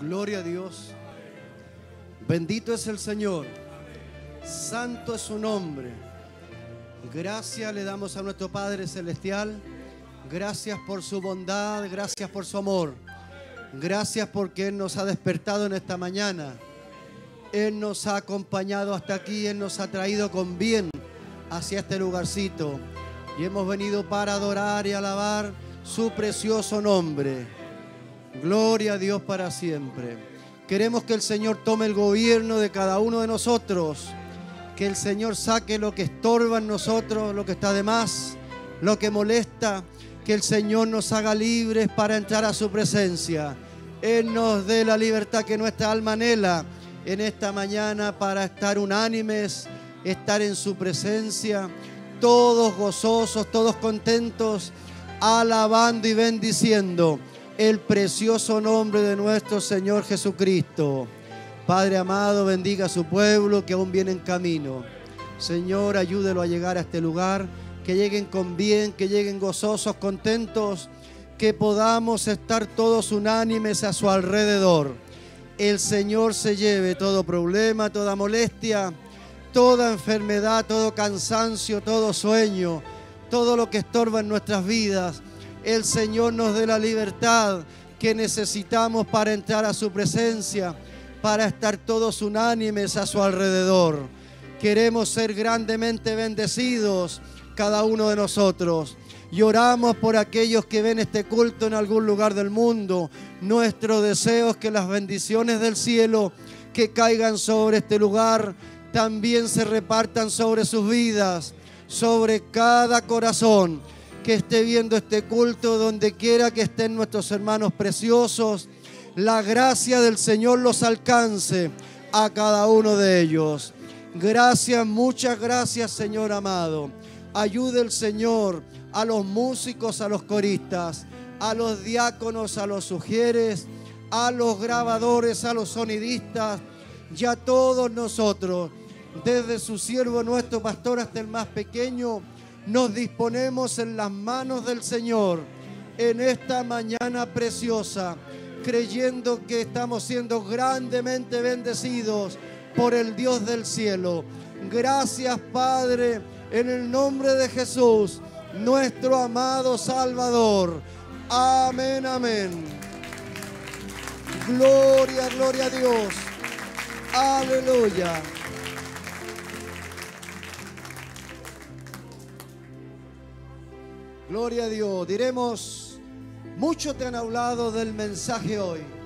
Gloria a Dios. Bendito es el Señor. Santo es su nombre. Gracias le damos a nuestro Padre Celestial. Gracias por su bondad, gracias por su amor. Gracias porque Él nos ha despertado en esta mañana. Él nos ha acompañado hasta aquí, Él nos ha traído con bien hacia este lugarcito. Y hemos venido para adorar y alabar su precioso nombre. Gloria a Dios para siempre. Queremos que el Señor tome el gobierno de cada uno de nosotros. Que el Señor saque lo que estorba en nosotros, lo que está de más, lo que molesta. Que el Señor nos haga libres para entrar a su presencia. Él nos dé la libertad que nuestra alma anhela en esta mañana para estar unánimes, estar en su presencia, todos gozosos, todos contentos, alabando y bendiciendo el precioso nombre de nuestro Señor Jesucristo. Padre amado, bendiga a su pueblo que aún viene en camino. Señor, ayúdelo a llegar a este lugar, que lleguen con bien, que lleguen gozosos, contentos, que podamos estar todos unánimes a su alrededor. El Señor se lleve todo problema, toda molestia, toda enfermedad, todo cansancio, todo sueño, todo lo que estorba en nuestras vidas el Señor nos dé la libertad que necesitamos para entrar a su presencia, para estar todos unánimes a su alrededor. Queremos ser grandemente bendecidos cada uno de nosotros. Lloramos por aquellos que ven este culto en algún lugar del mundo. Nuestro deseo es que las bendiciones del cielo que caigan sobre este lugar también se repartan sobre sus vidas, sobre cada corazón que esté viendo este culto, donde quiera que estén nuestros hermanos preciosos, la gracia del Señor los alcance a cada uno de ellos. Gracias, muchas gracias Señor amado. Ayude el Señor a los músicos, a los coristas, a los diáconos, a los sugieres, a los grabadores, a los sonidistas y a todos nosotros, desde su siervo nuestro pastor hasta el más pequeño nos disponemos en las manos del Señor en esta mañana preciosa, creyendo que estamos siendo grandemente bendecidos por el Dios del cielo. Gracias Padre, en el nombre de Jesús, nuestro amado Salvador. Amén, amén. Gloria, gloria a Dios. Aleluya. Gloria a Dios. Diremos, muchos te han hablado del mensaje hoy.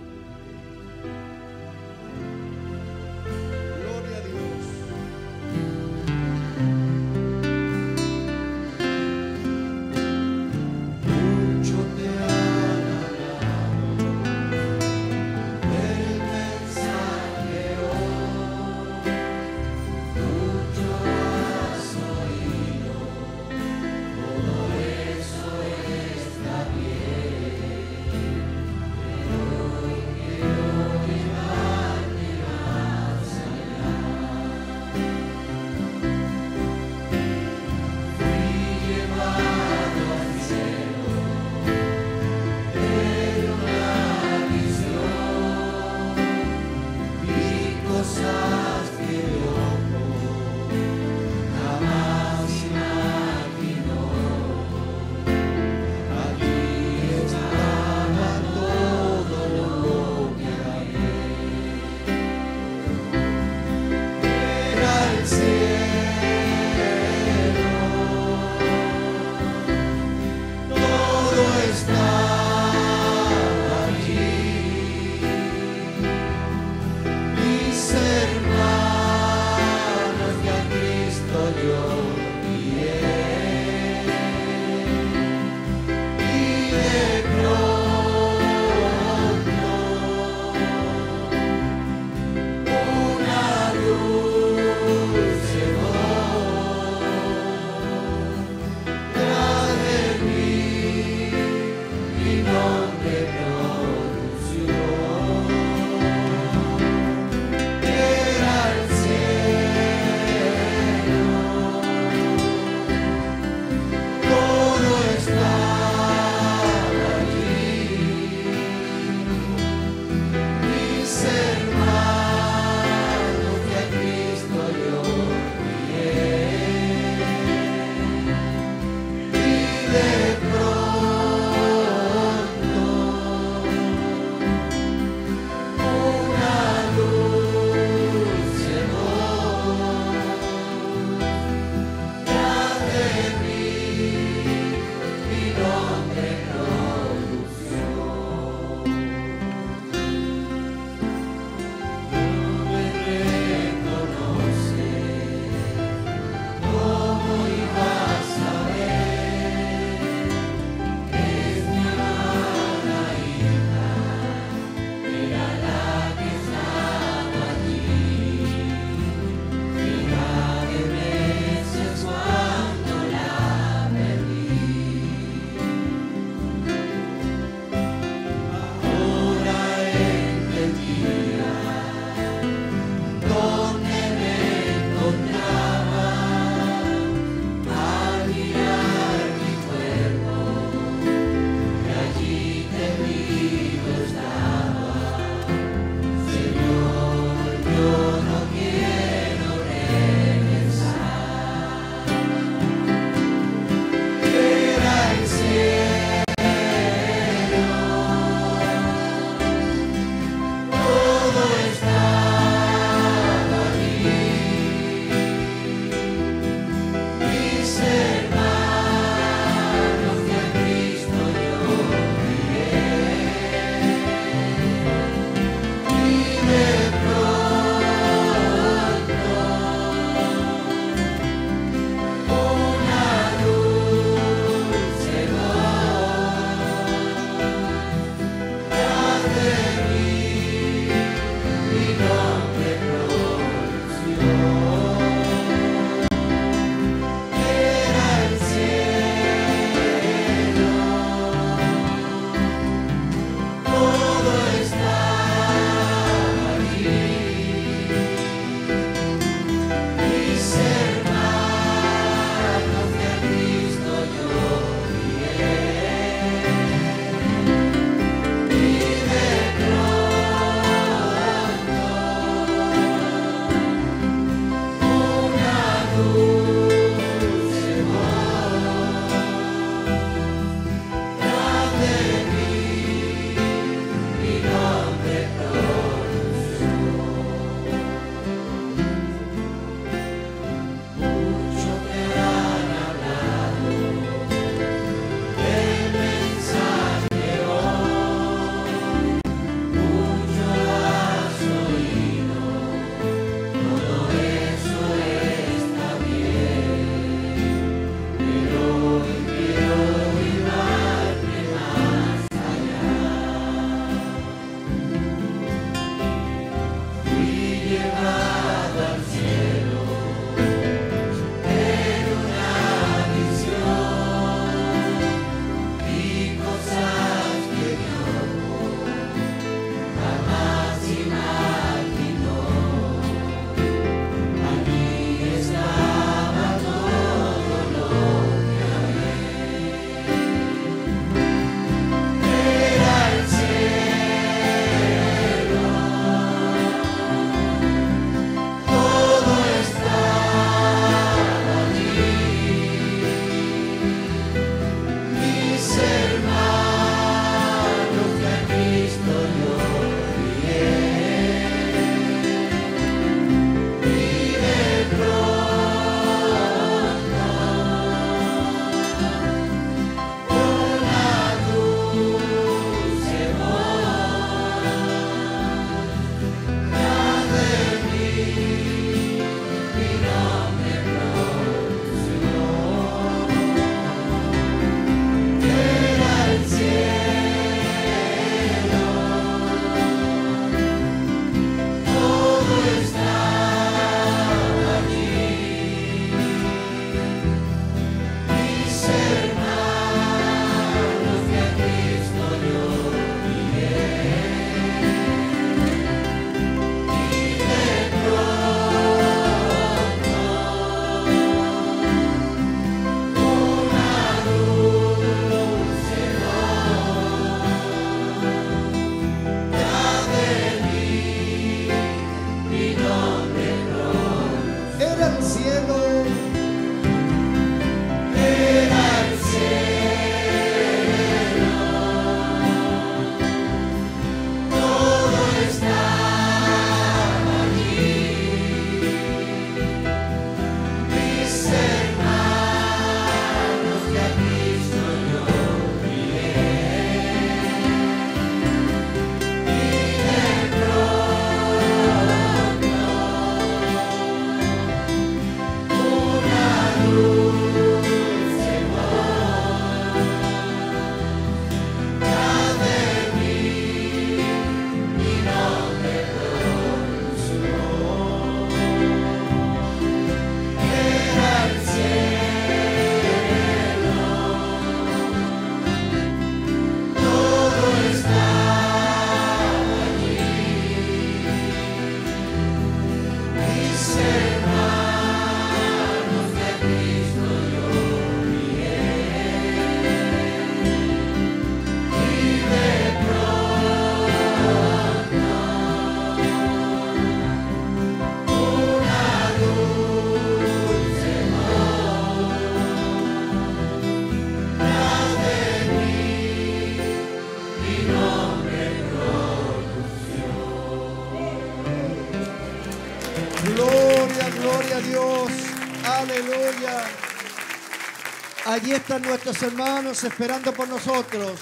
están nuestros hermanos esperando por nosotros.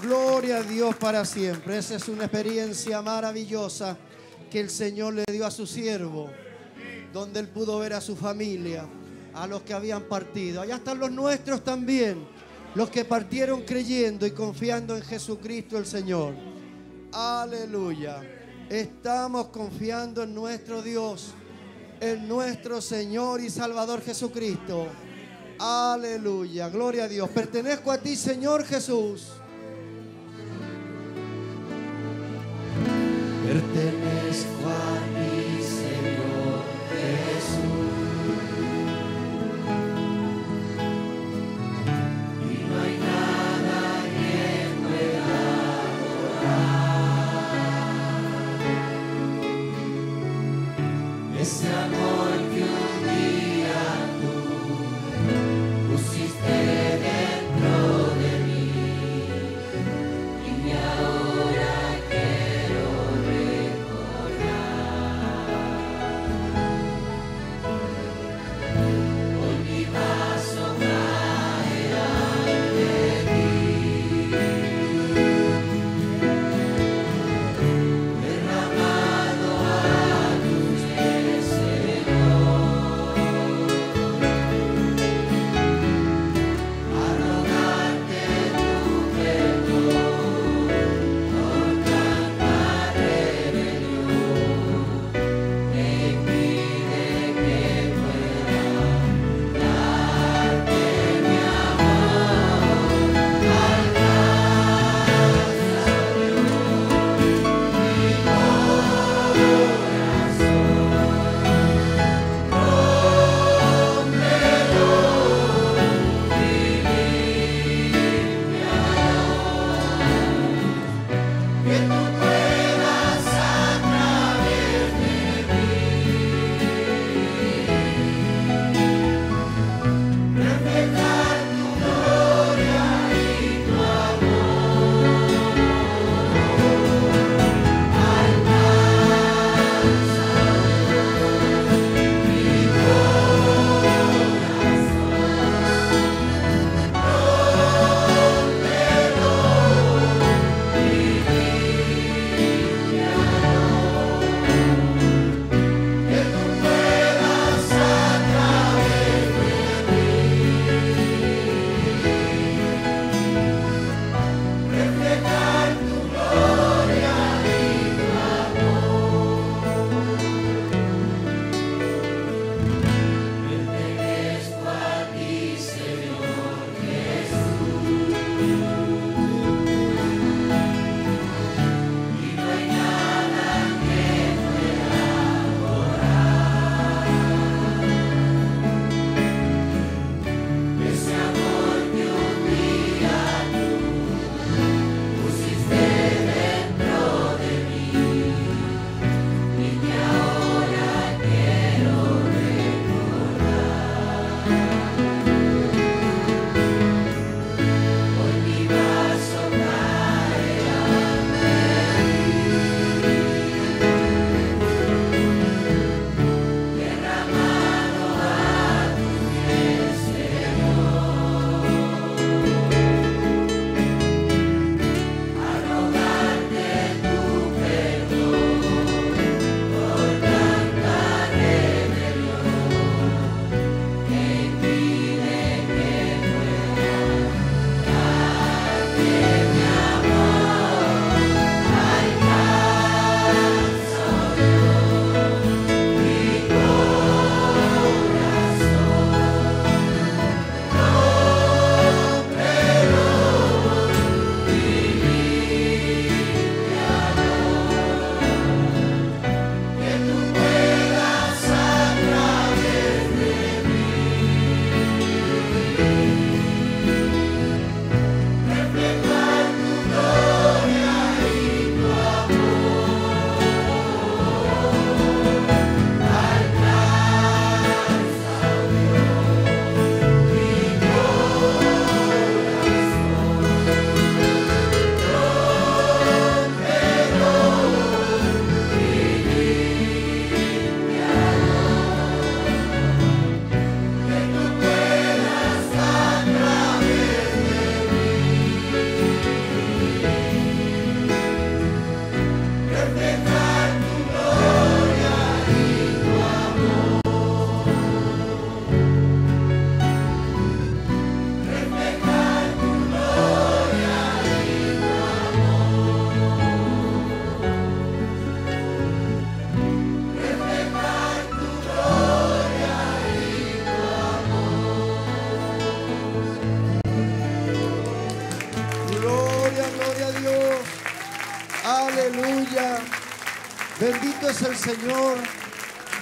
Gloria a Dios para siempre. Esa es una experiencia maravillosa que el Señor le dio a su siervo, donde él pudo ver a su familia, a los que habían partido. Allá están los nuestros también, los que partieron creyendo y confiando en Jesucristo el Señor. Aleluya. Estamos confiando en nuestro Dios, en nuestro Señor y Salvador Jesucristo. Aleluya, gloria a Dios. Pertenezco a ti, Señor Jesús. Pertenezco a ti.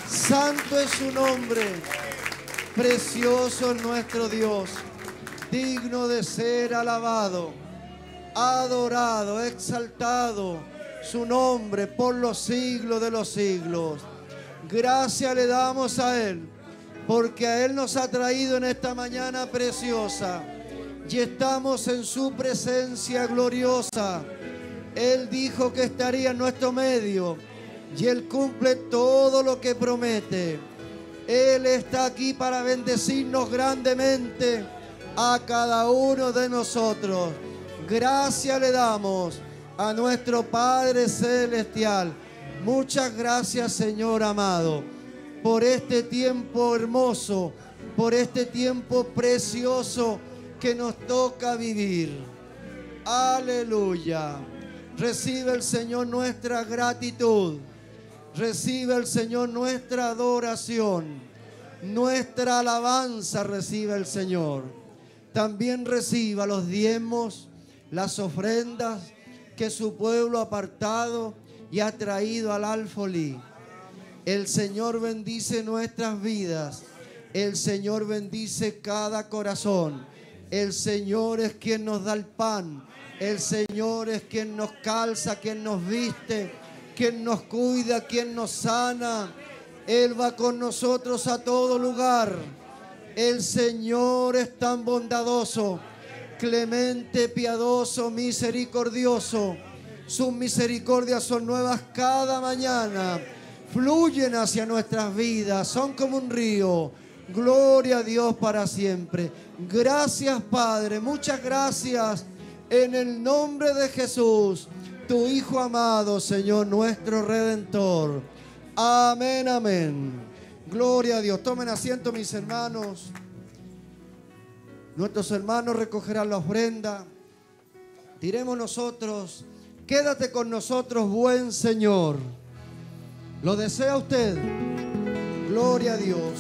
Santo es su nombre. Precioso es nuestro Dios. Digno de ser alabado, adorado, exaltado su nombre por los siglos de los siglos. Gracias le damos a Él, porque a Él nos ha traído en esta mañana preciosa y estamos en su presencia gloriosa. Él dijo que estaría en nuestro medio y Él cumple todo lo que promete. Él está aquí para bendecirnos grandemente a cada uno de nosotros. Gracias le damos a nuestro Padre Celestial. Muchas gracias Señor amado por este tiempo hermoso, por este tiempo precioso que nos toca vivir. Aleluya. Recibe el Señor nuestra gratitud. Recibe el Señor nuestra adoración. Nuestra alabanza recibe el Señor. También reciba los diezmos, las ofrendas que su pueblo ha apartado y ha traído al alfolí. El Señor bendice nuestras vidas. El Señor bendice cada corazón. El Señor es quien nos da el pan. El Señor es quien nos calza, quien nos viste, quien nos cuida, quien nos sana. Él va con nosotros a todo lugar. El Señor es tan bondadoso, clemente, piadoso, misericordioso. Sus misericordias son nuevas cada mañana. Fluyen hacia nuestras vidas, son como un río. Gloria a Dios para siempre. Gracias Padre, muchas gracias en el nombre de Jesús, tu Hijo amado, Señor nuestro Redentor. Amén, amén. Gloria a Dios. Tomen asiento mis hermanos. Nuestros hermanos recogerán la ofrenda. Diremos nosotros, quédate con nosotros, buen Señor. ¿Lo desea usted? Gloria a Dios.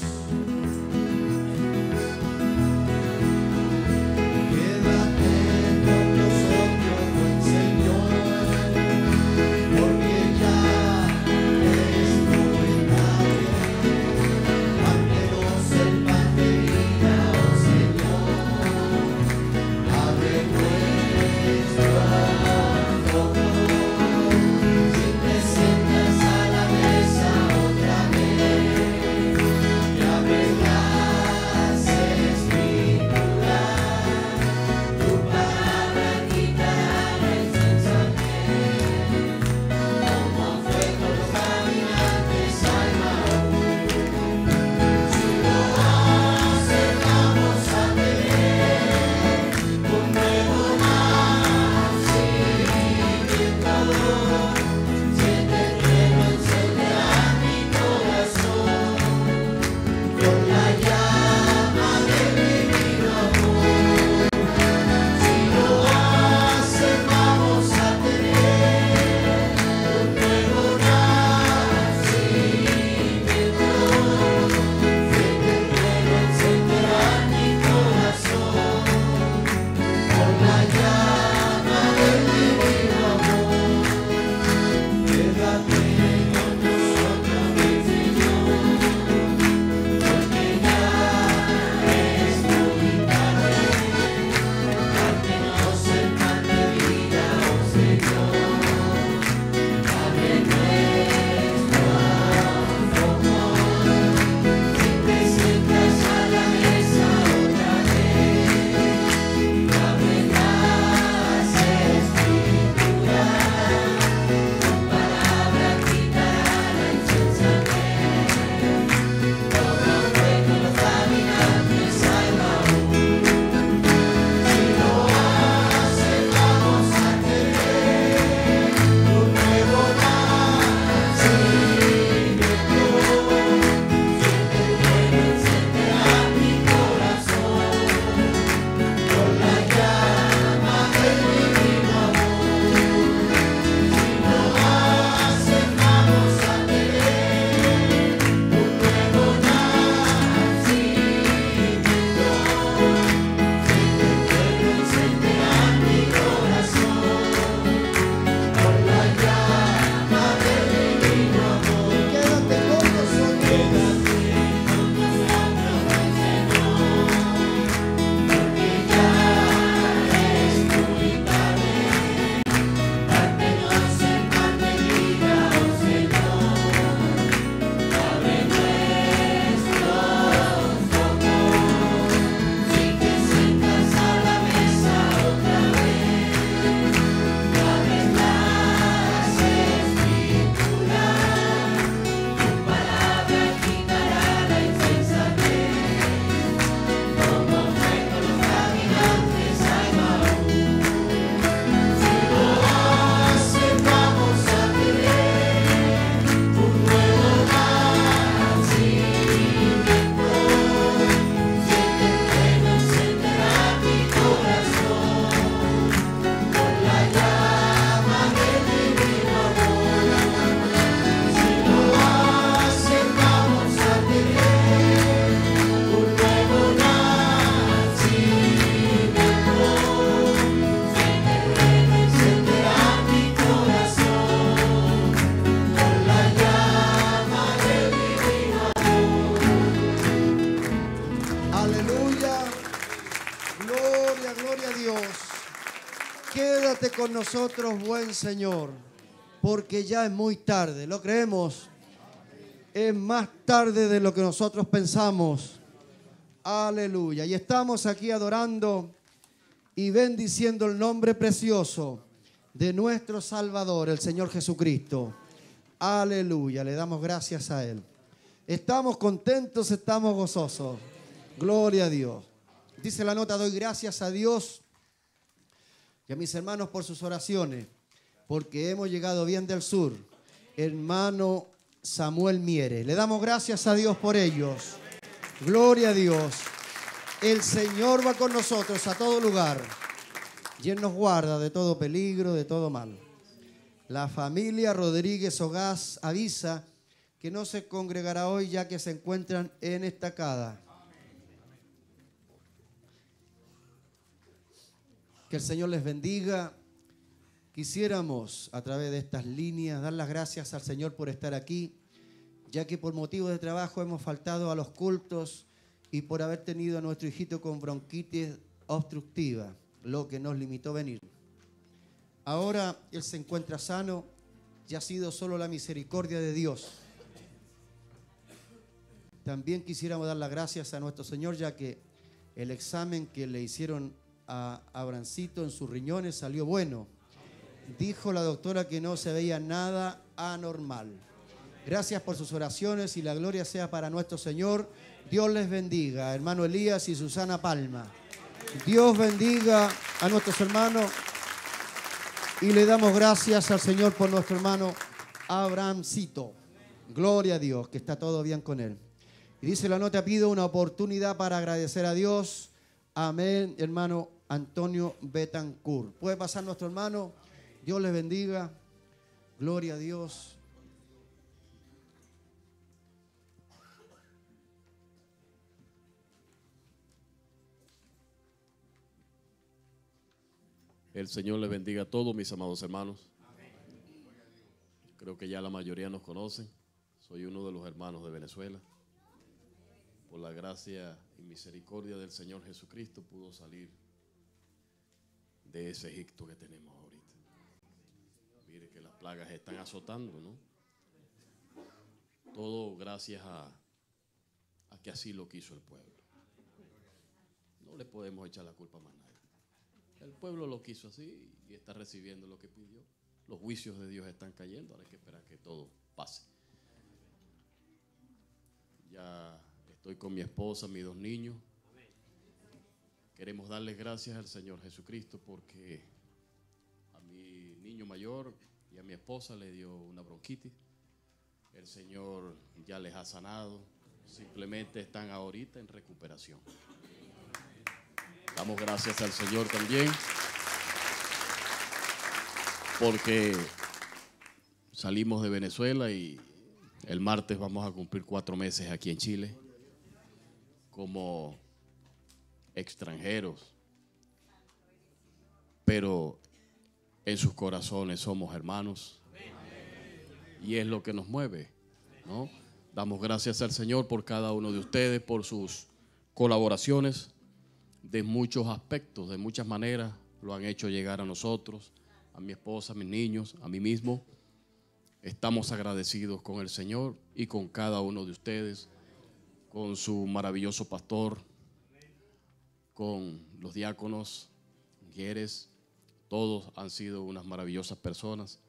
Nosotros, buen Señor, porque ya es muy tarde. ¿Lo creemos? Es más tarde de lo que nosotros pensamos. Aleluya. Y estamos aquí adorando y bendiciendo el nombre precioso de nuestro Salvador, el Señor Jesucristo. Aleluya. Le damos gracias a Él. Estamos contentos, estamos gozosos. Gloria a Dios. Dice la nota, doy gracias a Dios y a mis hermanos por sus oraciones, porque hemos llegado bien del sur. Hermano Samuel Miere. Le damos gracias a Dios por ellos. Gloria a Dios. El Señor va con nosotros a todo lugar y Él nos guarda de todo peligro, de todo mal. La familia Rodríguez Ogaz avisa que no se congregará hoy ya que se encuentran en estacada. Que el Señor les bendiga. Quisiéramos a través de estas líneas dar las gracias al Señor por estar aquí, ya que por motivo de trabajo hemos faltado a los cultos y por haber tenido a nuestro hijito con bronquitis obstructiva, lo que nos limitó venir. Ahora él se encuentra sano y ha sido solo la misericordia de Dios. También quisiéramos dar las gracias a nuestro Señor, ya que el examen que le hicieron a Abrancito en sus riñones salió bueno. Dijo la doctora que no se veía nada anormal. Gracias por sus oraciones y la gloria sea para nuestro Señor. Dios les bendiga, hermano Elías y Susana Palma. Dios bendiga a nuestros hermanos y le damos gracias al Señor por nuestro hermano Abrahamcito. Gloria a Dios, que está todo bien con él. Y dice la nota, pido una oportunidad para agradecer a Dios. Amén, hermano Antonio Betancourt. Puede pasar nuestro hermano. Dios les bendiga. Gloria a Dios. El Señor les bendiga a todos mis amados hermanos. Creo que ya la mayoría nos conocen. Soy uno de los hermanos de Venezuela. Por la gracia y misericordia del Señor Jesucristo pudo salir de ese Egipto que tenemos ahorita. Mire que las plagas están azotando, ¿no? Todo gracias a, a que así lo quiso el pueblo. No le podemos echar la culpa a más nadie. El pueblo lo quiso así y está recibiendo lo que pidió. Los juicios de Dios están cayendo, ahora hay que esperar que todo pase. Ya estoy con mi esposa, mis dos niños. Queremos darles gracias al Señor Jesucristo porque a mi niño mayor y a mi esposa le dio una bronquitis. El Señor ya les ha sanado. Simplemente están ahorita en recuperación. Damos gracias al Señor también porque salimos de Venezuela y el martes vamos a cumplir cuatro meses aquí en Chile como extranjeros, pero en sus corazones somos hermanos y es lo que nos mueve, ¿no? Damos gracias al Señor por cada uno de ustedes, por sus colaboraciones de muchos aspectos, de muchas maneras, lo han hecho llegar a nosotros, a mi esposa, a mis niños, a mí mismo. Estamos agradecidos con el Señor y con cada uno de ustedes, con su maravilloso pastor, con los diáconos, mujeres, todos han sido unas maravillosas personas.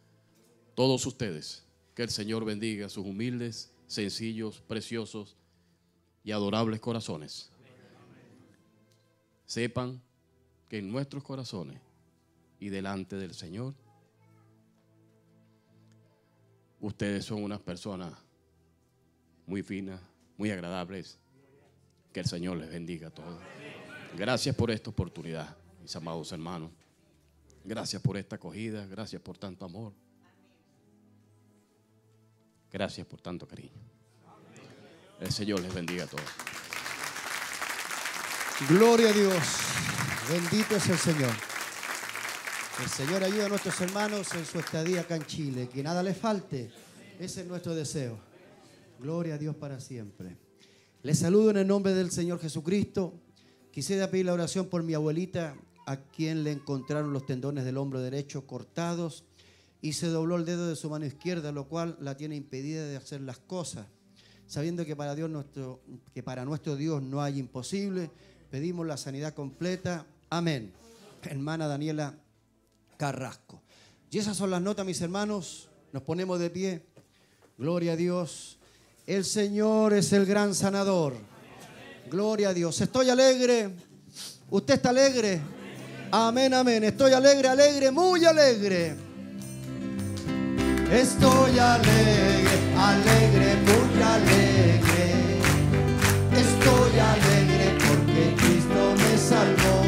Todos ustedes, que el Señor bendiga sus humildes, sencillos, preciosos y adorables corazones sepan que en nuestros corazones y delante del Señor, ustedes son unas personas muy finas, muy agradables. Que el Señor les bendiga a todos. Gracias por esta oportunidad, mis amados hermanos. Gracias por esta acogida, gracias por tanto amor. Gracias por tanto cariño. El Señor les bendiga a todos. Gloria a Dios. Bendito es el Señor. El Señor ayuda a nuestros hermanos en su estadía acá en Chile. Que nada les falte. Ese es nuestro deseo. Gloria a Dios para siempre. Les saludo en el nombre del Señor Jesucristo. Quisiera pedir la oración por mi abuelita a quien le encontraron los tendones del hombro derecho cortados y se dobló el dedo de su mano izquierda, lo cual la tiene impedida de hacer las cosas. Sabiendo que para, Dios nuestro, que para nuestro Dios no hay imposible, pedimos la sanidad completa. Amén. Hermana Daniela Carrasco. Y esas son las notas, mis hermanos. Nos ponemos de pie. Gloria a Dios. El Señor es el gran sanador. Gloria a Dios. Estoy alegre. ¿Usted está alegre? Amén, amén. Estoy alegre, alegre, muy alegre. Estoy alegre, alegre, muy alegre. Estoy alegre porque Cristo me salvó.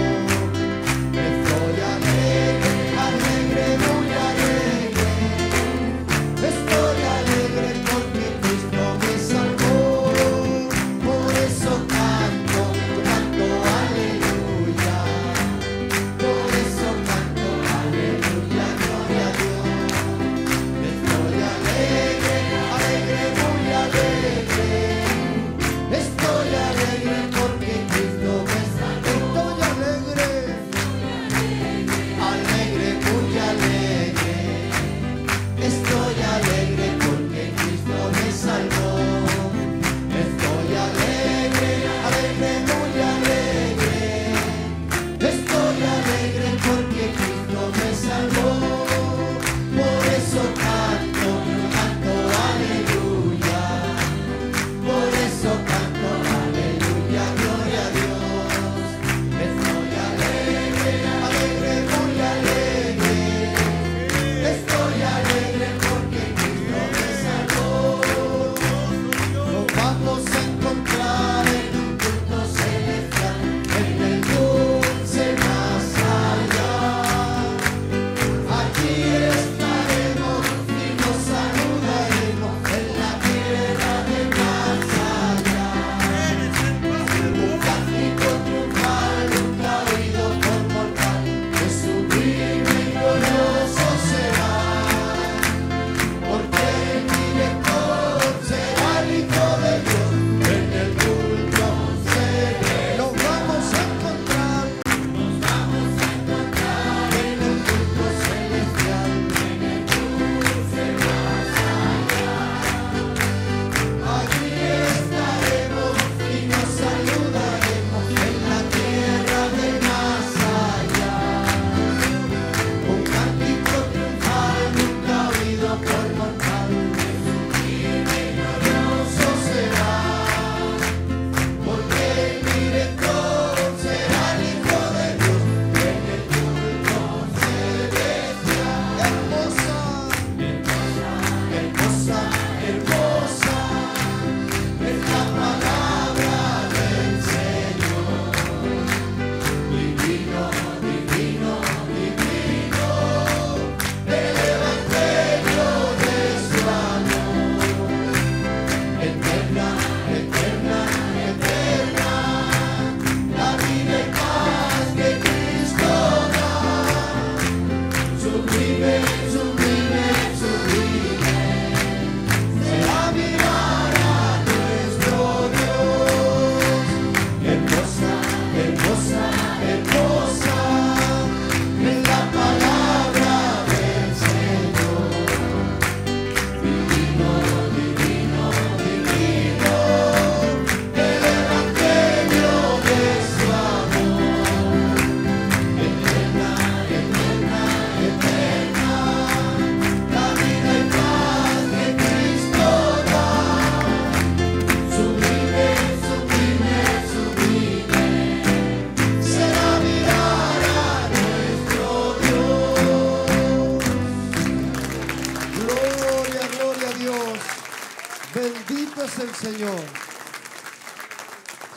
Señor.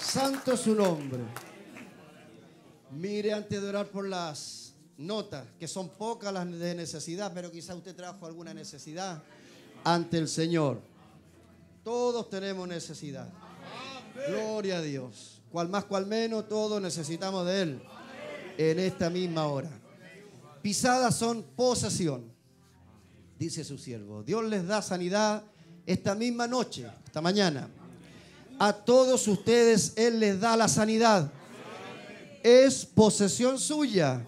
Santo es su nombre. Mire antes de orar por las notas, que son pocas las de necesidad, pero quizá usted trajo alguna necesidad ante el Señor. Todos tenemos necesidad. Gloria a Dios. Cual más, cual menos, todos necesitamos de Él en esta misma hora. Pisadas son posesión, dice su siervo. Dios les da sanidad esta misma noche, esta mañana. A todos ustedes Él les da la sanidad. es posesión suya.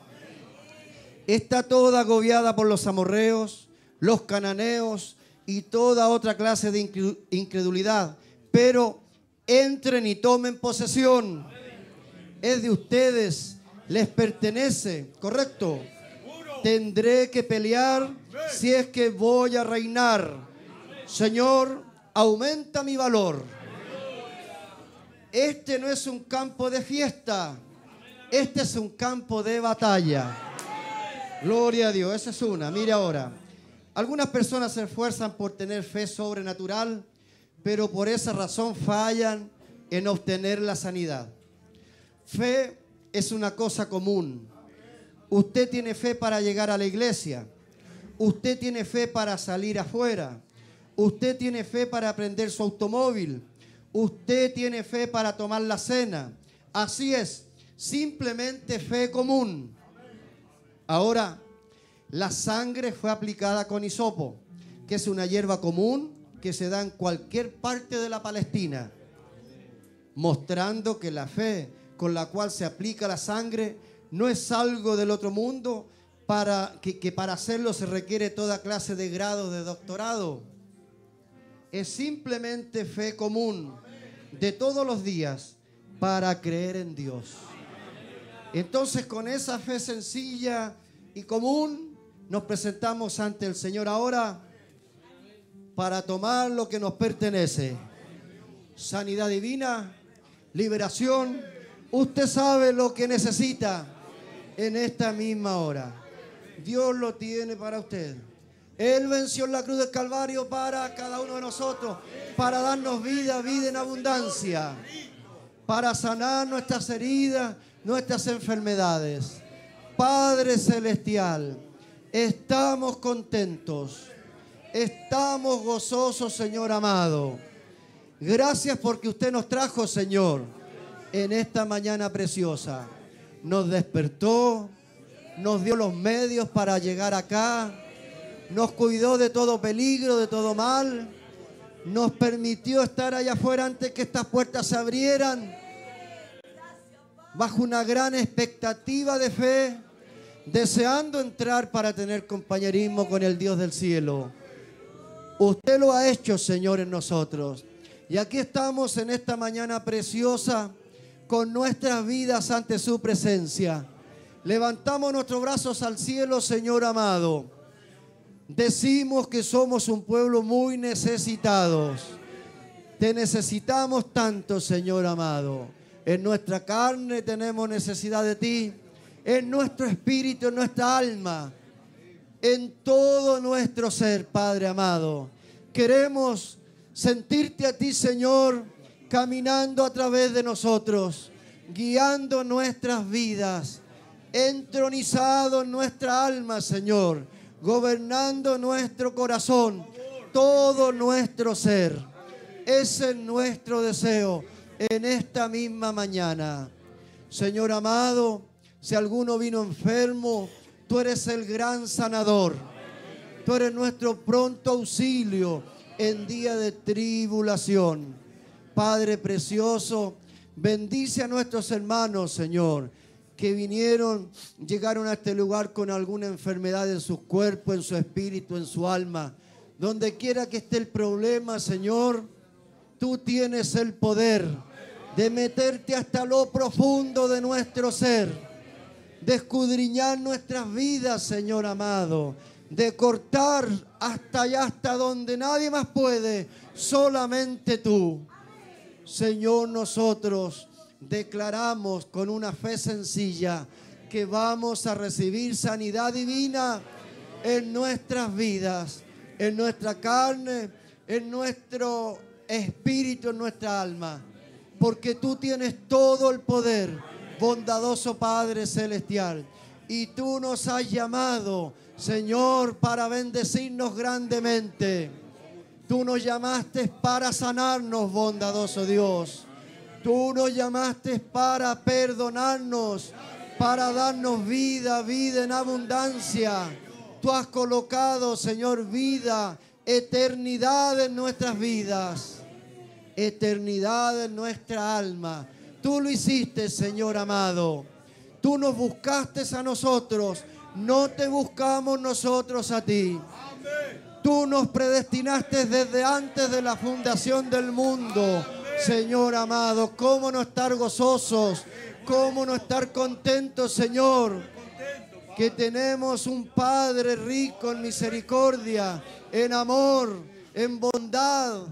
Está toda agobiada por los amorreos, los cananeos y toda otra clase de incredulidad. Pero entren y tomen posesión. Es de ustedes, les pertenece, ¿correcto? Tendré que pelear si es que voy a reinar. Señor, aumenta mi valor. Este no es un campo de fiesta, este es un campo de batalla. Gloria a Dios, esa es una. Mire ahora, algunas personas se esfuerzan por tener fe sobrenatural, pero por esa razón fallan en obtener la sanidad. Fe es una cosa común. Usted tiene fe para llegar a la iglesia. Usted tiene fe para salir afuera. Usted tiene fe para aprender su automóvil. Usted tiene fe para tomar la cena. Así es, simplemente fe común. Ahora, la sangre fue aplicada con hisopo, que es una hierba común que se da en cualquier parte de la Palestina, mostrando que la fe con la cual se aplica la sangre no es algo del otro mundo, para, que, que para hacerlo se requiere toda clase de grado de doctorado. Es simplemente fe común de todos los días para creer en Dios. Entonces con esa fe sencilla y común nos presentamos ante el Señor ahora para tomar lo que nos pertenece. Sanidad divina, liberación. Usted sabe lo que necesita en esta misma hora. Dios lo tiene para usted. Él venció en la cruz del Calvario para cada uno de nosotros, para darnos vida, vida en abundancia, para sanar nuestras heridas, nuestras enfermedades. Padre Celestial, estamos contentos, estamos gozosos, Señor amado. Gracias porque usted nos trajo, Señor, en esta mañana preciosa. Nos despertó, nos dio los medios para llegar acá nos cuidó de todo peligro, de todo mal, nos permitió estar allá afuera antes que estas puertas se abrieran, bajo una gran expectativa de fe, deseando entrar para tener compañerismo con el Dios del cielo. Usted lo ha hecho, Señor, en nosotros. Y aquí estamos en esta mañana preciosa con nuestras vidas ante su presencia. Levantamos nuestros brazos al cielo, Señor amado Decimos que somos un pueblo muy necesitados. Te necesitamos tanto, Señor amado. En nuestra carne tenemos necesidad de ti. En nuestro espíritu, en nuestra alma. En todo nuestro ser, Padre amado. Queremos sentirte a ti, Señor, caminando a través de nosotros, guiando nuestras vidas, entronizado en nuestra alma, Señor gobernando nuestro corazón, todo nuestro ser. Ese es nuestro deseo en esta misma mañana. Señor amado, si alguno vino enfermo, tú eres el gran sanador. Tú eres nuestro pronto auxilio en día de tribulación. Padre precioso, bendice a nuestros hermanos, Señor que vinieron, llegaron a este lugar con alguna enfermedad en su cuerpo, en su espíritu, en su alma. Donde quiera que esté el problema, Señor, tú tienes el poder de meterte hasta lo profundo de nuestro ser, de escudriñar nuestras vidas, Señor amado, de cortar hasta allá, hasta donde nadie más puede, solamente tú. Señor, nosotros declaramos con una fe sencilla que vamos a recibir sanidad divina en nuestras vidas, en nuestra carne, en nuestro espíritu, en nuestra alma. Porque tú tienes todo el poder, bondadoso Padre Celestial. Y tú nos has llamado, Señor, para bendecirnos grandemente. Tú nos llamaste para sanarnos, bondadoso Dios. Tú nos llamaste para perdonarnos, para darnos vida, vida en abundancia. Tú has colocado, Señor, vida, eternidad en nuestras vidas, eternidad en nuestra alma. Tú lo hiciste, Señor amado. Tú nos buscaste a nosotros, no te buscamos nosotros a ti. Tú nos predestinaste desde antes de la fundación del mundo. Señor amado, ¿cómo no estar gozosos? ¿Cómo no estar contentos, Señor? Que tenemos un Padre rico en misericordia, en amor, en bondad.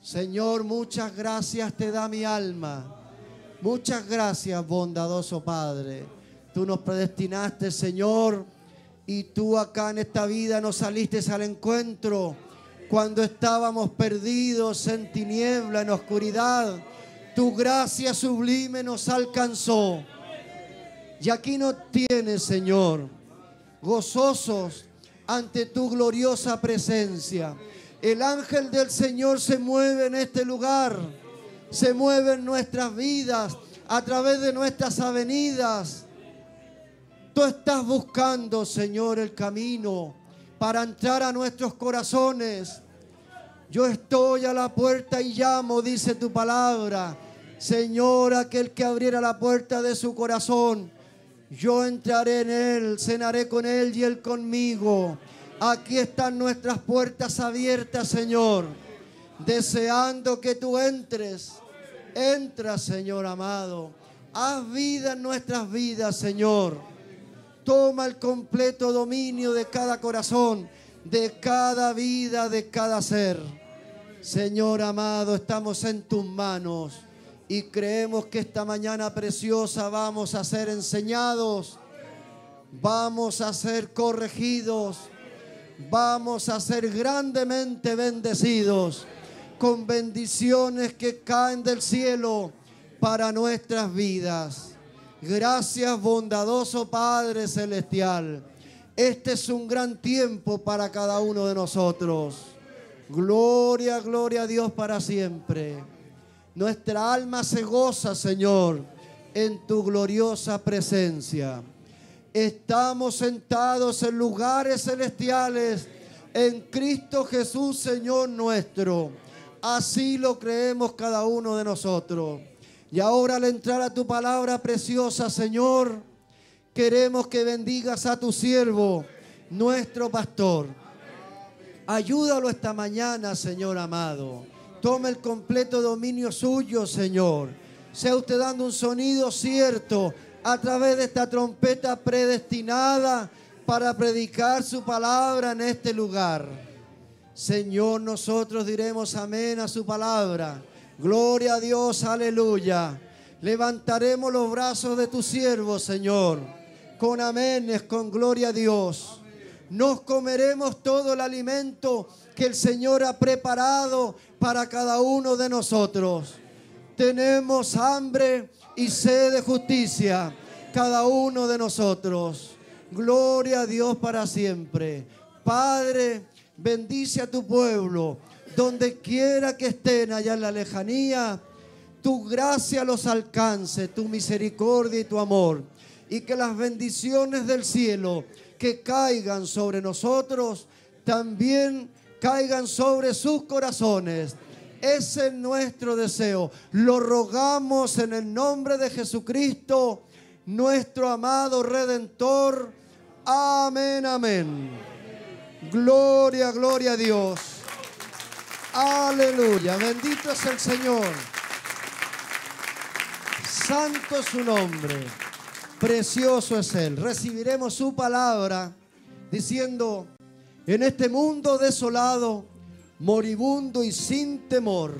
Señor, muchas gracias te da mi alma. Muchas gracias, bondadoso Padre. Tú nos predestinaste, Señor, y tú acá en esta vida nos saliste al encuentro cuando estábamos perdidos en tiniebla, en oscuridad. Tu gracia sublime nos alcanzó. Y aquí nos tienes, Señor, gozosos ante tu gloriosa presencia. El ángel del Señor se mueve en este lugar, se mueve en nuestras vidas, a través de nuestras avenidas. Tú estás buscando, Señor, el camino para entrar a nuestros corazones. Yo estoy a la puerta y llamo, dice tu palabra. Señor, aquel que abriera la puerta de su corazón, yo entraré en él, cenaré con él y él conmigo. Aquí están nuestras puertas abiertas, Señor, deseando que tú entres. Entra, Señor amado. Haz vida en nuestras vidas, Señor. Toma el completo dominio de cada corazón, de cada vida, de cada ser. Señor amado, estamos en tus manos y creemos que esta mañana preciosa vamos a ser enseñados, vamos a ser corregidos vamos a ser grandemente bendecidos con bendiciones que caen del cielo para nuestras vidas. Gracias bondadoso Padre Celestial. Este es un gran tiempo para cada uno de nosotros. Gloria, gloria a Dios para siempre. Nuestra alma se goza, Señor, en tu gloriosa presencia estamos sentados en lugares celestiales en Cristo Jesús, Señor nuestro. Así lo creemos cada uno de nosotros. Y ahora al entrar a tu palabra preciosa, Señor, queremos que bendigas a tu siervo, nuestro pastor. Ayúdalo esta mañana, Señor amado. Tome el completo dominio suyo, Señor. Sea usted dando un sonido cierto a través de esta trompeta predestinada para predicar su palabra en este lugar. Señor, nosotros diremos amén a su palabra. Gloria a Dios, aleluya. Levantaremos los brazos de tu siervo, Señor, con aménes, con gloria a Dios. Nos comeremos todo el alimento que el Señor ha preparado para cada uno de nosotros. Tenemos hambre y sed de justicia, cada uno de nosotros. Gloria a Dios para siempre. Padre, bendice a tu pueblo, donde quiera que estén allá en la lejanía, tu gracia los alcance, tu misericordia y tu amor. Y que las bendiciones del cielo que caigan sobre nosotros, también caigan sobre sus corazones ese es nuestro deseo. Lo rogamos en el nombre de Jesucristo, nuestro amado Redentor. Amén, amén. Gloria, gloria a Dios. Aleluya. Bendito es el Señor. Santo es su nombre. Precioso es Él. Recibiremos su palabra diciendo, en este mundo desolado, moribundo y sin temor.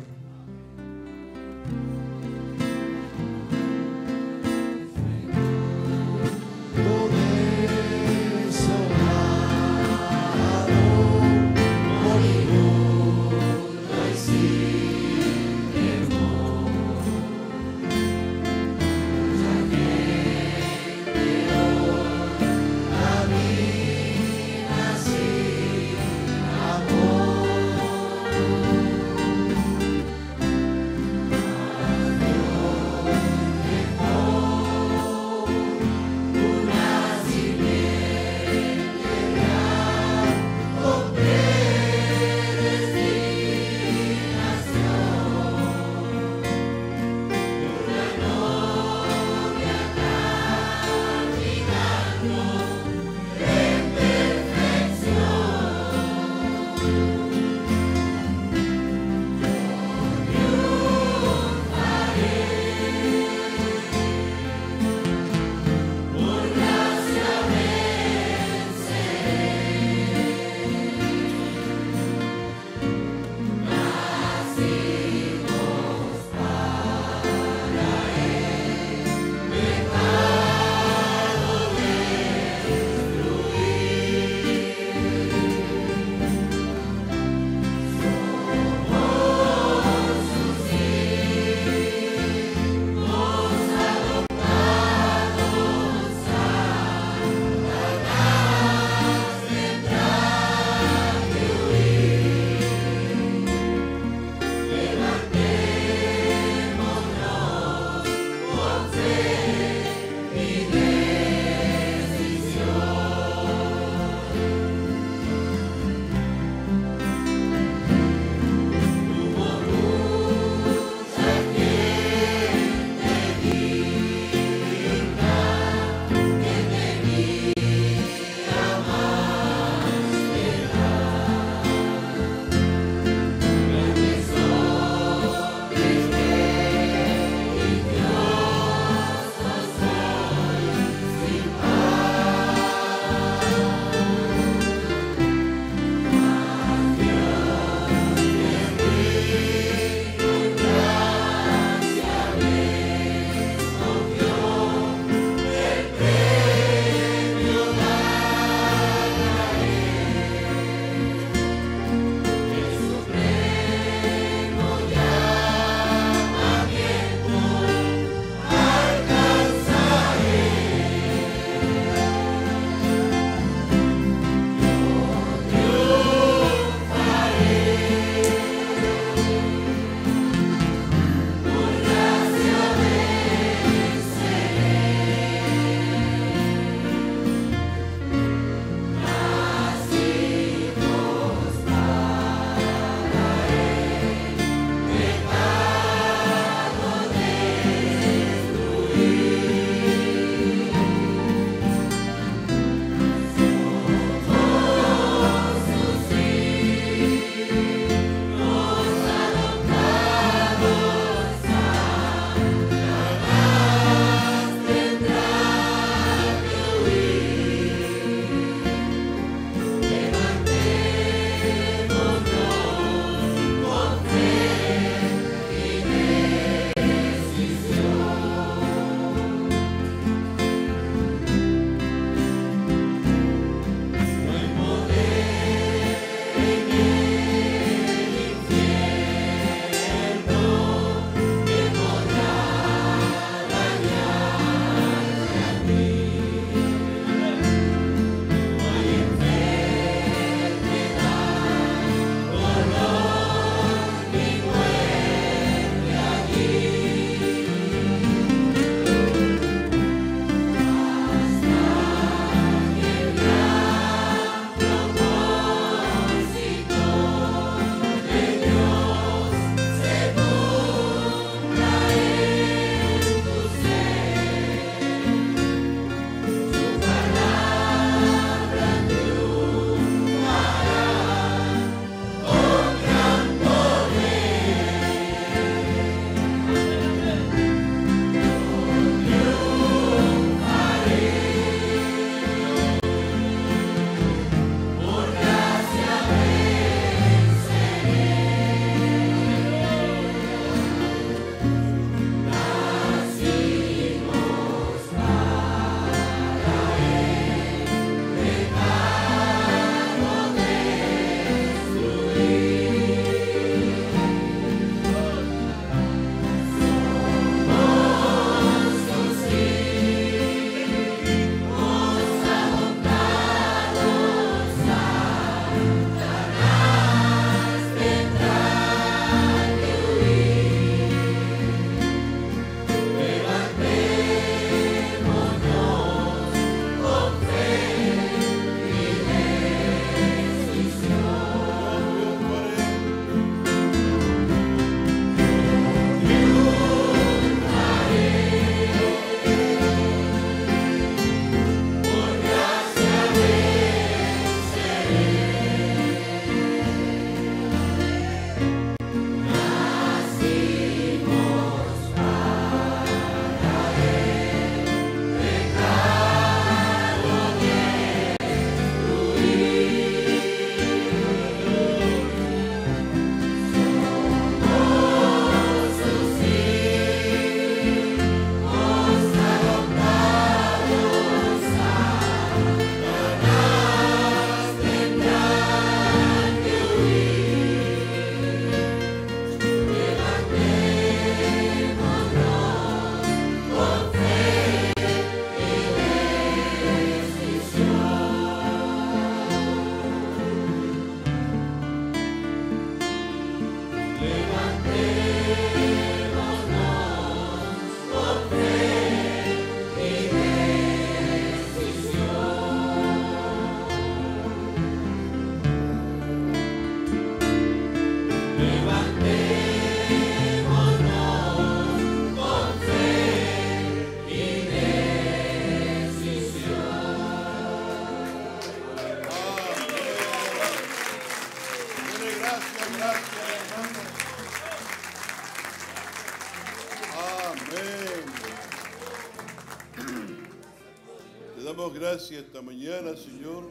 Damos gracias esta mañana, Señor.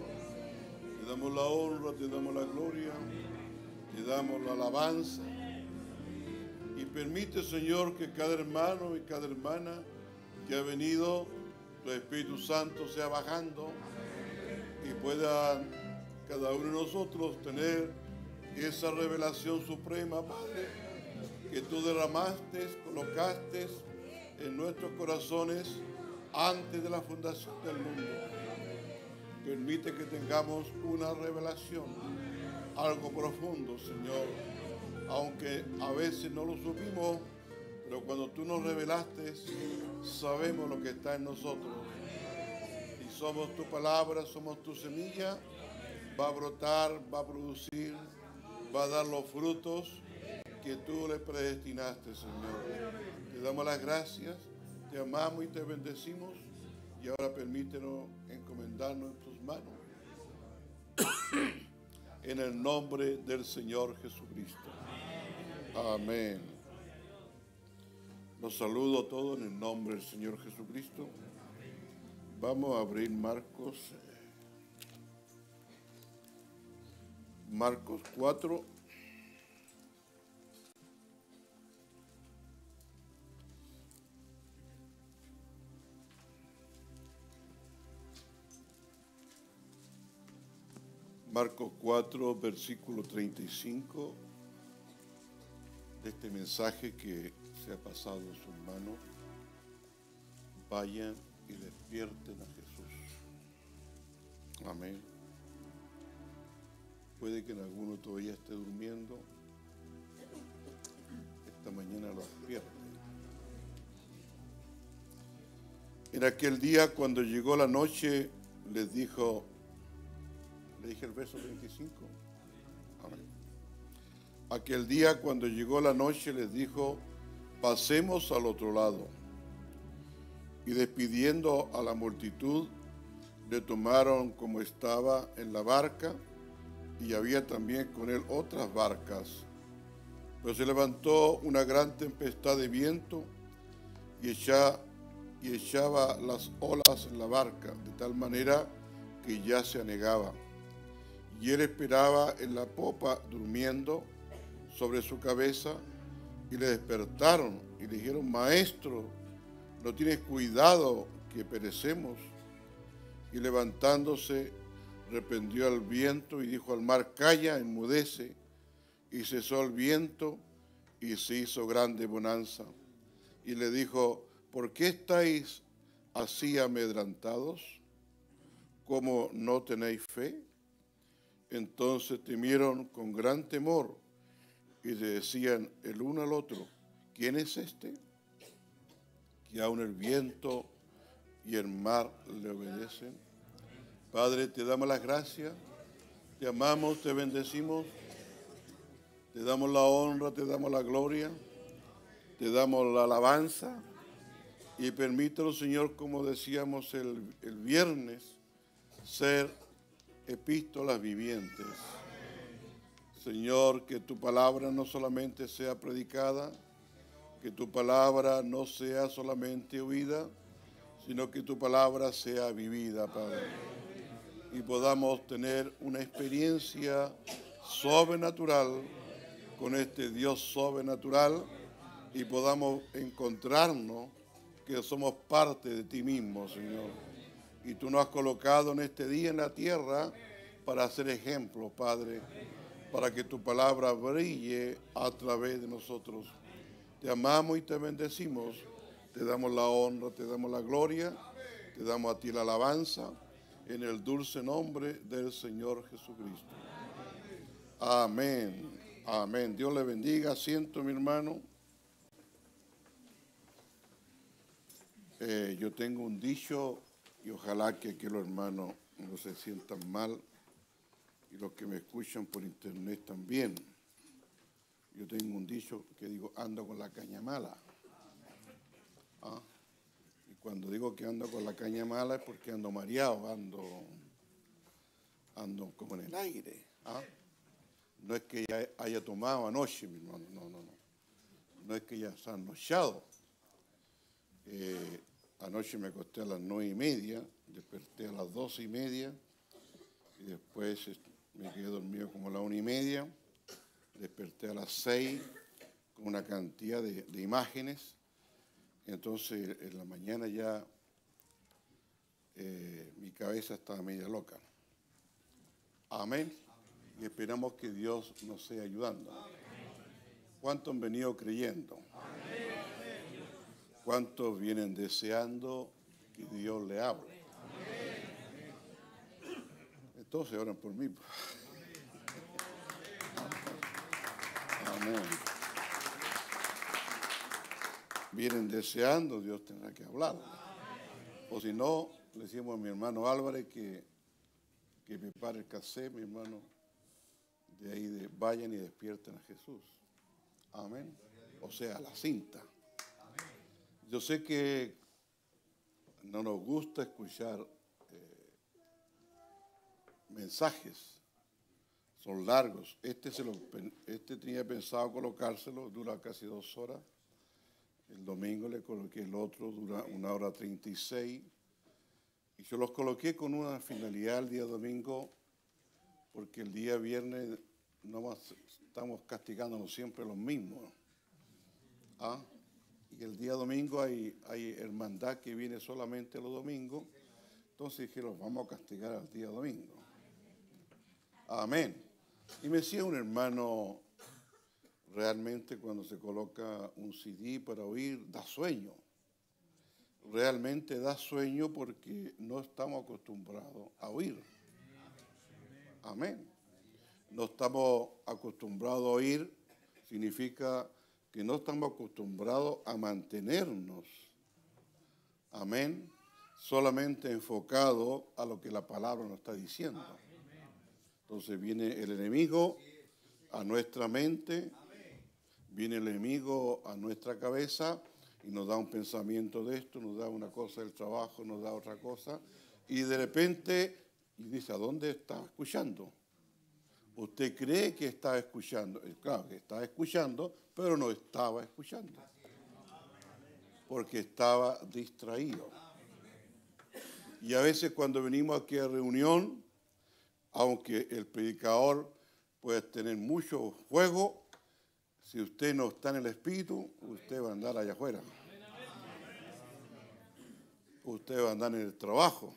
Te damos la honra, te damos la gloria, te damos la alabanza. Y permite, Señor, que cada hermano y cada hermana que ha venido, tu Espíritu Santo sea bajando y pueda cada uno de nosotros tener esa revelación suprema, Padre, que tú derramaste, colocaste en nuestros corazones antes de la fundación del mundo. Permite que tengamos una revelación, algo profundo, Señor, aunque a veces no lo supimos, pero cuando tú nos revelaste, sabemos lo que está en nosotros. Y somos tu palabra, somos tu semilla, va a brotar, va a producir, va a dar los frutos que tú le predestinaste, Señor. Te damos las gracias, te amamos y te bendecimos. Y ahora permítenos encomendarnos en tus manos. en el nombre del Señor Jesucristo. Amén. Los saludo a todos en el nombre del Señor Jesucristo. Vamos a abrir Marcos. Marcos 4. Marcos 4, versículo 35 de este mensaje que se ha pasado en sus manos. Vayan y despierten a Jesús. Amén. Puede que en alguno todavía esté durmiendo. Esta mañana lo despierte. En aquel día, cuando llegó la noche, les dijo, le dije el verso 35. Amén. Aquel día cuando llegó la noche les dijo, pasemos al otro lado. Y despidiendo a la multitud, le tomaron como estaba en la barca y había también con él otras barcas. Pero se levantó una gran tempestad de viento y, echa, y echaba las olas en la barca, de tal manera que ya se anegaba y él esperaba en la popa durmiendo sobre su cabeza y le despertaron y le dijeron, maestro, no tienes cuidado que perecemos. Y levantándose, reprendió al viento y dijo al mar, calla, enmudece. Y cesó el viento y se hizo grande bonanza. Y le dijo, ¿por qué estáis así amedrantados? ¿Cómo no tenéis fe? Entonces temieron con gran temor y decían el uno al otro, ¿quién es este? Que aún el viento y el mar le obedecen. Padre, te damos las gracias, te amamos, te bendecimos, te damos la honra, te damos la gloria, te damos la alabanza y permítelo, Señor, como decíamos el, el viernes, ser epístolas vivientes. Señor, que tu palabra no solamente sea predicada, que tu palabra no sea solamente oída, sino que tu palabra sea vivida, Padre. Y podamos tener una experiencia sobrenatural con este Dios sobrenatural y podamos encontrarnos que somos parte de ti mismo, Señor y tú nos has colocado en este día en la tierra para hacer ejemplo, Padre, para que tu palabra brille a través de nosotros. Te amamos y te bendecimos. Te damos la honra, te damos la gloria, te damos a ti la alabanza en el dulce nombre del Señor Jesucristo. Amén. Amén. Dios le bendiga. Siento, mi hermano. Eh, yo tengo un dicho y ojalá que aquí los hermanos no se sientan mal y los que me escuchan por internet también. Yo tengo un dicho que digo, ando con la caña mala. ¿Ah? Y cuando digo que ando con la caña mala es porque ando mareado, ando, ando como en el aire. ¿Ah? No es que ya haya tomado anoche, mi hermano, no, no, no. No es que ya se ha anochado. Eh, anoche me acosté a las nueve y media, desperté a las doce y media y después me quedé dormido como a la una y media, desperté a las seis con una cantidad de, de imágenes, entonces en la mañana ya eh, mi cabeza estaba media loca. Amén. Y esperamos que Dios nos sea ayudando. ¿Cuántos han venido creyendo? ¿Cuántos vienen deseando que Dios le hable? Entonces oran por mí. Amén. Vienen deseando, Dios tendrá que hablar. O si no, le decimos a mi hermano Álvarez que, que prepare el casé, mi hermano, de ahí de, vayan y despierten a Jesús. Amén. O sea, la cinta. Yo sé que no nos gusta escuchar eh, mensajes, son largos. Este, se lo, este tenía pensado colocárselo, dura casi dos horas. El domingo le coloqué el otro, dura una hora treinta y seis. Y yo los coloqué con una finalidad el día domingo, porque el día viernes no más estamos castigándonos siempre los mismos. ¿Ah? El día domingo hay, hay hermandad que viene solamente los domingos. Entonces dijeron, vamos a castigar al día domingo. Amén. Y me decía un hermano, realmente cuando se coloca un CD para oír, da sueño. Realmente da sueño porque no estamos acostumbrados a oír. Amén. No estamos acostumbrados a oír, significa que no estamos acostumbrados a mantenernos. Amén. Solamente enfocado a lo que la palabra nos está diciendo. Entonces viene el enemigo a nuestra mente, viene el enemigo a nuestra cabeza y nos da un pensamiento de esto, nos da una cosa del trabajo, nos da otra cosa, y de repente y dice, ¿a dónde está escuchando? Usted cree que está escuchando, eh, claro que está escuchando, pero no estaba escuchando, porque estaba distraído. Y a veces cuando venimos aquí a reunión, aunque el predicador puede tener mucho fuego, si usted no está en el espíritu, usted va a andar allá afuera. Usted va a andar en el trabajo.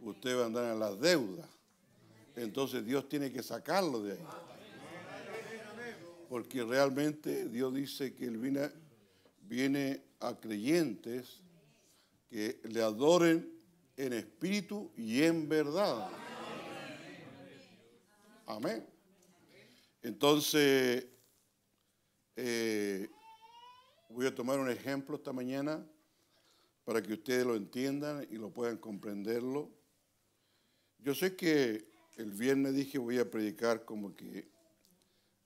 Usted va a andar en las deudas. Entonces Dios tiene que sacarlo de ahí. Porque realmente Dios dice que Él viene, viene a creyentes que le adoren en espíritu y en verdad. Amén. Entonces, eh, voy a tomar un ejemplo esta mañana para que ustedes lo entiendan y lo puedan comprenderlo. Yo sé que el viernes dije voy a predicar como que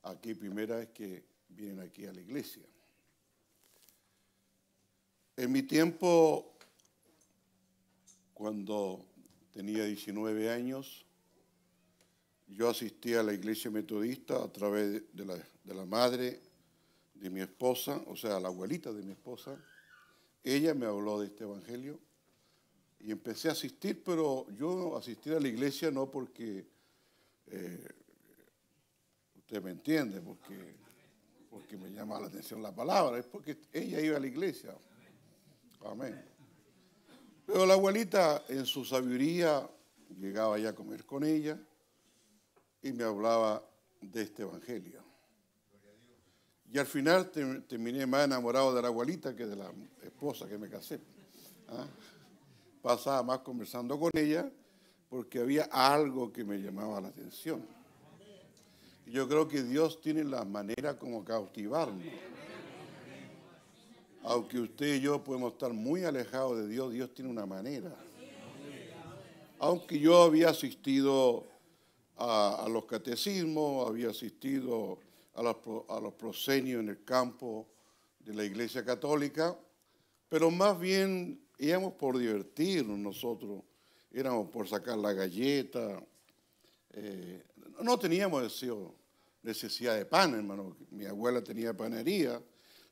aquí primera vez que vienen aquí a la iglesia. En mi tiempo, cuando tenía 19 años, yo asistí a la iglesia metodista a través de la, madre de mi esposa, o sea, la abuelita de mi esposa. Ella me habló de este evangelio y empecé a asistir, pero yo asistí a la iglesia no porque, eh, usted me entiende, porque, porque me llama la atención la palabra, es porque ella iba a la iglesia. Amén. Pero la abuelita en su sabiduría llegaba ya a comer con ella y me hablaba de este evangelio. Y al final terminé más enamorado de la abuelita que de la esposa que me casé. ¿Ah? Pasaba más conversando con ella porque había algo que me llamaba la atención. Yo creo que Dios tiene la manera como cautivarnos. Aunque usted y yo podemos estar muy alejados de Dios, Dios tiene una manera. Aunque yo había asistido a, los catecismos, había asistido a los, a los prosenios en el campo de la Iglesia Católica, pero más bien íbamos por divertirnos nosotros, éramos por sacar la galleta, eh, no teníamos deseo, necesidad de pan, hermano, mi abuela tenía panería,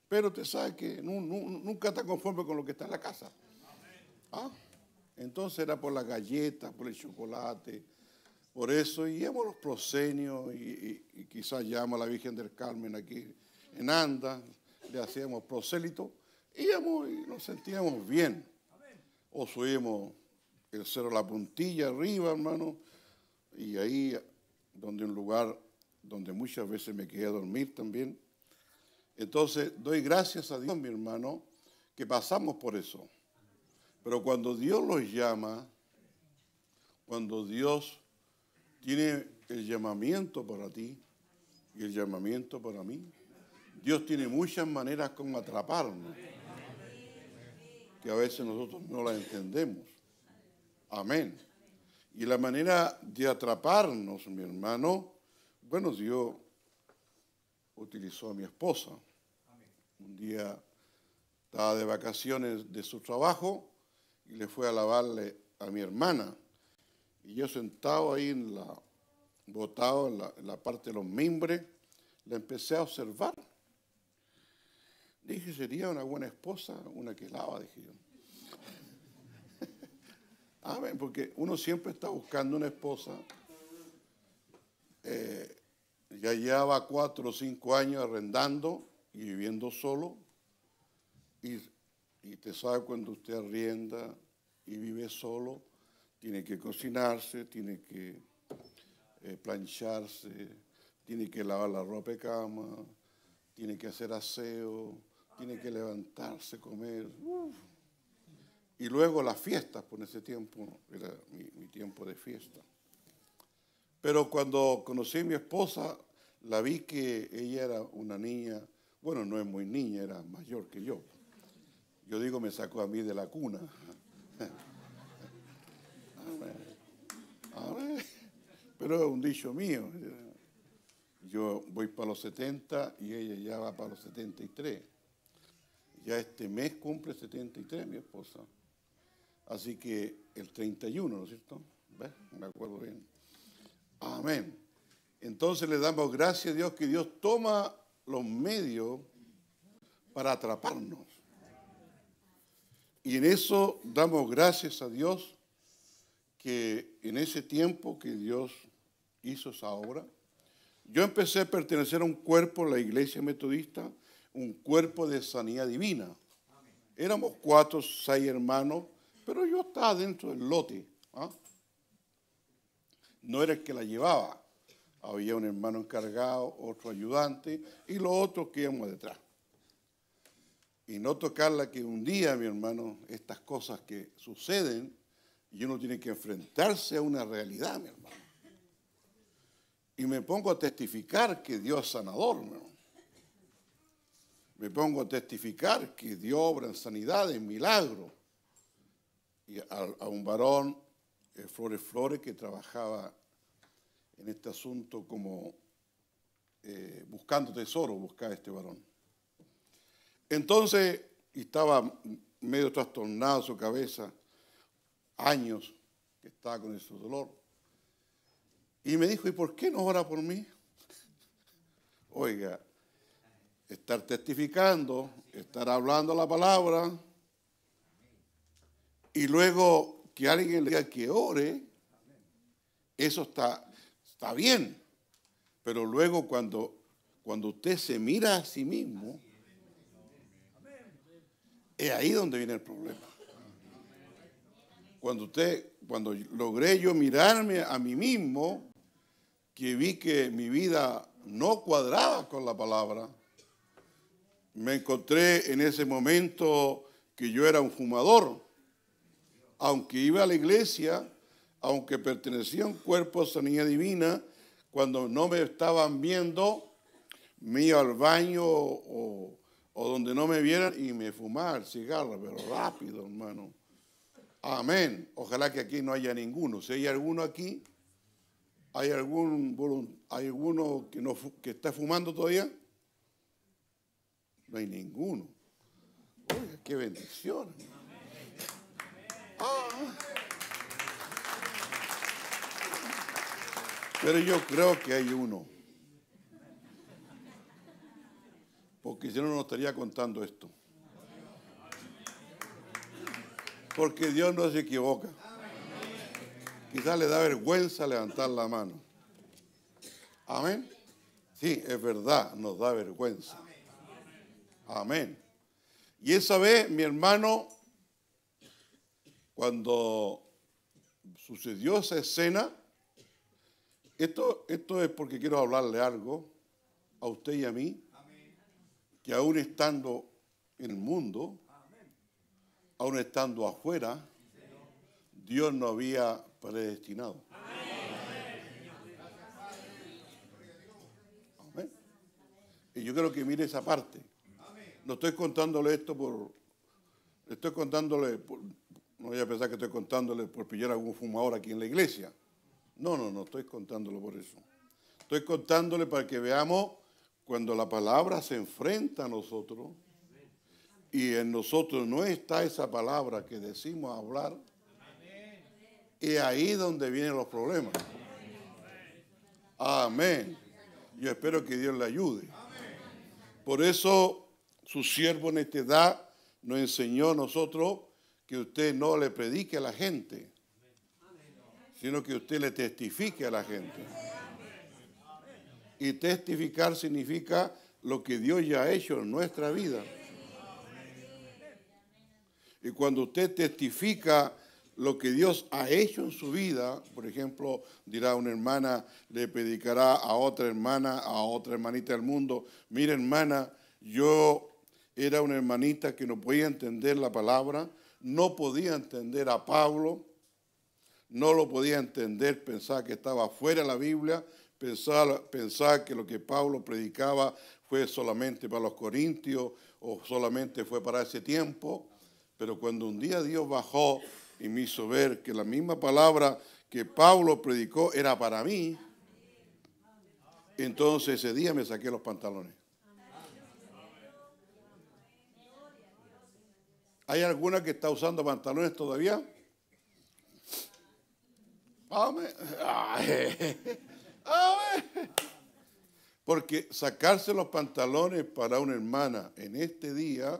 pero usted sabe que nunca está conforme con lo que está en la casa. Ah, entonces era por la galleta, por el chocolate, por eso, y los prosenios, y, y, quizás llama a la Virgen del Carmen aquí en Anda, le hacíamos prosélito, íbamos y nos sentíamos bien. O subimos el cerro La Puntilla arriba, hermano, y ahí donde un lugar donde muchas veces me quedé a dormir también. Entonces, doy gracias a Dios, mi hermano, que pasamos por eso. Pero cuando Dios los llama, cuando Dios tiene el llamamiento para ti y el llamamiento para mí, Dios tiene muchas maneras como atraparnos, que a veces nosotros no las entendemos. Amén. Y la manera de atraparnos, mi hermano, bueno, Dios utilizó a mi esposa. Un día estaba de vacaciones de su trabajo y le fue a lavarle a mi hermana. Y yo sentado ahí en la, botado en la, parte de los mimbres, le empecé a observar. Dije, sería una buena esposa, una que lava, dije yo. Amén, porque uno siempre está buscando una esposa. Eh, ya llevaba cuatro o cinco años arrendando y viviendo solo. Y, y te sabe cuando usted arrienda y vive solo, tiene que cocinarse, tiene que eh, plancharse, tiene que lavar la ropa de cama, tiene que hacer aseo, tiene que levantarse, comer. Y luego las fiestas, por ese tiempo era mi, mi tiempo de fiesta. Pero cuando conocí a mi esposa, la vi que ella era una niña, bueno, no es muy niña, era mayor que yo. Yo digo, me sacó a mí de la cuna. Pero es un dicho mío. Yo voy para los 70 y ella ya va para los 73. Ya este mes cumple 73 mi esposa. Así que el 31, ¿no es cierto? ¿Ves? Me acuerdo bien. Amén. Entonces le damos gracias a Dios que Dios toma los medios para atraparnos. Y en eso damos gracias a Dios que en ese tiempo que Dios hizo esa obra, yo empecé a pertenecer a un cuerpo, la iglesia metodista, un cuerpo de sanidad divina. Éramos cuatro, seis hermanos, pero yo estaba dentro del lote. ¿ah? No era el que la llevaba. Había un hermano encargado, otro ayudante y los otros que íbamos detrás. Y no tocarla que un día, mi hermano, estas cosas que suceden, y uno tiene que enfrentarse a una realidad, mi hermano. Y me pongo a testificar que Dios es sanador, mi hermano. Me pongo a testificar que Dios obra en sanidad, en milagro. Y a, un varón, eh, Flores Flores, que trabajaba en este asunto como eh, buscando tesoro, buscaba este varón. Entonces, estaba medio trastornado su cabeza, años que estaba con ese dolor. Y me dijo, ¿y por qué no ora por mí? Oiga, estar testificando, estar hablando la palabra, y luego que alguien le diga que ore, eso está Está bien, pero luego cuando, cuando usted se mira a sí mismo, es ahí donde viene el problema. Cuando usted, cuando logré yo mirarme a mí mismo, que vi que mi vida no cuadraba con la palabra, me encontré en ese momento que yo era un fumador. Aunque iba a la iglesia, aunque pertenecía a un cuerpo de sanidad divina, cuando no me estaban viendo, me iba al baño o, donde no me vieran y me fumaba el cigarro, pero rápido, hermano. Amén. Ojalá que aquí no haya ninguno. Si hay alguno aquí, ¿hay algún hay alguno que, no, está fumando todavía? No hay ninguno. Oye, qué bendición. Ah. Pero yo creo que hay uno. Porque si no, no estaría contando esto. Porque Dios no se equivoca. Quizás le da vergüenza levantar la mano. Amén. Sí, es verdad, nos da vergüenza. Amén. Y esa vez, mi hermano, cuando sucedió esa escena, esto, esto es porque quiero hablarle algo a usted y a mí, que aún estando en el mundo, aún estando afuera, Dios no había predestinado. Y yo creo que mire esa parte. No estoy contándole esto por. Estoy contándole. No voy a pensar que estoy contándole por pillar a algún fumador aquí en la iglesia. No, no, no estoy contándolo por eso. Estoy contándole para que veamos cuando la palabra se enfrenta a nosotros y en nosotros no está esa palabra que decimos hablar, y ahí donde vienen los problemas. Amén. Yo espero que Dios le ayude. Por eso su siervo en esta edad nos enseñó a nosotros que usted no le predique a la gente, sino que usted le testifique a la gente. Y testificar significa lo que Dios ya ha hecho en nuestra vida. Y cuando usted testifica lo que Dios ha hecho en su vida, por ejemplo, dirá una hermana, le predicará a otra hermana, a otra hermanita del mundo, mira hermana, yo era una hermanita que no podía entender la palabra, no podía entender a Pablo, no lo podía entender, pensaba que estaba fuera de la Biblia, pensaba, pensaba que lo que Pablo predicaba fue solamente para los corintios o solamente fue para ese tiempo, pero cuando un día Dios bajó y me hizo ver que la misma palabra que Pablo predicó era para mí, entonces ese día me saqué los pantalones. ¿Hay alguna que está usando pantalones todavía? Amén. Porque sacarse los pantalones para una hermana en este día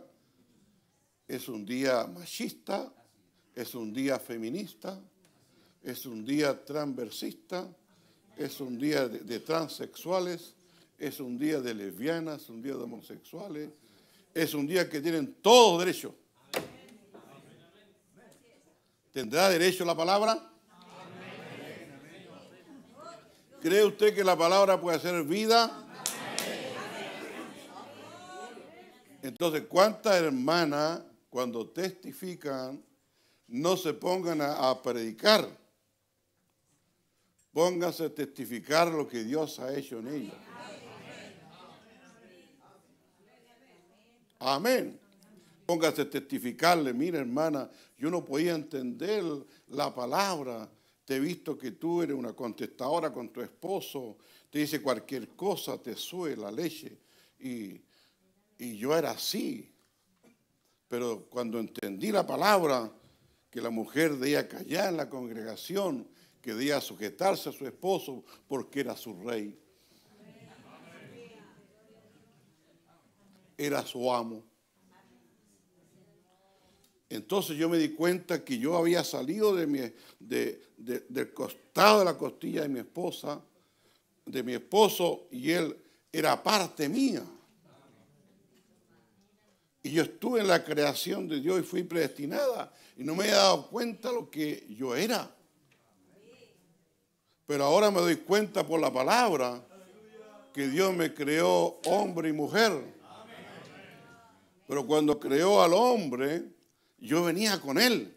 es un día machista, es un día feminista, es un día transversista, es un día de, transexuales, es un día de lesbianas, un día de homosexuales, es un día que tienen todo derecho ¿Tendrá derecho la palabra? ¿Cree usted que la palabra puede ser vida? Entonces, ¿cuántas hermanas cuando testifican no se pongan a, predicar? Pónganse a testificar lo que Dios ha hecho en ellas. Amén. Póngase a testificarle, mira hermana, yo no podía entender la palabra. Te he visto que tú eres una contestadora con tu esposo, te dice cualquier cosa, te sube la leche. Y, y yo era así. Pero cuando entendí la palabra, que la mujer debía callar en la congregación, que debía sujetarse a su esposo porque era su rey. Era su amo. Entonces yo me di cuenta que yo había salido del costado de la costilla de mi esposa, de mi esposo, y él era parte mía. Y yo estuve en la creación de Dios y fui predestinada. Y no me he dado cuenta lo que yo era. Pero ahora me doy cuenta por la palabra que Dios me creó hombre y mujer. Pero cuando creó al hombre, yo venía con él.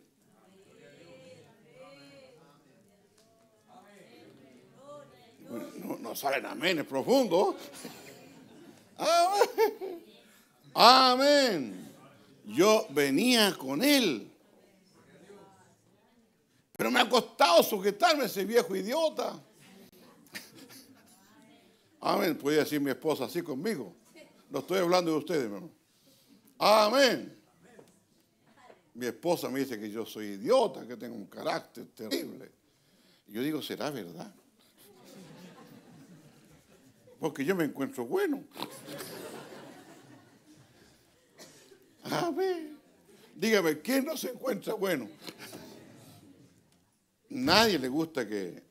No, salen amén, es profundo. Amén. Amén. Yo venía con él. Pero me ha costado sujetarme a ese viejo idiota. Amén. Puede decir mi esposa así conmigo. No estoy hablando de ustedes, hermano. Amén. Mi esposa me dice que yo soy idiota, que tengo un carácter terrible. Y yo digo, ¿será verdad? Porque yo me encuentro bueno. A ver, Dígame, ¿quién no se encuentra bueno? Nadie le gusta que,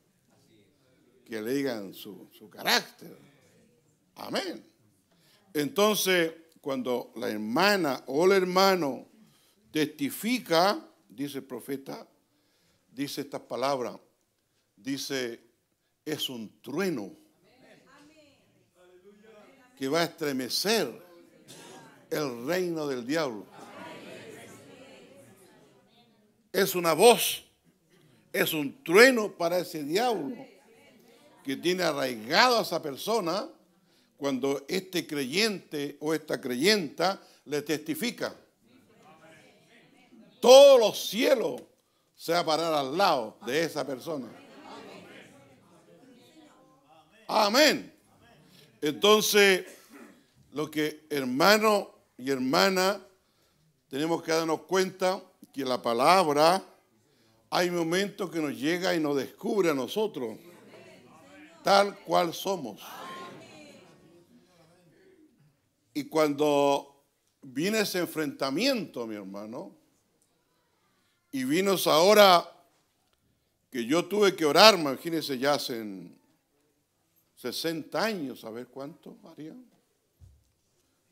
que le digan su, su carácter. Amén. Entonces, cuando la hermana o el hermano testifica, dice el profeta, dice estas palabras, dice, es un trueno que va a estremecer el reino del diablo. Es una voz, es un trueno para ese diablo que tiene arraigado a esa persona cuando este creyente o esta creyenta le testifica. Todos los cielos se va a parar al lado de esa persona. Amén. Entonces, lo que hermano y hermana tenemos que darnos cuenta que la palabra hay momentos que nos llega y nos descubre a nosotros tal cual somos. Y cuando viene ese enfrentamiento, mi hermano, y vino ahora que yo tuve que orar, imagínense, ya hace 60 años, a ver cuánto, María.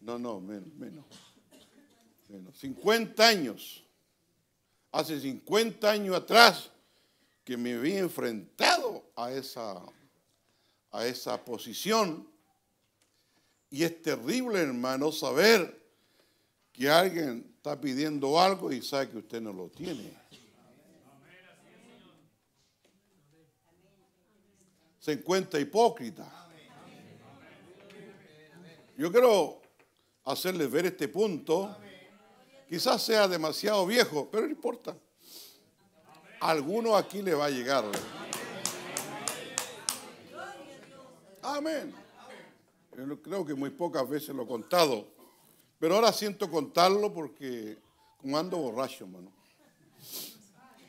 No, no, menos, menos. menos. 50 años. Hace 50 años atrás que me había enfrentado a esa, a esa posición y es terrible, hermano, saber que alguien está pidiendo algo y sabe que usted no lo tiene. Se encuentra hipócrita. Yo quiero hacerles ver este punto. Quizás sea demasiado viejo, pero no importa. alguno aquí le va a llegar. Amén creo que muy pocas veces lo he contado, pero ahora siento contarlo porque ando borracho, hermano.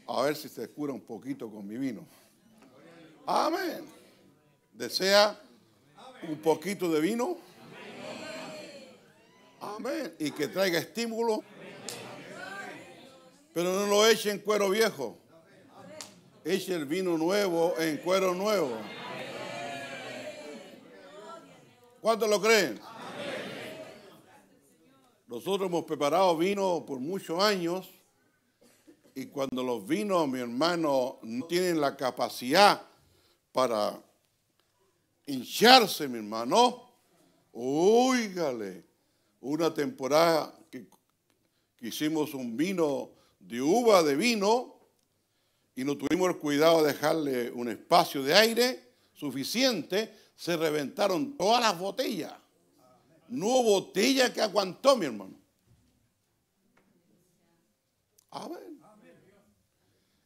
A ver si se cura un poquito con mi vino. Amén. ¿Desea un poquito de vino? Amén. Y que traiga estímulo. Pero no lo eche en cuero viejo. Eche el vino nuevo en cuero nuevo. ¿Cuántos lo creen? Nosotros hemos preparado vino por muchos años y cuando los vinos, mi hermano, no tienen la capacidad para hincharse, mi hermano, oígale, una temporada que, que hicimos un vino de uva de vino y no tuvimos el cuidado de dejarle un espacio de aire suficiente, se reventaron todas las botellas. No botella que aguantó, mi hermano. Amén.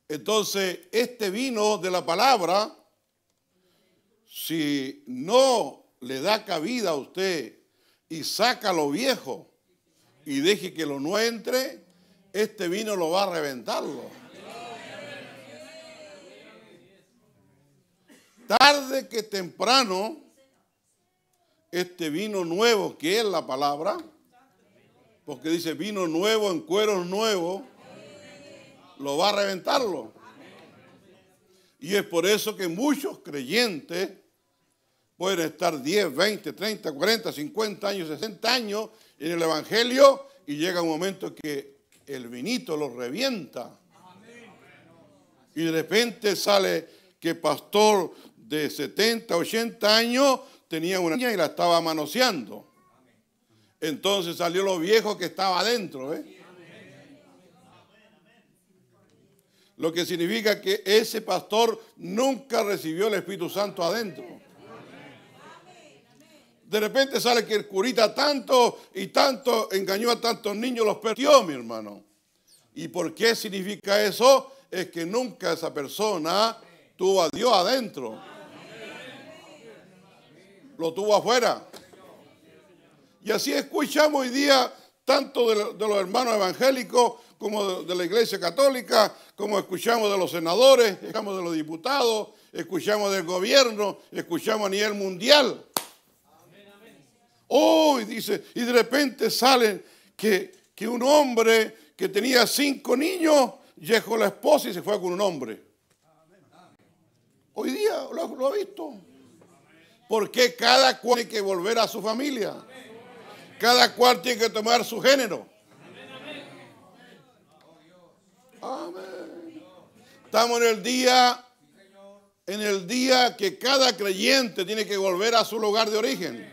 Entonces, este vino de la palabra, si no le da cabida a usted y saca lo viejo y deje que lo no entre, este vino lo va a reventarlo. tarde que temprano, este vino nuevo, que es la palabra, porque dice vino nuevo en cueros nuevos, lo va a reventarlo. Y es por eso que muchos creyentes pueden estar 10, 20, 30, 40, 50 años, 60 años en el Evangelio y llega un momento que el vinito lo revienta. Y de repente sale que pastor de 70, 80 años tenía una niña y la estaba manoseando. Entonces salió lo viejo que estaba adentro. ¿eh? Lo que significa que ese pastor nunca recibió el Espíritu Santo adentro. De repente sale que el curita tanto y tanto engañó a tantos niños, los perdió, mi hermano. ¿Y por qué significa eso? Es que nunca esa persona tuvo a Dios adentro lo tuvo afuera. Y así escuchamos hoy día tanto de, los hermanos evangélicos como de, la iglesia católica, como escuchamos de los senadores, escuchamos de los diputados, escuchamos del gobierno, escuchamos a nivel mundial. Hoy dice, y de repente sale que, que un hombre que tenía cinco niños, dejó la esposa y se fue con un hombre. Hoy día lo, he visto. Porque cada cual tiene que volver a su familia. Cada cual tiene que tomar su género. Amén. Estamos en el día, en el día que cada creyente tiene que volver a su lugar de origen.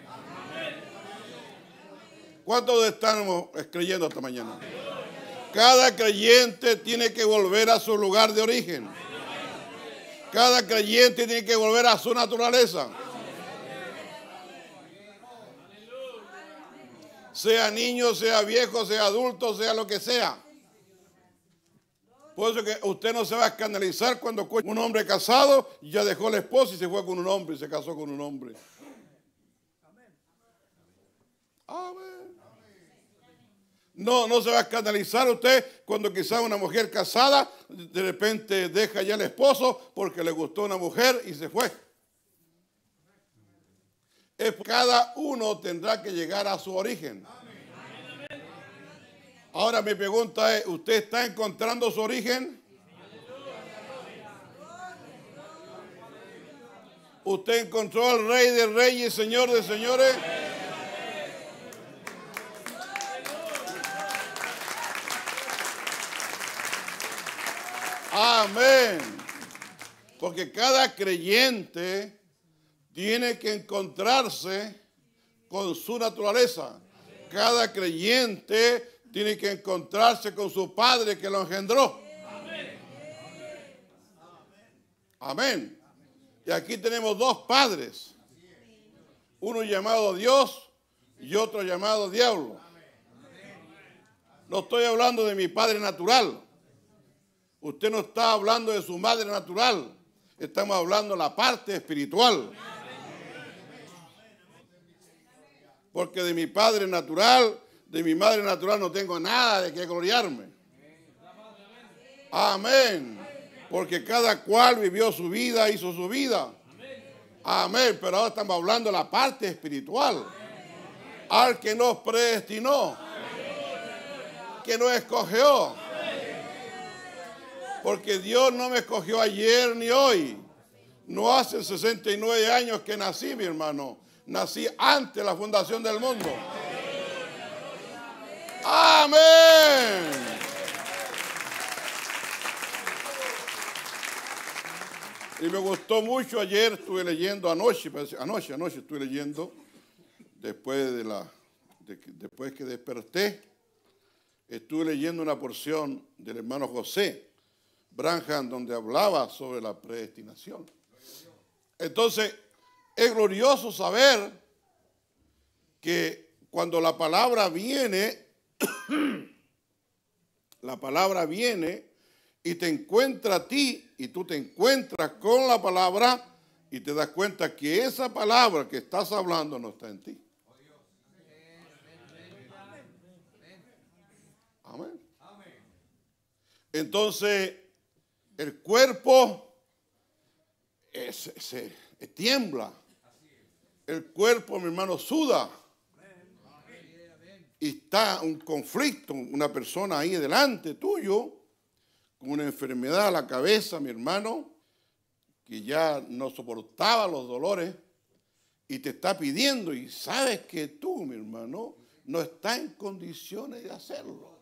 ¿Cuántos estamos creyendo esta mañana? Cada creyente tiene que volver a su lugar de origen. Cada creyente tiene que volver a su naturaleza. Sea niño, sea viejo, sea adulto, sea lo que sea. Por eso que usted no se va a escandalizar cuando un hombre casado ya dejó la esposa y se fue con un hombre y se casó con un hombre. Amén. No, no se va a escandalizar usted cuando quizá una mujer casada de repente deja ya al esposo porque le gustó una mujer y se fue. Cada uno tendrá que llegar a su origen. Ahora mi pregunta es, ¿usted está encontrando su origen? ¿Usted encontró al rey de reyes, señor de señores? Amén. Porque cada creyente tiene que encontrarse con su naturaleza. Cada creyente tiene que encontrarse con su padre que lo engendró. Amén. Y aquí tenemos dos padres. Uno llamado Dios y otro llamado diablo. No estoy hablando de mi padre natural. Usted no está hablando de su madre natural. Estamos hablando de la parte espiritual. Porque de mi padre natural, de mi madre natural no tengo nada de que gloriarme. Amén. Porque cada cual vivió su vida, hizo su vida. Amén. Pero ahora estamos hablando de la parte espiritual. Al que nos predestinó. Que nos escogió porque Dios no me escogió ayer ni hoy. No hace 69 años que nací, mi hermano. Nací antes de la fundación del mundo. Amén. Y me gustó mucho ayer, estuve leyendo anoche, anoche, anoche estuve leyendo, después de la, después que desperté, estuve leyendo una porción del hermano José Branham donde hablaba sobre la predestinación. Entonces, es glorioso saber que cuando la palabra viene, la palabra viene y te encuentra a ti y tú te encuentras con la palabra y te das cuenta que esa palabra que estás hablando no está en ti. Amén. Entonces, el cuerpo se, tiembla. El cuerpo, mi hermano, suda. Y está un conflicto, una persona ahí delante tuyo, con una enfermedad a la cabeza, mi hermano, que ya no soportaba los dolores y te está pidiendo y sabes que tú, mi hermano, no está en condiciones de hacerlo.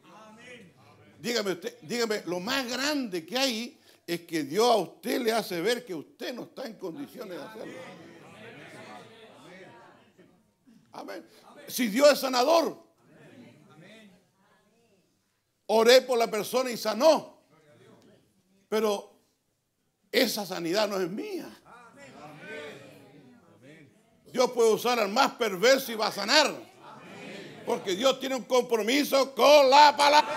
Dígame usted, dígame, lo más grande que hay es que Dios a usted le hace ver que usted no está en condiciones de hacerlo. Amén. Si Dios es sanador, oré por la persona y sanó. Pero esa sanidad no es mía. Dios puede usar al más perverso y va a sanar. Porque Dios tiene un compromiso con la palabra.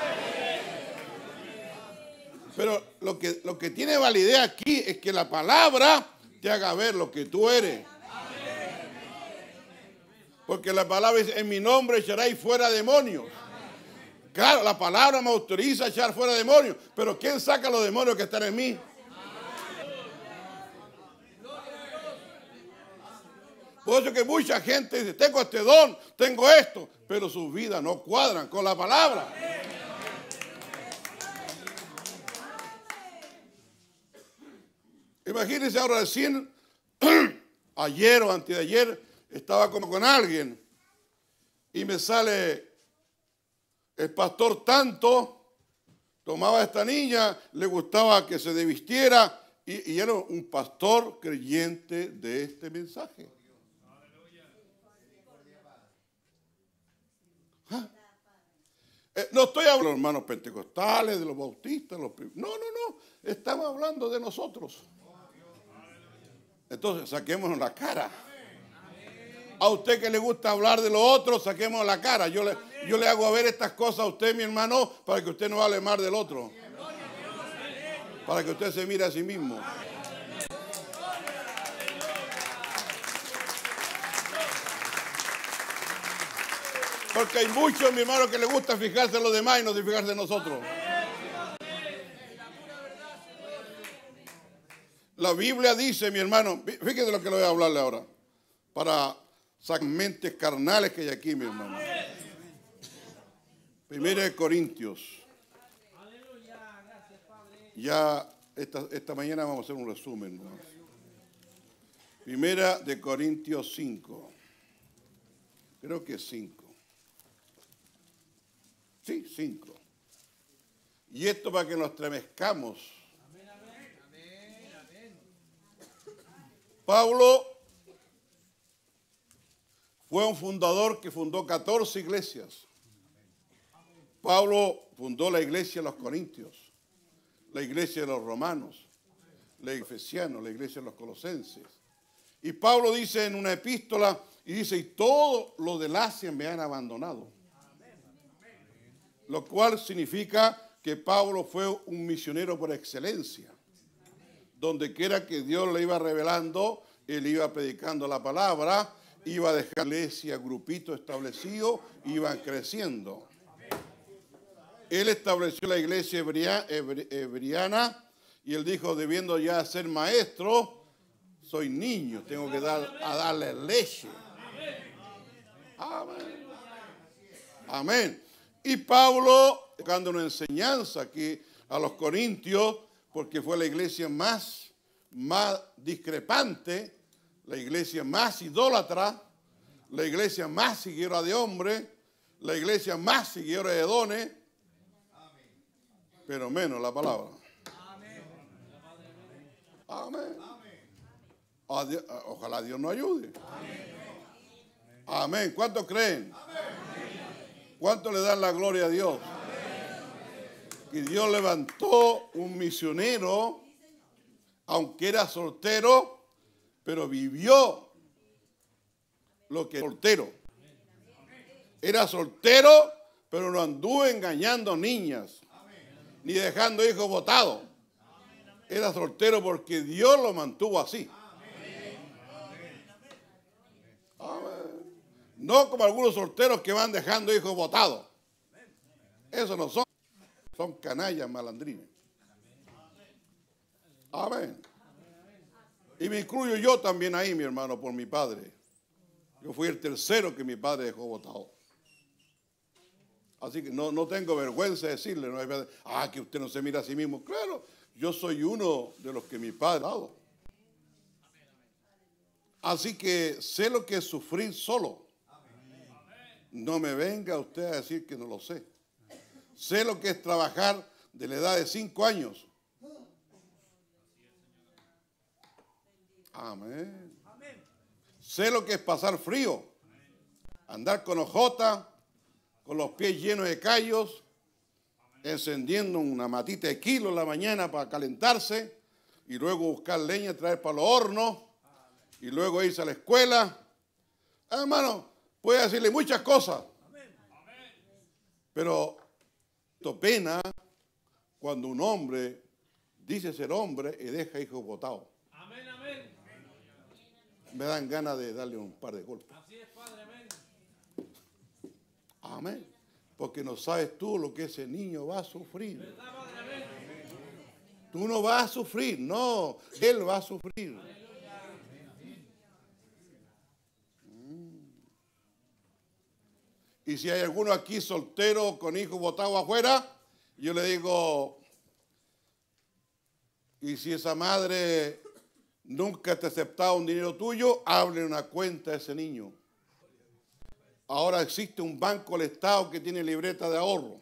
Pero lo que, lo que tiene validez aquí es que la palabra te haga ver lo que tú eres. Porque la palabra es, en mi nombre echaréis fuera demonios. Claro, la palabra me autoriza a echar fuera demonios. Pero ¿quién saca los demonios que están en mí? Por eso que mucha gente dice, tengo este don, tengo esto, pero sus vidas no cuadran con la palabra. Imagínense ahora recién, ayer o antes de ayer, estaba como con alguien y me sale el pastor tanto, tomaba a esta niña, le gustaba que se desvistiera y, y era un pastor creyente de este mensaje. ¿Ah? Eh, no estoy hablando de los hermanos pentecostales, de los bautistas, los no, no, no, estamos hablando de nosotros. Entonces, saquémonos la cara. A usted que le gusta hablar de lo otro, saquemos la cara. Yo le, yo le hago a ver estas cosas a usted, mi hermano, para que usted no hable más del otro. Para que usted se mire a sí mismo. Porque hay muchos, mi hermano, que le gusta fijarse en los demás y no fijarse en nosotros. La Biblia dice, mi hermano, fí- fíjate lo que le voy a hablarle ahora, para sacar mentes carnales que hay aquí, mi hermano. Primera de Corintios. Ya esta, esta mañana vamos a hacer un resumen. ¿no? Primera de Corintios 5. Creo que 5. Sí, 5. Y esto para que nos estremezcamos. Pablo fue un fundador que fundó 14 iglesias. Pablo fundó la iglesia de los Corintios, la iglesia de los romanos, la iglesia la iglesia de los colosenses. Y Pablo dice en una epístola, y dice, y todo lo del Asia me han abandonado. Lo cual significa que Pablo fue un misionero por excelencia. Donde quiera que Dios le iba revelando, él iba predicando la palabra, iba dejar iglesia, grupito establecido, iban creciendo. Él estableció la iglesia hebrea- y él dijo, debiendo ya ser maestro, soy niño, tengo que darle leche. Amén. Y Pablo, dando una enseñanza aquí a los corintios, porque fue la iglesia más discrepante, la iglesia más idólatra, la iglesia más seguidora de hombres, la iglesia más seguidora de dones, pero menos la palabra. Amén. Ojalá Dios nos ayude. Amén. ¿Cuántos creen? ¿Cuántos le dan la gloria a Dios? Que Dios levantó un misionero, aunque era soltero, pero vivió lo que soltero. Era soltero, pero no anduvo engañando niñas, ni dejando hijos botados. Era soltero porque Dios lo mantuvo así. No como algunos solteros que van dejando hijos botados. Eso no son. Son canallas malandrines. Amén. Y me incluyo yo también ahí, mi hermano, por mi padre. Yo fui el tercero que mi padre dejó botado. Así que no, no tengo vergüenza de decirle, no hay verdad, ah, que usted no se mira a sí mismo. Claro, yo soy uno de los que mi padre ha dado. Así que sé lo que es sufrir solo. No me venga usted a decir que no lo sé. Sé lo que es trabajar de la edad de cinco años. Amén. Sé lo que es pasar frío. Andar con ojota, con los pies llenos de callos, encendiendo una matita de kilo en la mañana para calentarse y luego buscar leña, traer para los hornos y luego irse a la escuela. Ah, hermano, puede decirle muchas cosas. Pero esto pena cuando un hombre dice ser hombre y deja hijos botados. Me dan ganas de darle un par de golpes. Amén. Porque no sabes tú lo que ese niño va a sufrir. Tú no vas a sufrir, no, él va a sufrir. Mm. Y si hay alguno aquí soltero con hijos botados afuera, yo le digo, y si esa madre nunca te ha aceptado un dinero tuyo, abre una cuenta a ese niño. Ahora existe un banco del Estado que tiene libreta de ahorro.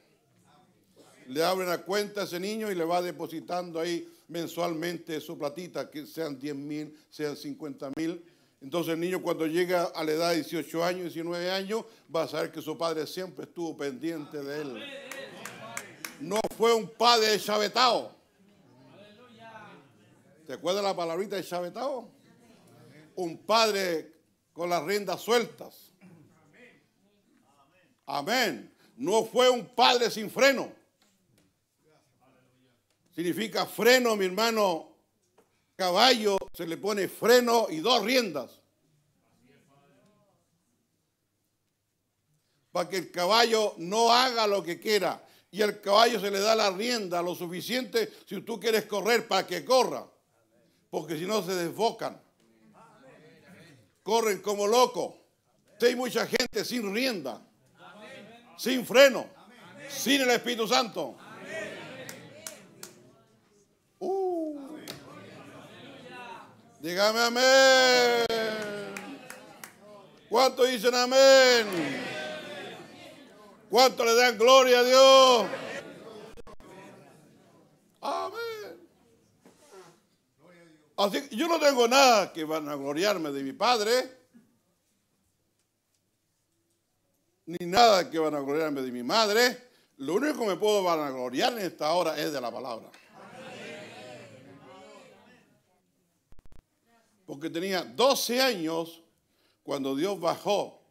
Le abre una cuenta a ese niño y le va depositando ahí mensualmente su platita, que sean 10 mil, sean 50 mil. Entonces el niño cuando llega a la edad de 18 años, 19 años, va a saber que su padre siempre estuvo pendiente de él. No fue un padre chavetado. ¿Te acuerdas la palabrita de chavetado? Un padre con las riendas sueltas. Amén. No fue un padre sin freno. Significa freno, mi hermano. Caballo se le pone freno y dos riendas. Para que el caballo no haga lo que quiera. Y al caballo se le da la rienda lo suficiente si tú quieres correr para que corra. Porque si no se desbocan. Corren como locos. Hay mucha gente sin rienda, sin freno, sin el Espíritu Santo. Uh. Dígame amén. ¿Cuánto dicen amén? ¿Cuánto le dan gloria a Dios? Amén. Así que yo no tengo nada que van a gloriarme de mi padre, ni nada que van a gloriarme de mi madre. Lo único que me puedo vanagloriar en esta hora es de la palabra. Porque tenía 12 años cuando Dios bajó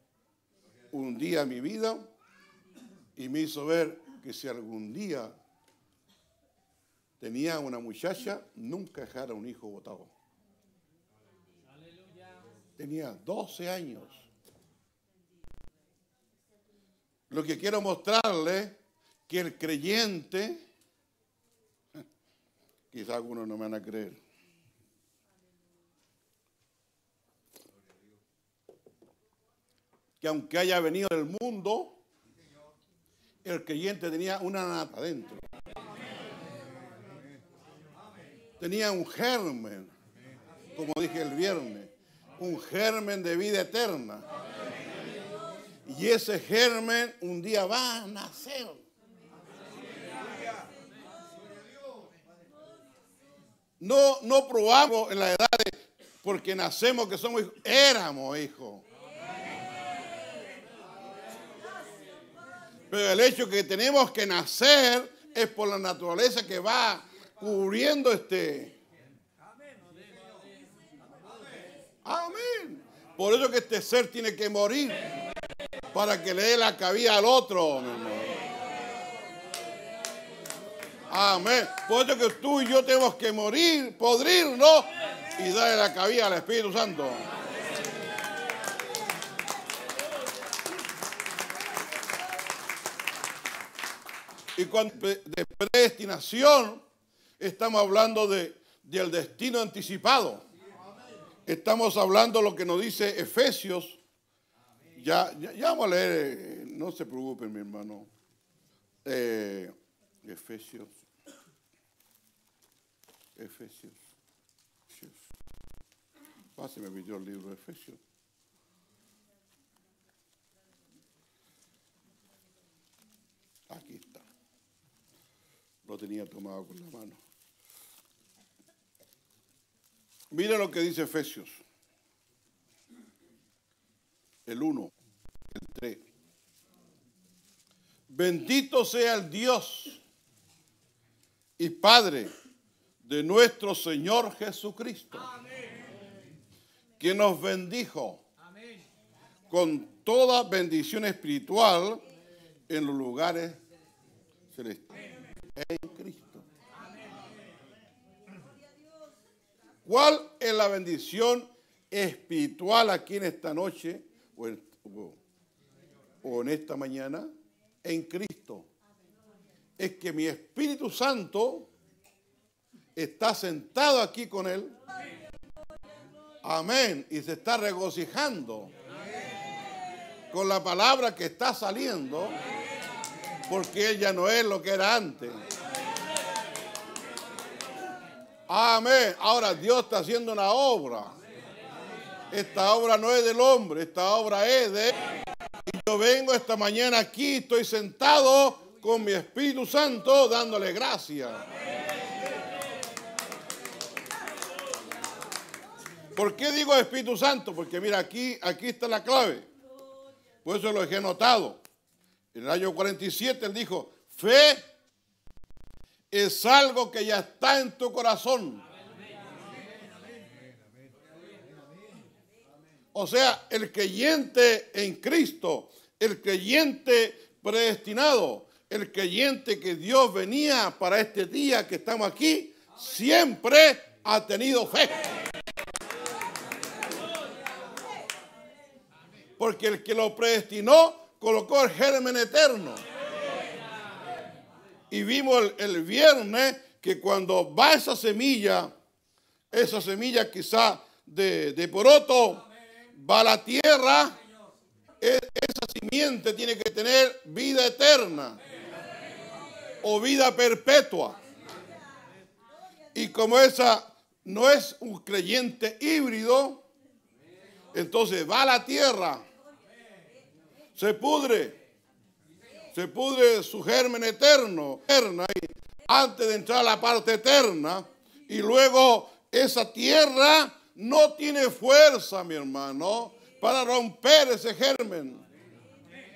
un día a mi vida y me hizo ver que si algún día tenía una muchacha, nunca dejara un hijo votado. Tenía 12 años. Lo que quiero mostrarle que el creyente, quizá algunos no me van a creer, que aunque haya venido del mundo, el creyente tenía una nata adentro. Tenía un germen, como dije el viernes, un germen de vida eterna. Y ese germen un día va a nacer. No, no probamos en la edad porque nacemos que somos hijos, éramos hijos. Pero el hecho que tenemos que nacer es por la naturaleza que va cubriendo este. Amén. Por eso que este ser tiene que morir para que le dé la cabida al otro. Amén. Por eso que tú y yo tenemos que morir, podrirnos y darle la cabida al Espíritu Santo. Y cuando de predestinación estamos hablando de, del destino anticipado. Estamos hablando lo que nos dice Efesios. Ya, ya, vamos a leer, eh, no se preocupen mi hermano. Eh, Efesios. Efesios. Páseme me el libro de Efesios. Aquí está lo tenía tomado con la mano. Mira lo que dice Efesios. El 1, el 3. Bendito sea el Dios y Padre de nuestro Señor Jesucristo, que nos bendijo con toda bendición espiritual en los lugares celestiales en Cristo. ¿Cuál es la bendición espiritual aquí en esta noche o en, esta mañana? En Cristo. Es que mi Espíritu Santo está sentado aquí con Él. Amén. Y se está regocijando con la palabra que está saliendo porque Él ya no es lo que era antes. Ahora Dios está haciendo una obra. Esta obra no es del hombre, esta obra es de... Y yo vengo esta mañana aquí, estoy sentado con mi Espíritu Santo dándole gracias. ¿Por qué digo Espíritu Santo? Porque mira, aquí, aquí está la clave. Por eso lo dejé notado. En el año 47 él dijo, fe es algo que ya está en tu corazón. O sea, el creyente en Cristo, el creyente predestinado, el creyente que Dios venía para este día que estamos aquí, siempre ha tenido fe. Porque el que lo predestinó colocó el germen eterno. Y vimos el, viernes que cuando va esa semilla, esa semilla quizá de, poroto, va a la tierra, e, esa simiente tiene que tener vida eterna o vida perpetua. Y como esa no es un creyente híbrido, entonces va a la tierra, se pudre, se pudre su germen eterno, eterna, antes de entrar a la parte eterna, y luego esa tierra no tiene fuerza, mi hermano, para romper ese germen.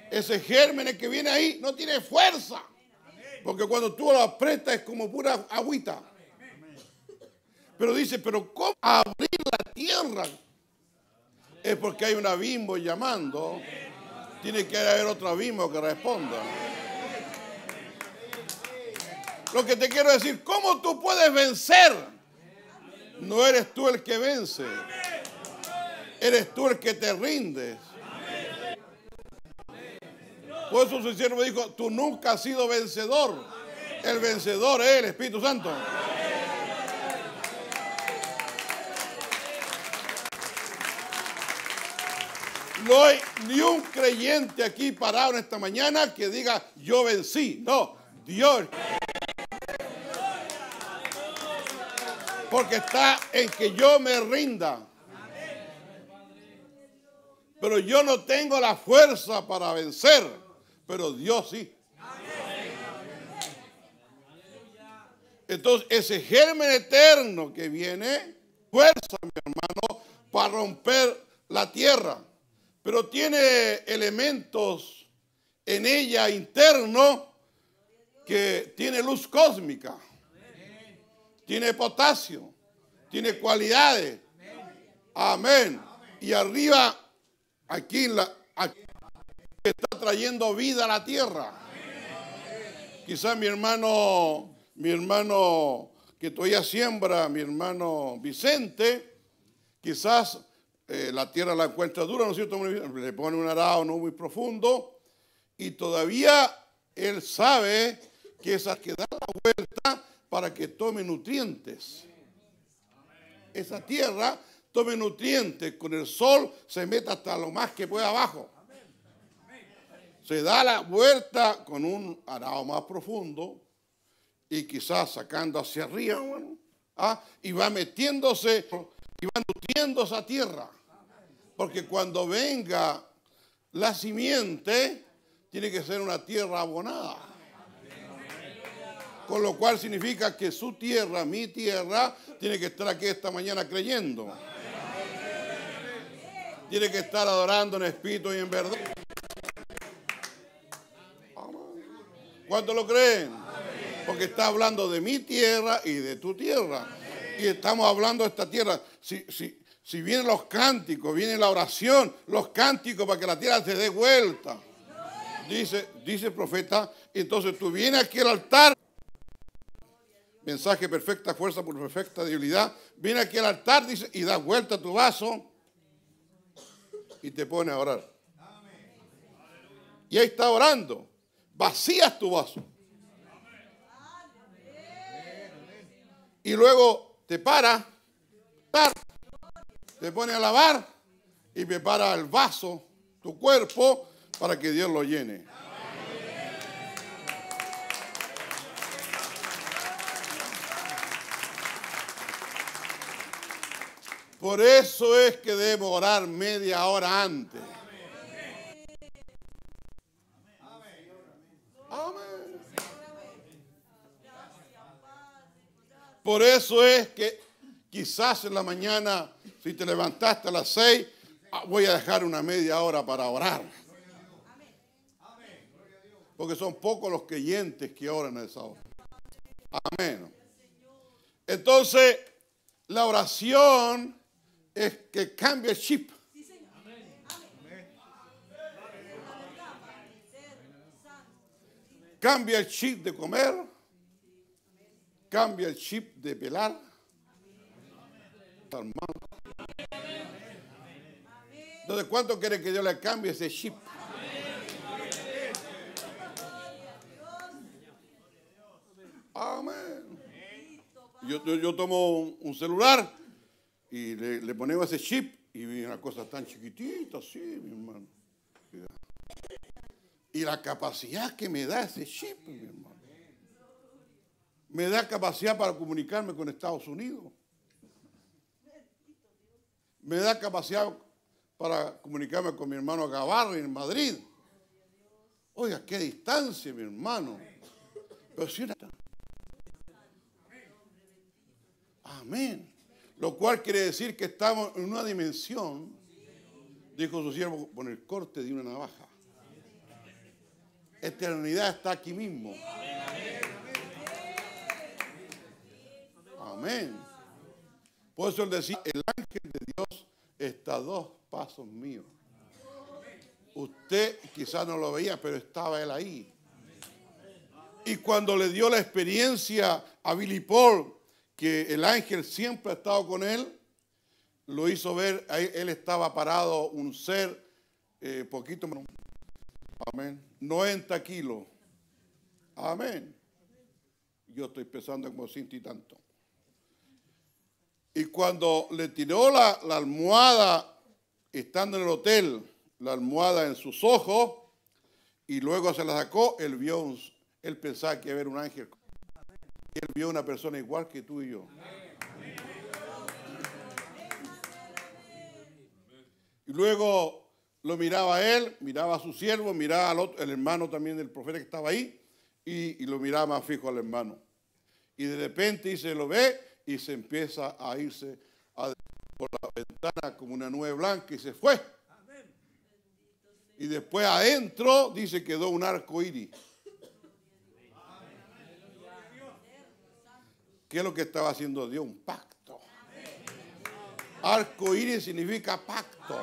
Ese germen que viene ahí no tiene fuerza. Porque cuando tú lo apretas es como pura agüita. Pero dice, pero ¿cómo abrir la tierra? Es porque hay un abismo llamando. Tiene que haber otro abismo que responda. Lo que te quiero decir, ¿cómo tú puedes vencer? No eres tú el que vence. Eres tú el que te rindes. Por eso su siervo dijo, tú nunca has sido vencedor. El vencedor es el Espíritu Santo. No hay ni un creyente aquí parado en esta mañana que diga, yo vencí. No, Dios. Porque está en que yo me rinda. Pero yo no tengo la fuerza para vencer, pero Dios sí. Entonces, ese germen eterno que viene, fuerza, mi hermano, para romper la tierra. Pero tiene elementos en ella interno que tiene luz cósmica tiene potasio, tiene cualidades. Amén. Y arriba, aquí, la, está trayendo vida a la tierra. Quizás mi hermano, mi hermano que todavía siembra, mi hermano Vicente, quizás eh, la tierra la encuentra dura, ¿no es cierto? Le pone un arado no muy profundo y todavía él sabe que esa que da la vuelta para que tome nutrientes. Esa tierra tome nutrientes, con el sol se meta hasta lo más que pueda abajo. Se da la vuelta con un arado más profundo y quizás sacando hacia arriba, ¿ah? y va metiéndose y va nutriendo esa tierra. Porque cuando venga la simiente, tiene que ser una tierra abonada. Con lo cual significa que su tierra, mi tierra, tiene que estar aquí esta mañana creyendo. Tiene que estar adorando en espíritu y en verdad. ¿Cuántos lo creen? Porque está hablando de mi tierra y de tu tierra. Y estamos hablando de esta tierra. Si, si, si vienen los cánticos, viene la oración, los cánticos para que la tierra se dé vuelta. Dice, dice el profeta, entonces tú vienes aquí al altar mensaje perfecta fuerza por perfecta debilidad. Viene aquí al altar dice, y da vuelta a tu vaso y te pone a orar. Y ahí está orando. Vacías tu vaso. Y luego te para, te pone a lavar y prepara el vaso, tu cuerpo, para que Dios lo llene. Por eso es que debo orar media hora antes. Por eso es que quizás en la mañana, si te levantaste a las seis, ah, voy a dejar una media hora para orar. Porque son pocos los creyentes que oran a esa hora. Amén. Entonces, la oración es que cambie el chip. Cambia el chip de comer, cambia el chip de pelar. Entonces, ¿cuánto quiere que Dios le cambie ese chip? Amén. Yo, yo, tomo un, celular y le, ponemos ese chip y una cosa tan chiquitita así, mi hermano. Y la capacidad que me da ese chip, mi hermano. Me da capacidad para comunicarme con Estados Unidos. Me da capacidad para comunicarme con mi hermano Gavarro en Madrid. Oiga, qué distancia, mi hermano. Pero si. Amén. Lo cual quiere decir que estamos en una dimensión, dijo su siervo, con el corte de una navaja. Eternidad está aquí mismo. Amén. Por eso él decía, el ángel de Dios está a dos pasos míos. Usted quizás no lo veía, pero estaba él ahí. Y cuando le dio la experiencia a Billy Paul que el ángel siempre ha estado con él, lo hizo ver, él estaba parado, un ser eh, poquito menos, amén, 90 kilos, amén. Yo estoy pesando como ciento y tanto. Y cuando le tiró la, la almohada, estando en el hotel, la almohada en sus ojos, y luego se la sacó, él vio, él pensaba que iba a haber un ángel él vio una persona igual que tú y yo. Y luego lo miraba a él, miraba a su siervo, miraba al otro, el hermano también del profeta que estaba ahí, y, lo miraba más fijo al hermano. Y de repente se lo ve y se empieza a irse por la ventana como una nube blanca y se fue. Y después adentro dice quedó un arco iris. ¿Qué es lo que estaba haciendo Dios? Un pacto. Arco iris significa pacto.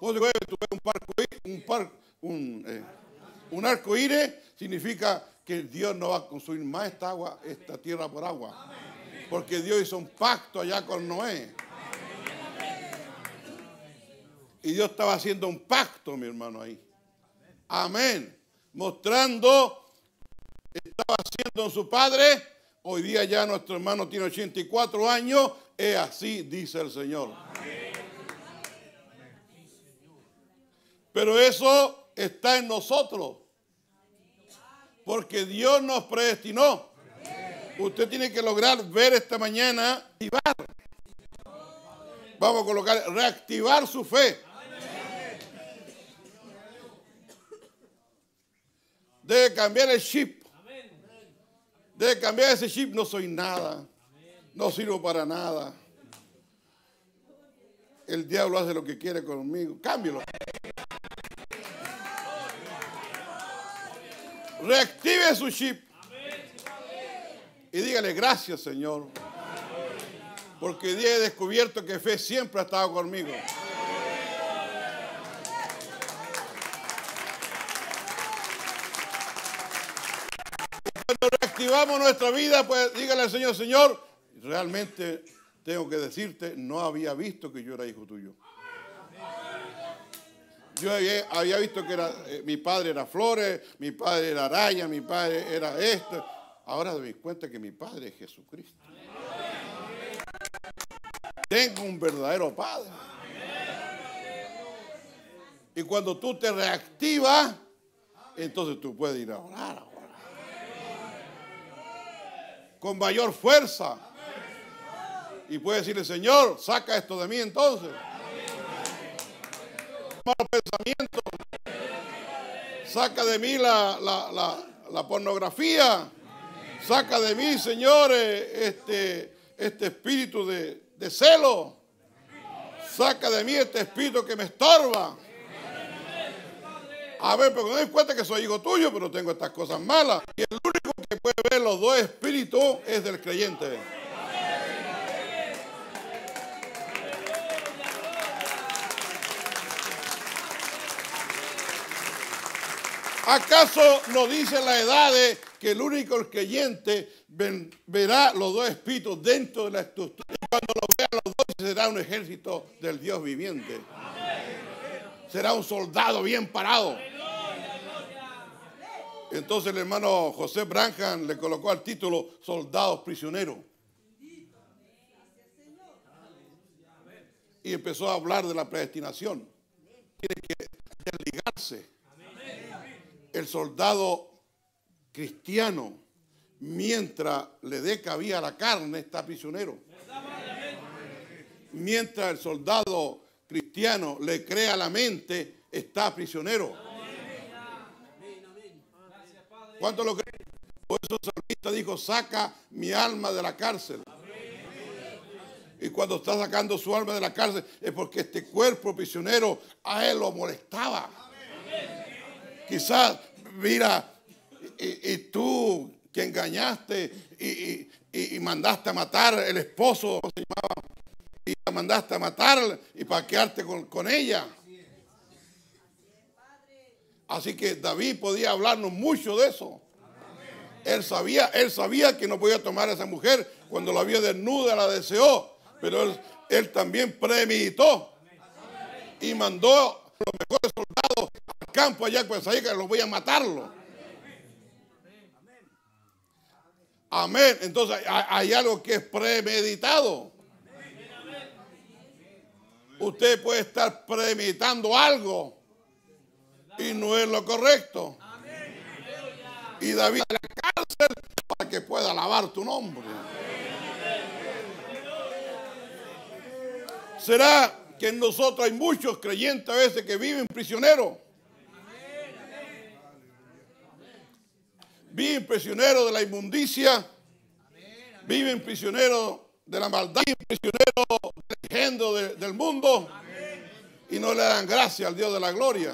Vos tú ves un, par, un, eh, un arco iris significa que Dios no va a construir más esta agua, esta tierra por agua. Porque Dios hizo un pacto allá con Noé. Y Dios estaba haciendo un pacto, mi hermano, ahí. Amén. Mostrando estaba haciendo su padre. Hoy día ya nuestro hermano tiene 84 años. Es así, dice el Señor. Pero eso está en nosotros. Porque Dios nos predestinó. Usted tiene que lograr ver esta mañana, activar. Vamos a colocar, reactivar su fe. Debe cambiar el chip. Debe cambiar ese chip, no soy nada. No sirvo para nada. El diablo hace lo que quiere conmigo. Cámbialo. Reactive su chip. Y dígale gracias, Señor. Porque he descubierto que fe siempre ha estado conmigo. activamos nuestra vida, pues dígale al Señor, Señor, realmente tengo que decirte, no había visto que yo era hijo tuyo. Yo había, visto que era, eh, mi padre era Flores, mi padre era Araya, mi padre era esto. Ahora doy cuenta que mi padre es Jesucristo. Tengo un verdadero padre. Y cuando tú te reactivas, entonces tú puedes ir a orar con mayor fuerza. y puede decirle, Señor, saca esto de mí entonces. Malos pensamientos. Saca de mí la, la, la, pornografía. Saca de mí, Señor, eh, este, este espíritu de, celo. Saca de mí este espíritu que me estorba. A ver, porque no doy cuenta que soy hijo tuyo, pero tengo estas cosas malas. Y el único que puede ver los dos espíritus es del creyente. ¿Acaso no dice la edad que el único creyente ven- verá los dos espíritus dentro de la estructura? Y cuando lo vean los dos será un ejército del Dios viviente. Será un soldado bien parado. Entonces el hermano José Branham le colocó al título Soldados Prisioneros. Y empezó a hablar de la predestinación. Tiene que desligarse. El soldado cristiano, mientras le dé cabida a la carne, está prisionero. Mientras el soldado cristiano le crea la mente, está prisionero. ¿Cuánto lo creen? Por eso el salmista dijo, saca mi alma de la cárcel. Y cuando está sacando su alma de la cárcel es porque este cuerpo prisionero a él lo molestaba. Quizás, mira, y, tú que engañaste y, mandaste a matar el esposo, ¿cómo se llamaba? Y la mandaste a matar y para quedarte con, con ella. Así que David podía hablarnos mucho de eso. Él sabía, él sabía que no podía tomar a esa mujer cuando la vio desnuda, la deseó. Pero él, también premeditó y mandó los mejores soldados campo allá, pues ahí que los voy a matarlo. Amén. Entonces hay, algo que es premeditado. Usted puede estar premeditando algo y no es lo correcto. Y David a la cárcel para que pueda alabar tu nombre. ¿Será que en nosotros hay muchos creyentes a veces que viven prisioneros? Viven prisioneros de la inmundicia, viven prisioneros de la maldad, viven prisioneros del género de- del mundo y no le dan gracias al Dios de la gloria.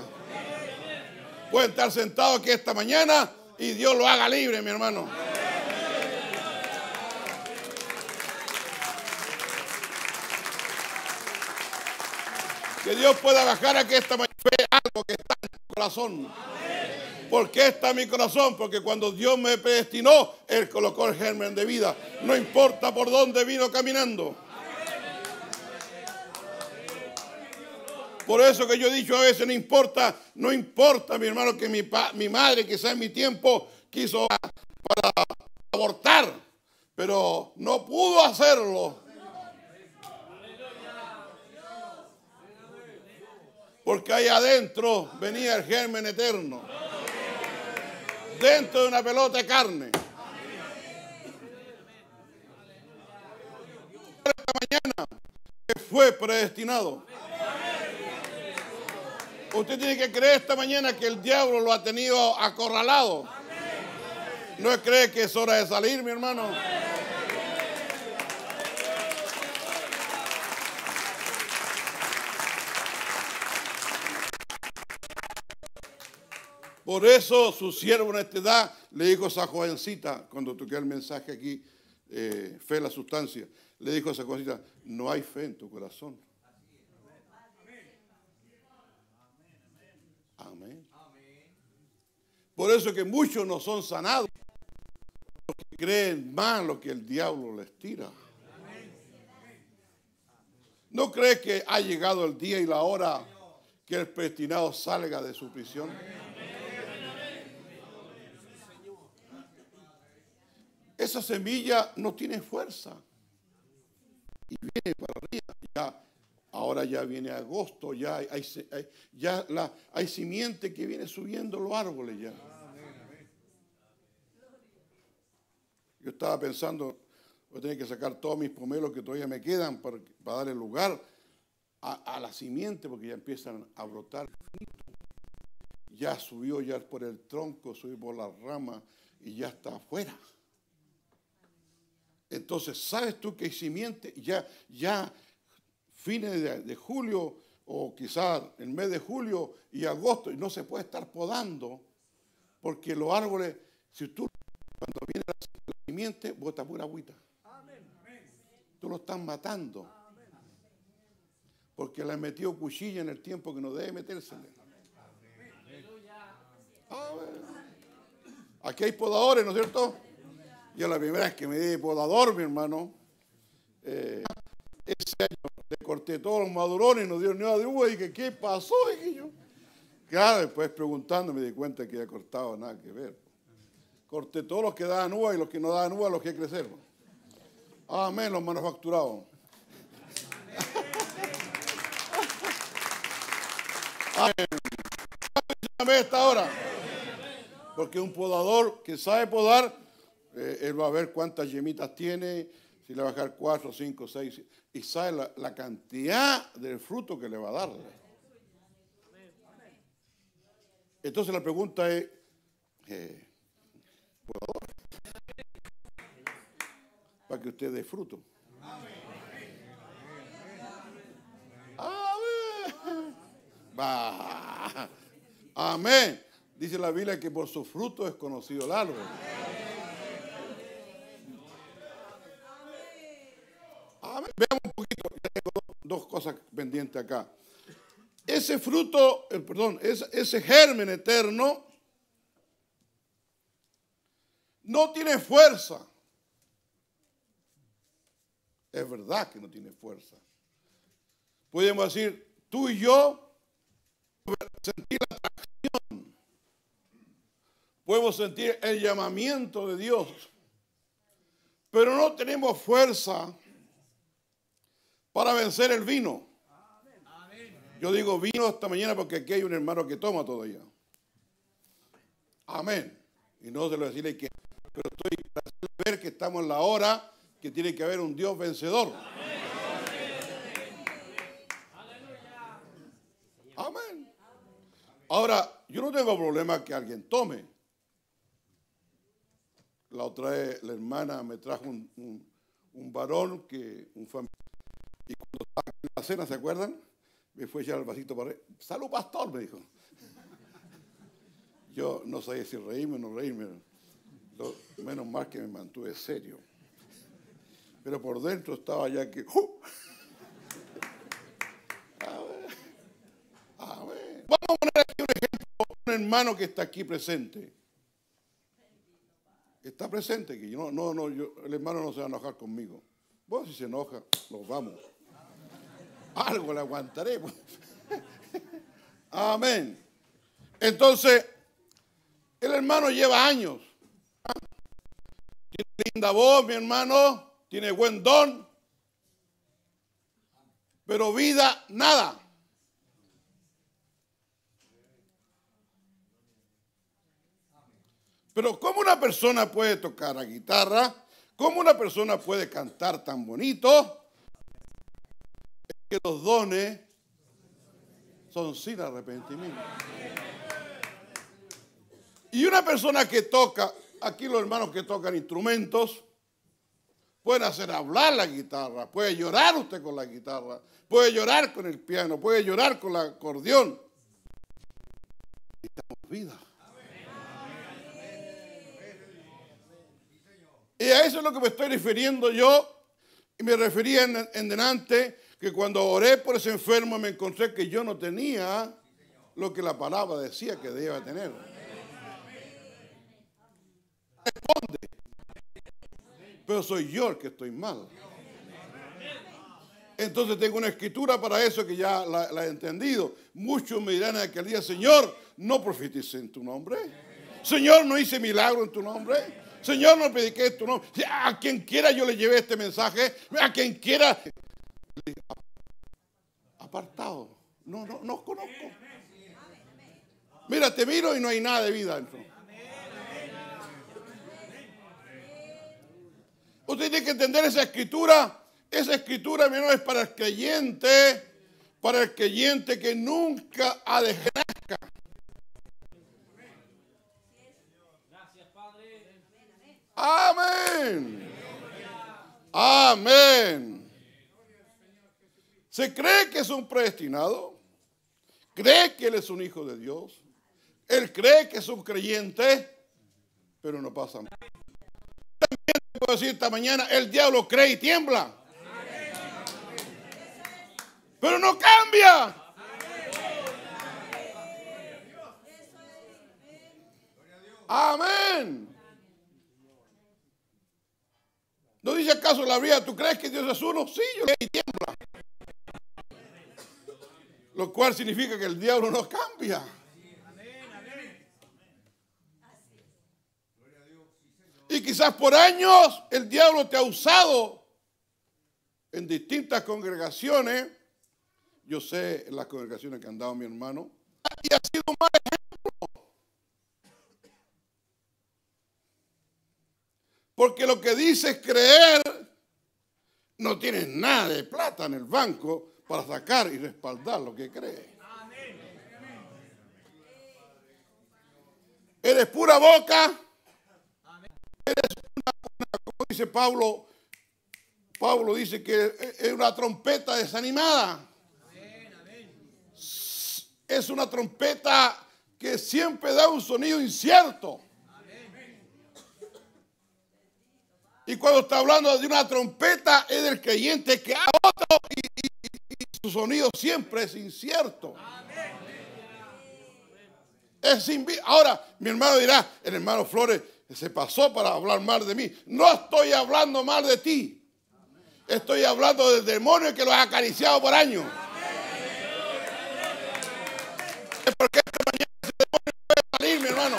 Pueden estar sentados aquí esta mañana y Dios lo haga libre, mi hermano. Que Dios pueda bajar aquí esta mañana algo que está en tu corazón. ¿Por qué está mi corazón? Porque cuando Dios me predestinó, Él colocó el germen de vida. No importa por dónde vino caminando. Por eso que yo he dicho a veces, no importa, no importa, mi hermano, que mi, mi madre, quizás en mi tiempo, quiso para abortar, pero no pudo hacerlo. Porque ahí adentro venía el germen eterno. Dentro de una pelota de carne. Esta mañana fue predestinado. Usted tiene que creer esta mañana que el diablo lo ha tenido acorralado. ¿No cree que es hora de salir, mi hermano? Por eso su siervo en esta edad le dijo a esa jovencita, cuando toqué el mensaje aquí, eh, fe la sustancia, le dijo a esa jovencita, no hay fe en tu corazón. Amén. Por eso que muchos no son sanados, porque creen más lo que el diablo les tira. ¿No crees que ha llegado el día y la hora que el predestinado salga de su prisión? Esa semilla no tiene fuerza y viene para arriba. Ya, ahora ya viene agosto, ya hay, ya la, hay simiente que viene subiendo los árboles ya. Yo estaba pensando, Voy a tener que sacar todos mis pomelos que todavía me quedan para, darle lugar a, a la simiente, porque ya empiezan a brotar. Ya subió ya por el tronco, subió por la rama y ya está afuera. Entonces, ¿sabes tú que hay simiente? Ya, ya fines de, de julio o quizás el mes de julio y agosto, y no se puede estar podando, porque los árboles, si tú, cuando viene la, simiente, bota pura agüita. Tú lo estás matando. Porque le metido cuchilla en el tiempo que no debe metérsele. Aquí hay podadores, ¿no es cierto? Yo la primera vez que me di podador, mi hermano, eh, ese año le corté todos los madurones y no dio una de uva. Y dije, ¿qué pasó? Yo. Claro, después preguntando me di cuenta que había cortado nada que ver. Corté todos los que daban uva y los que no daban uva los que crecer. Amén, los manufacturados. Amén. Amén esta hora. Porque un podador que sabe podar, eh, él va a ver cuántas yemitas tiene, si le va a dejar cuatro, cinco, seis, y sabe la, cantidad del fruto que le va a darle. Entonces la pregunta es, eh, para que usted dé fruto. Amén. Amén. Dice la Biblia que por su fruto es conocido el árbol. Cosas pendientes acá. Ese fruto, eh, perdón, ese, ese germen eterno no tiene fuerza. Es verdad que no tiene fuerza. Podemos decir, tú y yo sentir la atracción. Podemos sentir el llamamiento de Dios. Pero no tenemos fuerza para vencer el vino. Yo digo vino esta mañana porque aquí hay un hermano que toma todavía. Amén. Y no se lo decirle que, pero estoy para ver que estamos en la hora que tiene que haber un Dios vencedor. Amén. Ahora, yo no tengo problema que alguien tome. La otra vez la hermana me trajo un, un, un varón que, un familiar, y cuando estaba en la cena, ¿se acuerdan? Me fue a echar el vasito para arriba. Salud, pastor, me dijo. Yo no sabía si reírme o no reírme. Menos mal que me mantuve serio. Pero por dentro estaba ya que. ¡uh! Vamos a poner aquí un ejemplo, un hermano que está aquí presente. Está presente aquí. No, no, no, yo, el hermano no se va a enojar conmigo. Vos si se enoja, nos vamos. Algo le aguantaremos. Amén. Entonces, el hermano lleva años. Tiene linda voz, mi hermano. Tiene buen don. Pero vida, nada. Pero ¿cómo una persona puede tocar la guitarra? ¿Cómo una persona puede cantar tan bonito? Que los dones son sin arrepentimiento. Y una persona que toca, aquí los hermanos que tocan instrumentos, pueden hacer hablar la guitarra, puede llorar usted con la guitarra, puede llorar con el piano, puede llorar con el acordeón. Necesitamos vida. Y a eso es lo que me estoy refiriendo yo. Y me refería en, en delante que cuando oré por ese enfermo me encontré que yo no tenía lo que la palabra decía que debía tener. Responde. Pero soy yo el que estoy mal. Entonces tengo una escritura para eso que ya la, he entendido. Muchos me dirán en aquel día, Señor, no profetice en tu nombre. Señor, no hice milagro en tu nombre. Señor, no prediqué tu nombre. A quien quiera yo le llevé este mensaje. A quien quiera. Apartado. No, no, no os conozco. Mira, te miro y no hay nada de vida dentro. Usted tiene que entender esa escritura. Esa escritura, mi es para el creyente, para el creyente que nunca ha de Amén. Amén. ¿Se cree que es un predestinado? ¿Cree que él es un hijo de Dios? Él cree que es un creyente, pero no pasa nada. También puedo decir esta mañana, el diablo cree y tiembla. Pero no cambia. Amén. ¿No dice acaso la Biblia, tú crees que Dios es uno? Sí, yo creo y tiembla. Lo cual significa que el diablo no cambia. Y quizás por años el diablo te ha usado en distintas congregaciones. Yo sé las congregaciones que han dado mi hermano. Y ha sido un mal ejemplo. Porque lo que dices creer, no tienes nada de plata en el banco para sacar y respaldar lo que crees. Eres pura boca. Eres una, como dice Pablo, Pablo dice que es una trompeta desanimada. Es una trompeta que siempre da un sonido incierto. Y cuando está hablando de una trompeta, es del creyente que ha otro y, su sonido siempre es incierto. Es Ahora, mi hermano dirá, el hermano Flores se pasó para hablar mal de mí. No estoy hablando mal de ti. Estoy hablando del demonio que lo ha acariciado por años. Porque esta mañana ese demonio puede salir, mi hermano.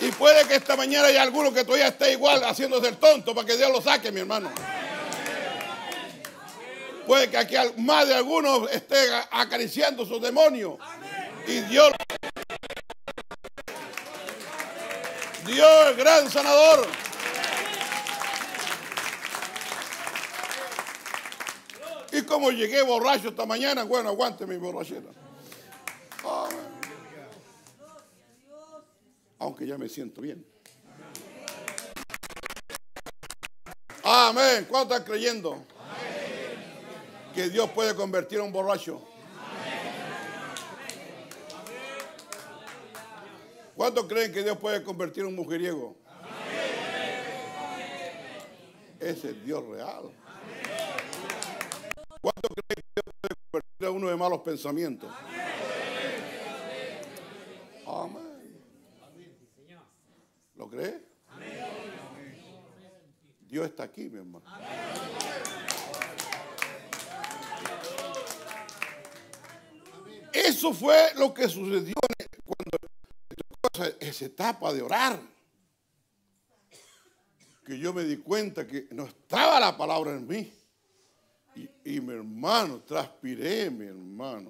Y puede que esta mañana haya alguno que todavía esté igual haciéndose el tonto para que Dios lo saque, mi hermano. Puede que aquí más de algunos esté acariciando sus demonios. Y Dios. Dios gran sanador. Y como llegué borracho esta mañana, bueno, aguante mi borrachera. Aunque ya me siento bien. Amén. ¿Cuántos están creyendo? Que Dios puede convertir a un borracho. ¿Cuántos creen que Dios puede convertir a un mujeriego? Ese es Dios real. ¿Cuántos creen que Dios puede convertir a uno de malos pensamientos? Amén. ¿Lo cree? Dios está aquí, mi hermano. Eso fue lo que sucedió cuando esa etapa de orar. Que yo me di cuenta que no estaba la palabra en mí. Y, mi hermano, transpiré, mi hermano.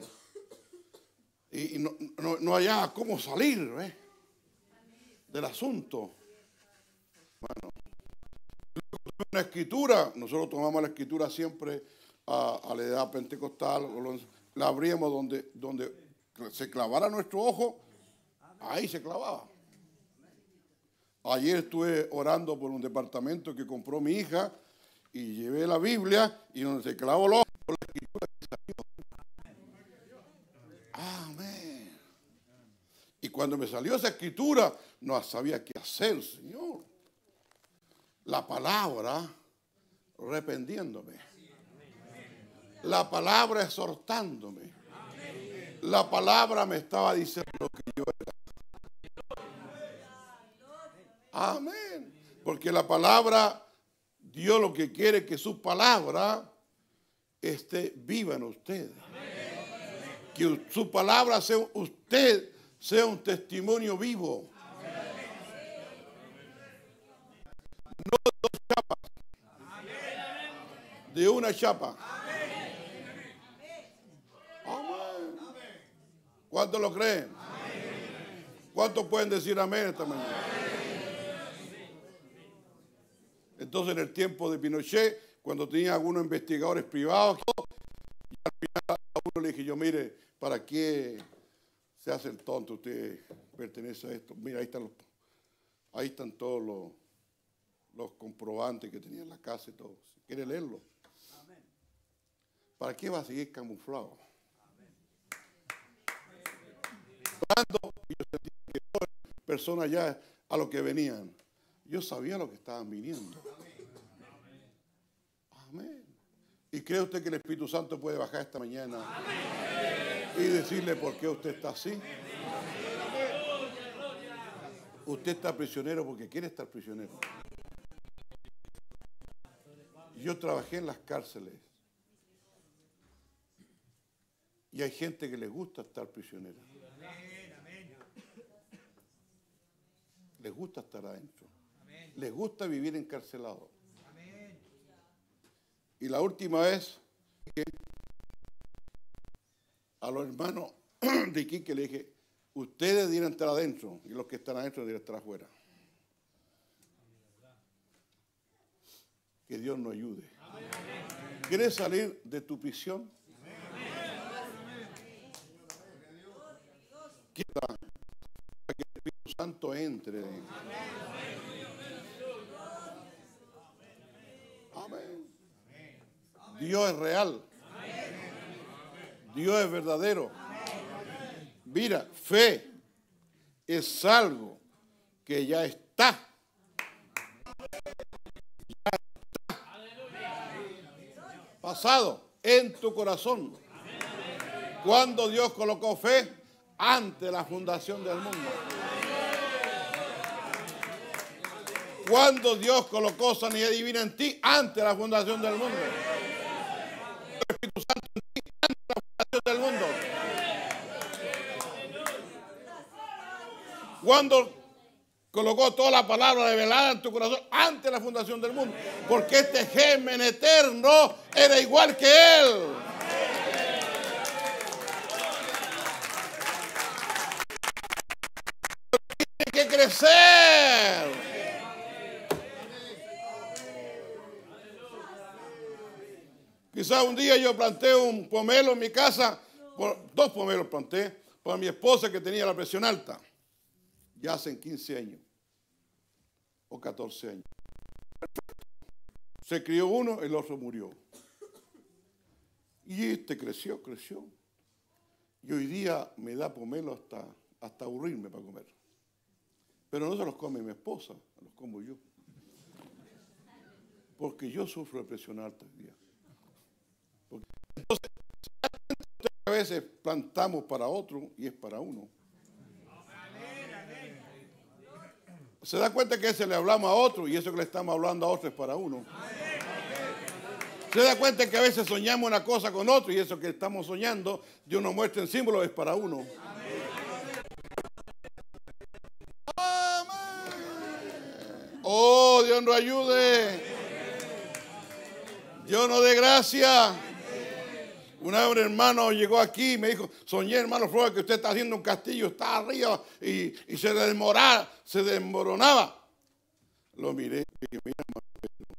Y, no, no, no hallaba cómo salir. Del asunto. Bueno, una escritura, nosotros tomamos la escritura siempre a, la edad pentecostal, la abríamos donde, donde se clavara nuestro ojo, ahí se clavaba. Ayer estuve orando por un departamento que compró mi hija y llevé la Biblia y donde se clavó el ojo, la escritura Amén. Y cuando me salió esa escritura, no sabía qué hacer, Señor. La palabra rependiéndome. La palabra exhortándome. La palabra me estaba diciendo lo que yo era. Amén. Porque la palabra, Dios lo que quiere que su palabra esté viva en usted. Que su palabra sea usted sea un testimonio vivo. No de dos chapas. De una chapa. Amén. ¿Cuánto lo creen? ¿Cuántos pueden decir amén esta mañana? Entonces, en el tiempo de Pinochet, cuando tenía algunos investigadores privados, y al final a uno le dije yo, mire, ¿para qué se hace el tonto? Usted pertenece a esto. Mira, ahí están, los, ahí están todos los, los comprobantes que tenía en la casa y todo. Si quiere leerlo. ¿Para qué va a seguir camuflado? Cuando yo sentí que todas las personas ya a lo que venían, yo sabía lo que estaban viniendo. Amén. ¿Y cree usted que el Espíritu Santo puede bajar esta mañana y decirle por qué usted está así? Usted está prisionero porque quiere estar prisionero. Yo trabajé en las cárceles y hay gente que le gusta estar prisionera. Les gusta estar adentro. Les gusta vivir encarcelado. Y la última vez a los hermanos de Iquique le dije, ustedes deben estar adentro y los que están adentro deben estar afuera. Que Dios nos ayude. ¿Quieres salir de tu prisión? Quiera que el Espíritu Santo entre. Amén. Dios es real. Dios es verdadero. Mira, fe es algo que ya está. Ya está. Pasado en tu corazón. Cuando Dios colocó fe ante la fundación del mundo. Cuando Dios colocó sanidad divina en ti ante la fundación del mundo. Cuando colocó toda la palabra revelada en tu corazón ante la fundación del mundo. Porque este germen eterno era igual que Él. Tiene que crecer. Quizás un día yo planté un pomelo en mi casa, dos pomelos planté, para mi esposa que tenía la presión alta ya hacen 15 años o 14 años. Se crió uno, el otro murió. Y este creció, creció. Y hoy día me da pomelo hasta, hasta aburrirme para comer. Pero no se los come mi esposa, los como yo. Porque yo sufro de presión alta hoy día. Porque- entonces, a veces plantamos para otro y es para uno. Se da cuenta que ese le hablamos a otro y eso que le estamos hablando a otro es para uno. Se da cuenta que a veces soñamos una cosa con otro y eso que estamos soñando, Dios nos muestra en símbolo, es para uno. Amén. Oh, Dios nos ayude. Dios nos dé gracia. Una vez un hermano llegó aquí y me dijo, soñé hermano Flores que usted está haciendo un castillo, está arriba y, se, desmoraba, se desmoronaba. Lo miré y dije, mira hermano Pedro,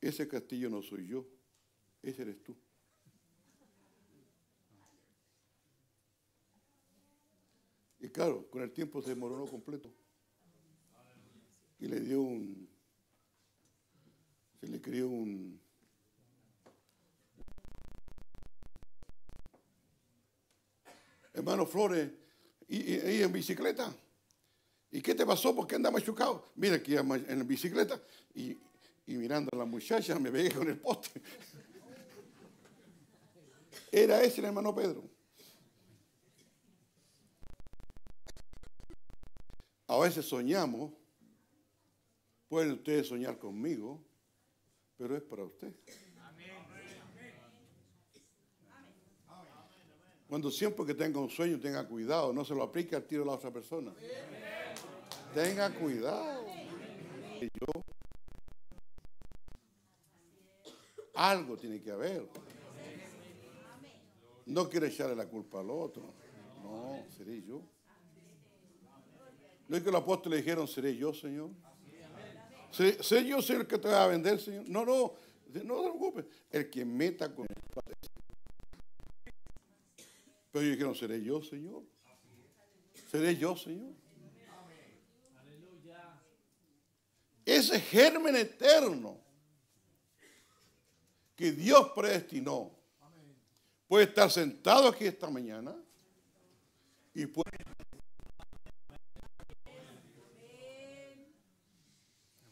ese castillo no soy yo, ese eres tú. Y claro, con el tiempo se desmoronó completo. Y le dio un, se le crió un, hermano Flores, y, en bicicleta. ¿Y qué te pasó? ¿Por qué anda machucado? Mira aquí en bicicleta y, y mirando a la muchacha me pegué con el poste. Era ese el hermano Pedro. A veces soñamos, pueden ustedes soñar conmigo, pero es para usted. Cuando siempre que tenga un sueño, tenga cuidado, no se lo aplique al tiro a la otra persona. Tenga cuidado. Yo- algo tiene que haber. No quiero echarle la culpa al otro. No, seré yo. No es que los apóstoles dijeron, ¿seré yo, Señor? ¿Seré, seré yo ser el que te va a vender, Señor? No, no, no se preocupe. El que meta con Pero ellos dijeron, ¿seré yo, Señor? ¿Seré yo, Señor? Ese germen eterno que Dios predestinó puede estar sentado aquí esta mañana y puede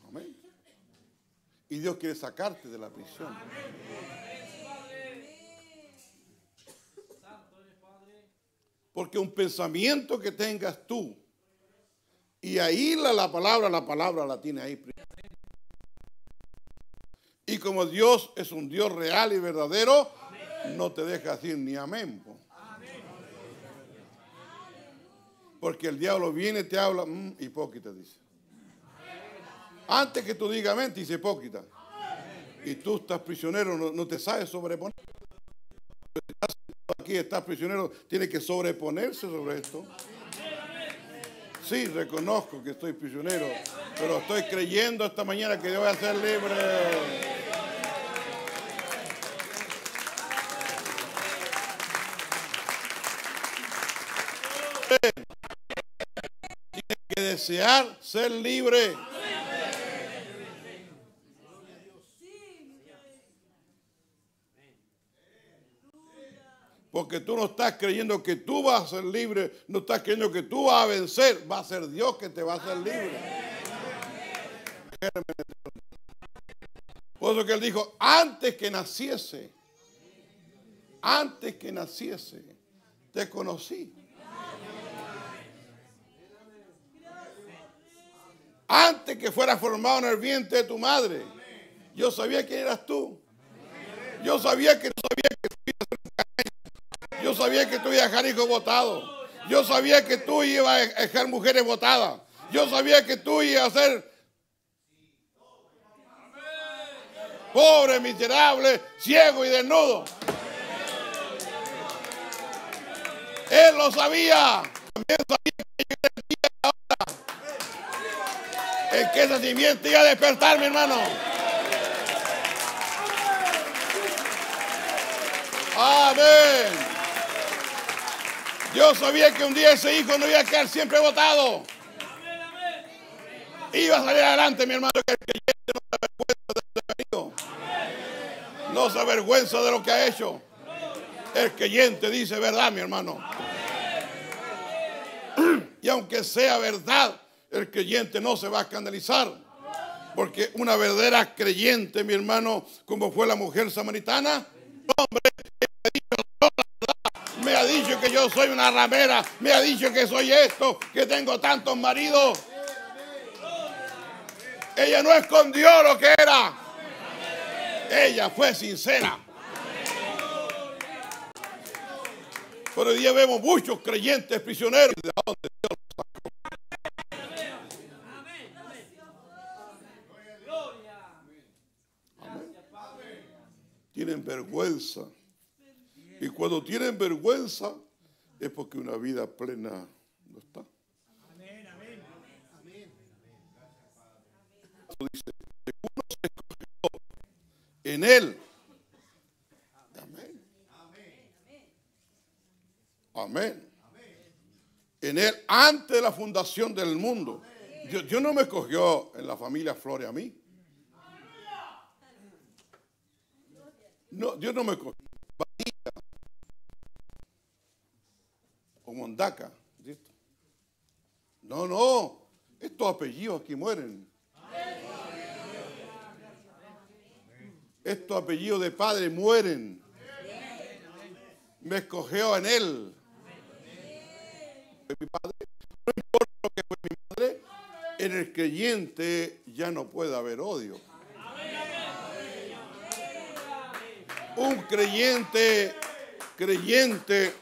Amén. Y Dios quiere sacarte de la prisión. Porque un pensamiento que tengas tú y ahí la, la palabra, la palabra la tiene ahí. Y como Dios es un Dios real y verdadero, no te deja decir ni amén. Porque el diablo viene te habla, mm, hipócrita, dice. Antes que tú digas amén, dice hipócrita. Y tú estás prisionero, no, no te sabes sobreponer. Aquí estás prisionero, tiene que sobreponerse sobre esto. Sí, reconozco que estoy prisionero, pero estoy creyendo esta mañana que yo voy a ser libre. Tiene que desear ser libre. Porque tú no estás creyendo que tú vas a ser libre, no estás creyendo que tú vas a vencer, va a ser Dios que te va a hacer libre. Por eso que él dijo, antes que naciese, antes que naciese, te conocí. Antes que fuera formado en el vientre de tu madre, yo sabía quién eras tú. Yo sabía que no sabía que yo sabía que tú ibas a dejar hijos votados. Yo sabía que tú ibas a dejar mujeres votadas. Yo sabía que tú ibas a ser pobre, miserable, ciego y desnudo. Él lo sabía. También sabía que el día ahora en que esa simiente iba a despertar, mi hermano. Amén. Yo sabía que un día ese hijo no iba a quedar siempre votado. Iba a salir adelante, mi hermano, que el creyente no se avergüenza de lo que ha venido. No se avergüenza de lo que ha hecho. El creyente dice verdad, mi hermano. Y aunque sea verdad, el creyente no se va a escandalizar. Porque una verdadera creyente, mi hermano, como fue la mujer samaritana, hombre, yo soy una ramera, me ha dicho que soy esto, que tengo tantos maridos. Ella no escondió lo que era. Ella fue sincera. Pero hoy día vemos muchos creyentes prisioneros. ¿De dónde Dios Tienen vergüenza y cuando tienen vergüenza es porque una vida plena no está. Amén, amén. Dice, uno se escogió en él. Amén. Amén. En él antes de la fundación del mundo. Dios, no me escogió en la familia Flores a mí. No, Dios no me escogió. Mondaca. No, no, estos apellidos aquí mueren. Estos apellidos de padre mueren. Me escogió en él. Padre, no importa lo que fue mi madre, en el creyente ya no puede haber odio. Un creyente, creyente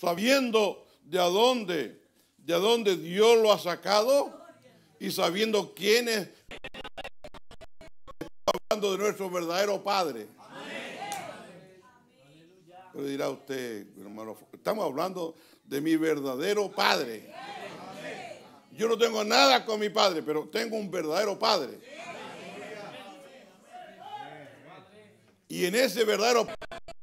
sabiendo de a dónde, de a dónde Dios lo ha sacado y sabiendo quién es. hablando de nuestro verdadero Padre. Pero dirá usted, hermano, estamos hablando de mi verdadero Padre. Yo no tengo nada con mi padre, pero tengo un verdadero padre. Y en ese verdadero Y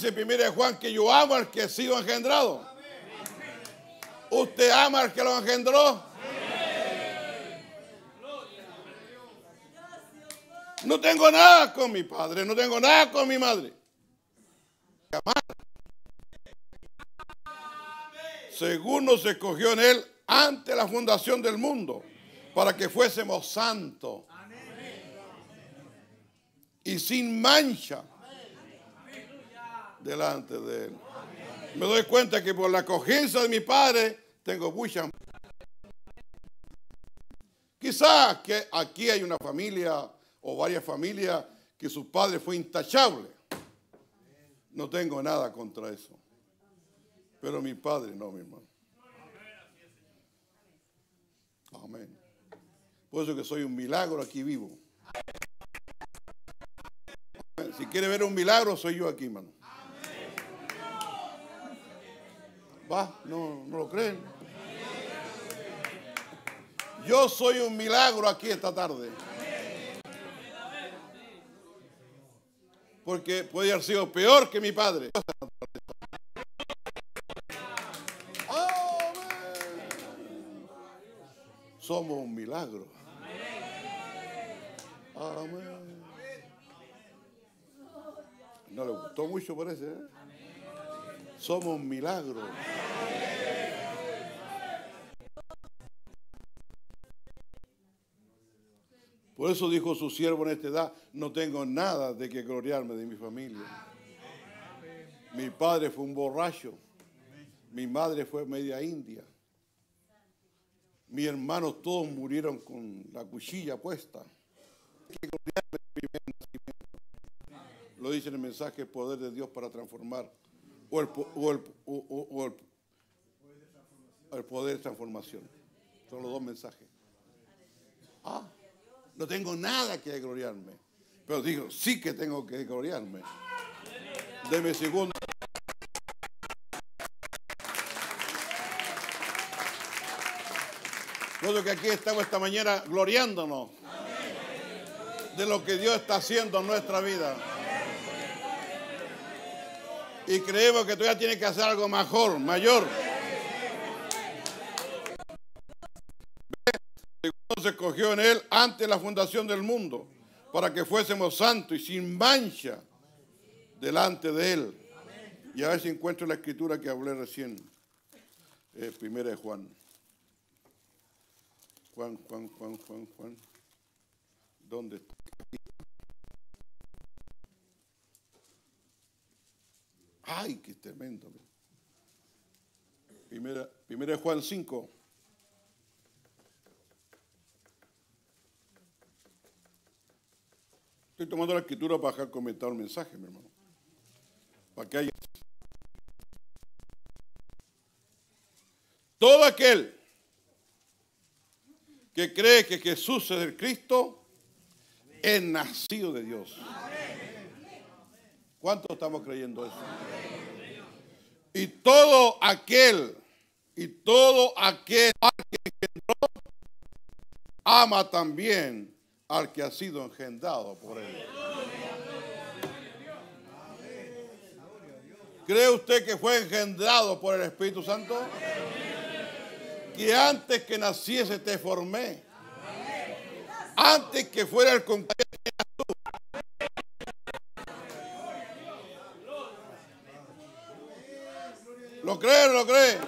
dice primero Juan que yo amo al que ha sido engendrado. ¿Usted ama al que lo engendró? No tengo nada con mi padre, no tengo nada con mi madre. Según nos escogió en él ante la fundación del mundo, para que fuésemos santos y sin mancha delante de él. Me doy cuenta que por la acogencia de mi padre tengo mucha... Quizás que aquí hay una familia o varias familias que su padre fue intachable. No tengo nada contra eso. Pero mi padre no, mi hermano. Amén. Por eso que soy un milagro aquí vivo. Si quiere ver un milagro, soy yo aquí, hermano. ¿Va? ¿No, ¿No lo creen? Yo soy un milagro aquí esta tarde. Porque puede haber sido peor que mi padre. Somos un milagro. No le gustó mucho, parece. ¿eh? Somos un milagro. Por eso dijo su siervo en esta edad, no tengo nada de que gloriarme de mi familia. Mi padre fue un borracho. Mi madre fue media india. Mis hermanos todos murieron con la cuchilla puesta. Lo dice en el mensaje, poder de Dios para transformar. O el, o el, o el, poder de transformación. Son los dos mensajes. Ah. No tengo nada que gloriarme. Pero digo, sí que tengo que gloriarme. Deme segundo. Por que aquí estamos esta mañana gloriándonos de lo que Dios está haciendo en nuestra vida. Y creemos que todavía tiene que hacer algo mejor, mayor. se escogió en él antes de la fundación del mundo, para que fuésemos santos y sin mancha delante de él. Y a ver si encuentro la escritura que hablé recién. Eh, primera de Juan. Juan, Juan, Juan, Juan, Juan. ¿Dónde está? Ay, qué tremendo. Primera, primera de Juan 5. Estoy tomando la escritura para dejar comentar el mensaje, mi hermano. Para que haya. Todo aquel que cree que Jesús es el Cristo es nacido de Dios. ¿Cuántos estamos creyendo eso? Y todo aquel, y todo aquel que ama también al que ha sido engendrado por él. ¿Cree usted que fue engendrado por el Espíritu Santo? Que antes que naciese te formé. Antes que fuera el compañero cree o lo cree?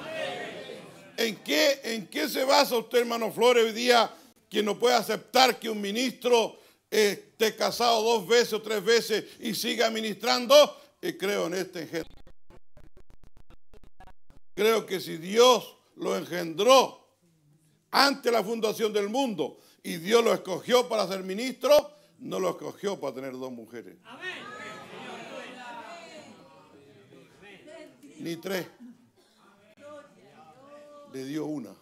¿En qué, ¿En qué se basa usted, hermano Flores, hoy día quien no puede aceptar que un ministro esté casado dos veces o tres veces y siga ministrando, y creo en este engendro. Creo que si Dios lo engendró ante la fundación del mundo y Dios lo escogió para ser ministro, no lo escogió para tener dos mujeres. Ni tres. Le dio una.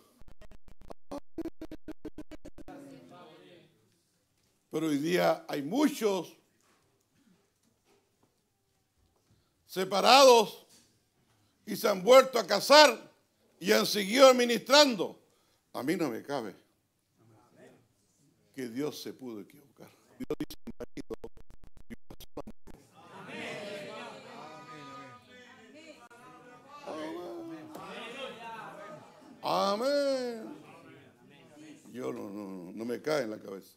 Pero hoy día hay muchos separados y se han vuelto a casar y han seguido administrando. A mí no me cabe que Dios se pudo equivocar. Dios dice, Amén. Yo no, no, no me cae en la cabeza.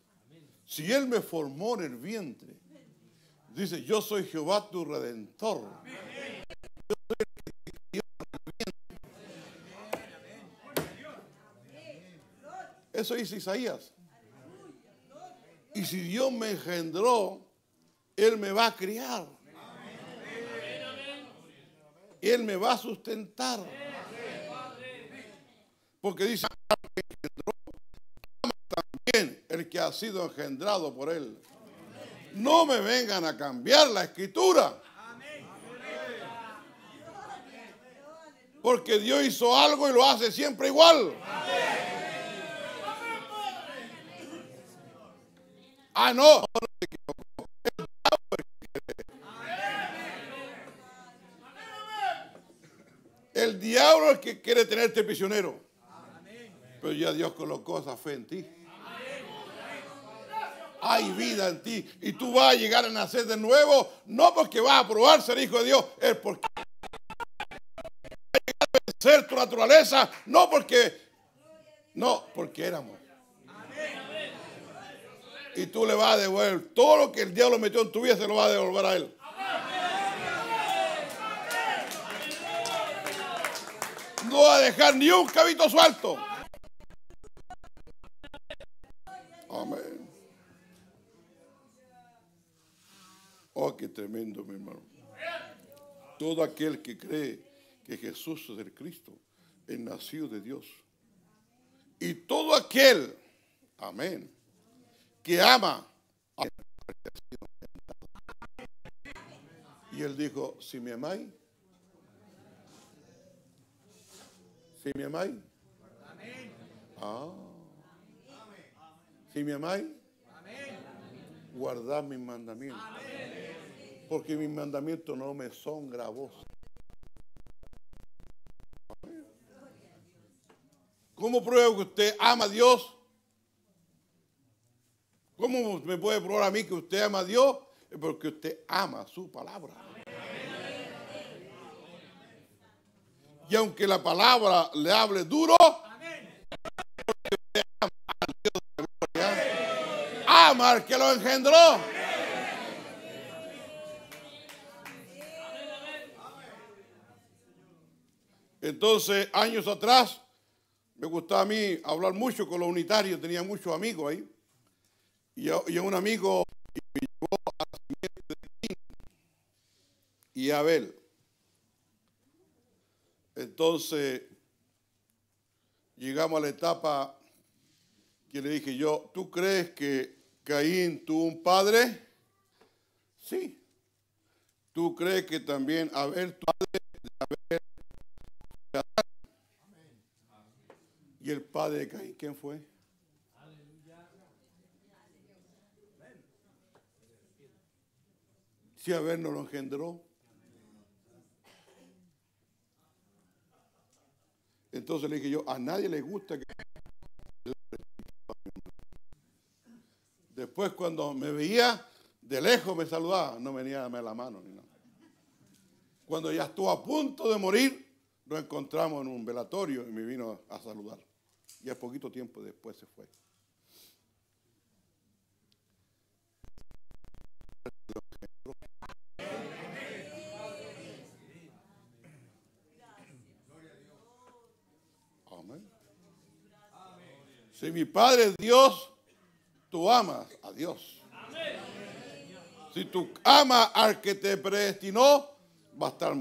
Si Él me formó en el vientre, dice, yo soy Jehová tu redentor. Yo soy el que. Eso dice Isaías. Y si Dios me engendró, Él me va a criar. Él me va a sustentar. Porque dice, también el que ha sido engendrado por él. No me vengan a cambiar la escritura. Porque Dios hizo algo y lo hace siempre igual. Ah, no. El diablo es el que quiere tenerte prisionero. Pero ya Dios colocó esa fe en ti. Hay vida en ti. Y tú vas a llegar a nacer de nuevo, no porque vas a probar ser hijo de Dios, es porque vas a llegar a vencer tu naturaleza, no porque, no, porque éramos. Y tú le vas a devolver todo lo que el diablo metió en tu vida, se lo va a devolver a él. No va a dejar ni un cabito suelto. Oh, qué tremendo, mi hermano. Todo aquel que cree que Jesús es el Cristo, el nacido de Dios. Y todo aquel, amén, que ama Y él dijo, si me amáis, si me amáis, ah, si me amáis, guardad mis mandamientos. Porque mis mandamientos no me son gravosos. ¿Cómo pruebo que usted ama a Dios? ¿Cómo me puede probar a mí que usted ama a Dios? Porque usted ama su palabra. Y aunque la palabra le hable duro, gloria, ama al que lo engendró. Entonces, años atrás, me gustaba a mí hablar mucho con los unitarios, tenía muchos amigos ahí. Y, un amigo me llevó a la de y Abel. Entonces, llegamos a la etapa que le dije yo, ¿tú crees que Caín tuvo un padre? Sí. ¿Tú crees que también Abel tu padre de Abel de Adán? ¿Y el padre de Caín quién fue? Si Abel no lo engendró. Entonces le dije yo, a nadie le gusta que... Después cuando me veía, de lejos me saludaba, no venía a darme la mano ni nada. Cuando ya estuvo a punto de morir, nos encontramos en un velatorio y me vino a saludar. Y a poquito tiempo después se fue. Amén. Si mi Padre es Dios, tú amas a Dios. Si tú amas al que te predestinó, va a estar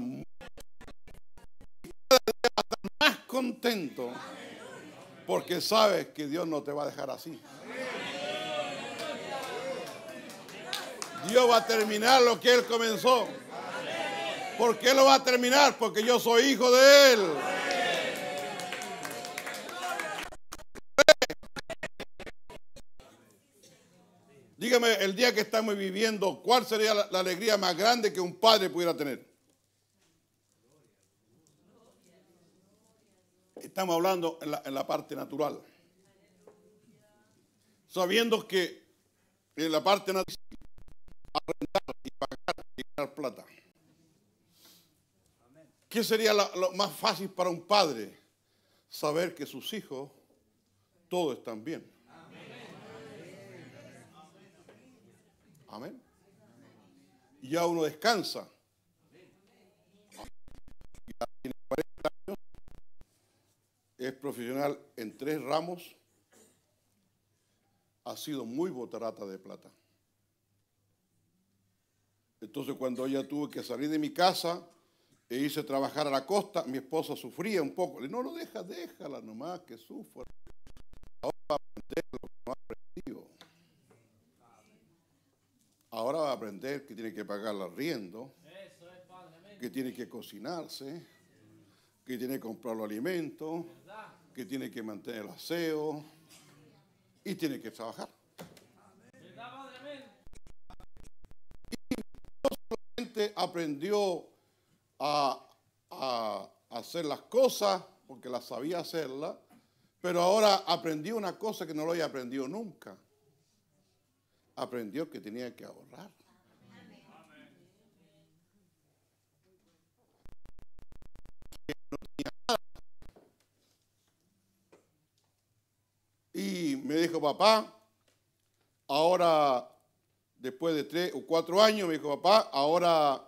más contento porque sabes que Dios no te va a dejar así. Dios va a terminar lo que Él comenzó. ¿Por qué lo va a terminar? Porque yo soy hijo de Él. El día que estamos viviendo, ¿cuál sería la, alegría más grande que un padre pudiera tener? Estamos hablando en la, parte natural. Sabiendo que en la parte natural arrendar y pagar y ganar plata. ¿Qué sería lo más fácil para un padre? Saber que sus hijos todos están bien. Amén. Ya uno descansa. Ya tiene 40 años, es profesional en tres ramos, ha sido muy botarata de plata. Entonces cuando ella tuvo que salir de mi casa e irse a trabajar a la costa, mi esposa sufría un poco. Le no lo deja, déjala nomás que sufra. Ahora va a aprender lo que no ha aprendido. Ahora va a aprender que tiene que pagar el arriendo, que tiene que cocinarse, que tiene que comprar los alimentos, que tiene que mantener el aseo y tiene que trabajar. gente aprendió a, a hacer las cosas porque las sabía hacerlas, pero ahora aprendió una cosa que no lo había aprendido nunca. Aprendió que tenía que ahorrar. Y me dijo, papá, ahora después de tres o cuatro años, me dijo, papá, ahora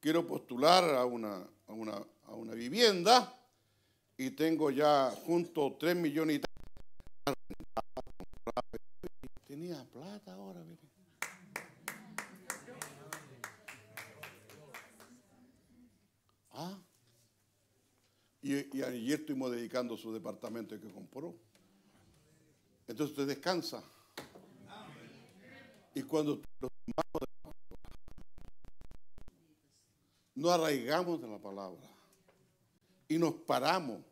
quiero postular a una, a una, a una vivienda y tengo ya junto tres millones y. Tenía plata ahora. Ah. Y, y ayer estuvimos dedicando su departamento que compró. Entonces usted descansa. Y cuando nos tomamos de la palabra, nos arraigamos de la palabra y nos paramos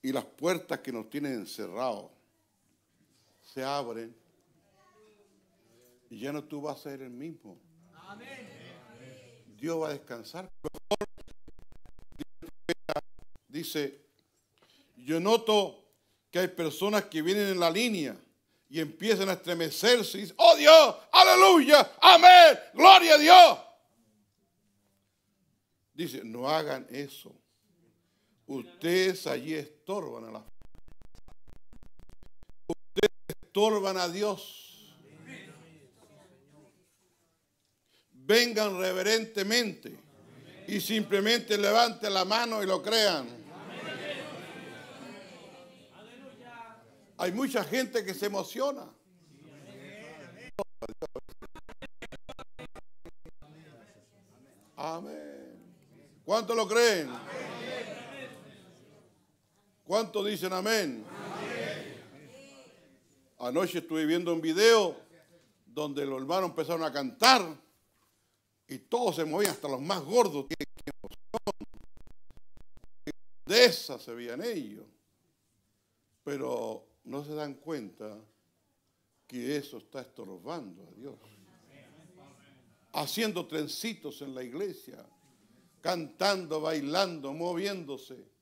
y las puertas que nos tienen encerrados se abren y ya no tú vas a ser el mismo. Dios va a descansar. Dice, yo noto que hay personas que vienen en la línea y empiezan a estremecerse y dicen, oh Dios, aleluya, amén, gloria a Dios. Dice, no hagan eso. Ustedes allí estorban a la Ustedes estorban a Dios. Vengan reverentemente y simplemente levanten la mano y lo crean. Hay mucha gente que se emociona. Amén. ¿Cuántos lo creen? ¿Cuántos dicen amén? Anoche estuve viendo un video donde los hermanos empezaron a cantar y todos se movían, hasta los más gordos. ¡Qué emoción! De esa se veían ellos. Pero no se dan cuenta que eso está estorbando a Dios. Haciendo trencitos en la iglesia, cantando, bailando, moviéndose.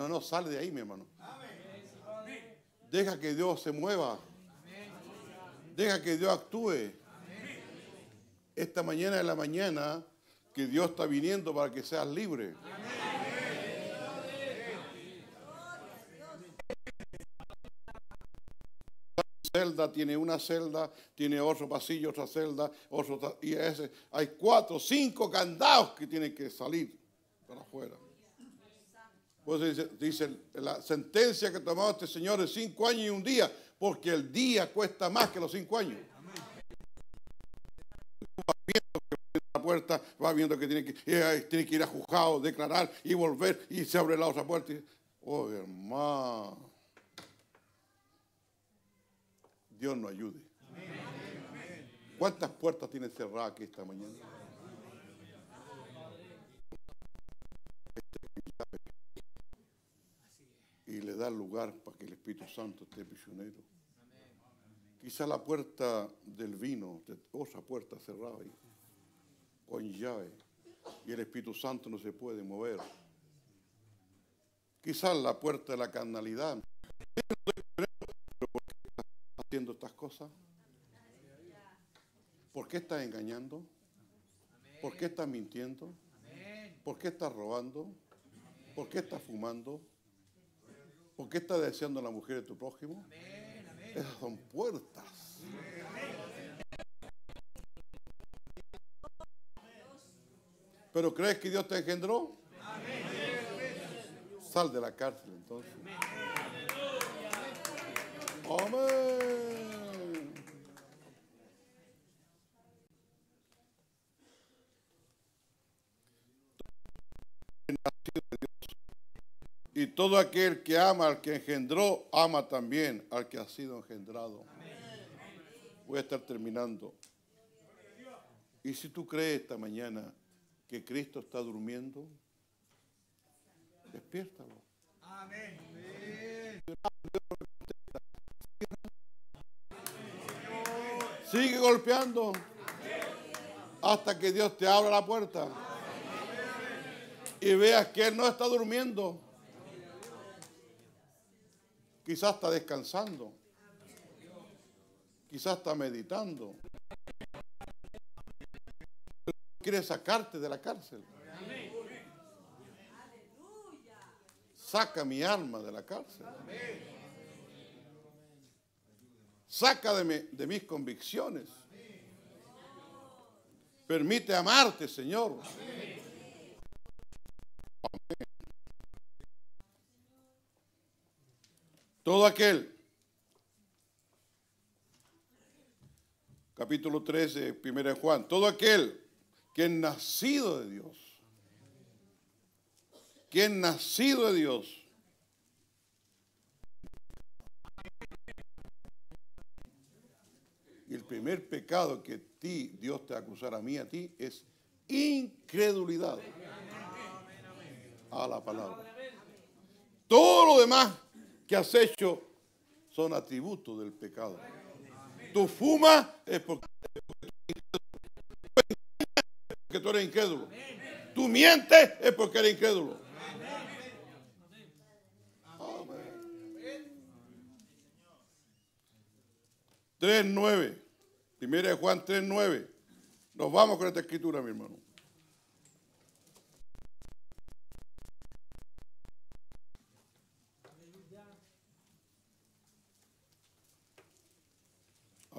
No, no, sale de ahí, mi hermano. Deja que Dios se mueva. Deja que Dios actúe. Esta mañana es la mañana que Dios está viniendo para que seas libre. celda, tiene una celda, tiene otro pasillo, otra celda, otro, y ese, hay cuatro, cinco candados que tienen que salir para afuera. Pues dice, dice la sentencia que tomado este señor es cinco años y un día, porque el día cuesta más que los cinco años. la puerta, va viendo que tiene que, eh, tiene que ir a juzgado, declarar y volver, y se abre la otra puerta. Y, oh, hermano. Dios nos ayude. ¿Cuántas puertas tiene cerradas aquí esta mañana? Y le da lugar para que el Espíritu Santo esté prisionero. Quizá la puerta del vino, otra puerta cerrada ahí. con llave y el Espíritu Santo no se puede mover. Quizás la puerta de la carnalidad. ¿Pero por qué estás haciendo estas cosas? ¿Por qué estás engañando? ¿Por qué estás mintiendo? ¿Por qué estás robando? ¿Por qué estás fumando? ¿Por qué estás deseando la mujer de tu prójimo? Esas son puertas. ¿Pero crees que Dios te engendró? Sal de la cárcel entonces. Amén. Y todo aquel que ama al que engendró, ama también al que ha sido engendrado. Voy a estar terminando. Y si tú crees esta mañana que Cristo está durmiendo, despiértalo. Sigue golpeando hasta que Dios te abra la puerta y veas que Él no está durmiendo. Quizás está descansando. Quizás está meditando. Quiere sacarte de la cárcel. Saca mi alma de la cárcel. Saca de, de mis convicciones. Permite amarte, Señor. Todo aquel, capítulo 13, 1 de Juan, todo aquel que es nacido de Dios, que es nacido de Dios, y el primer pecado que ti, Dios te va a acusar a mí, a ti, es incredulidad. A la palabra. Todo lo demás que has hecho son atributos del pecado. Tú fumas es porque, tú eres incrédulo. Tú mientes es porque eres incrédulo. Amén. 3.9. Primera de Juan 3.9. Nos vamos con esta escritura, mi hermano.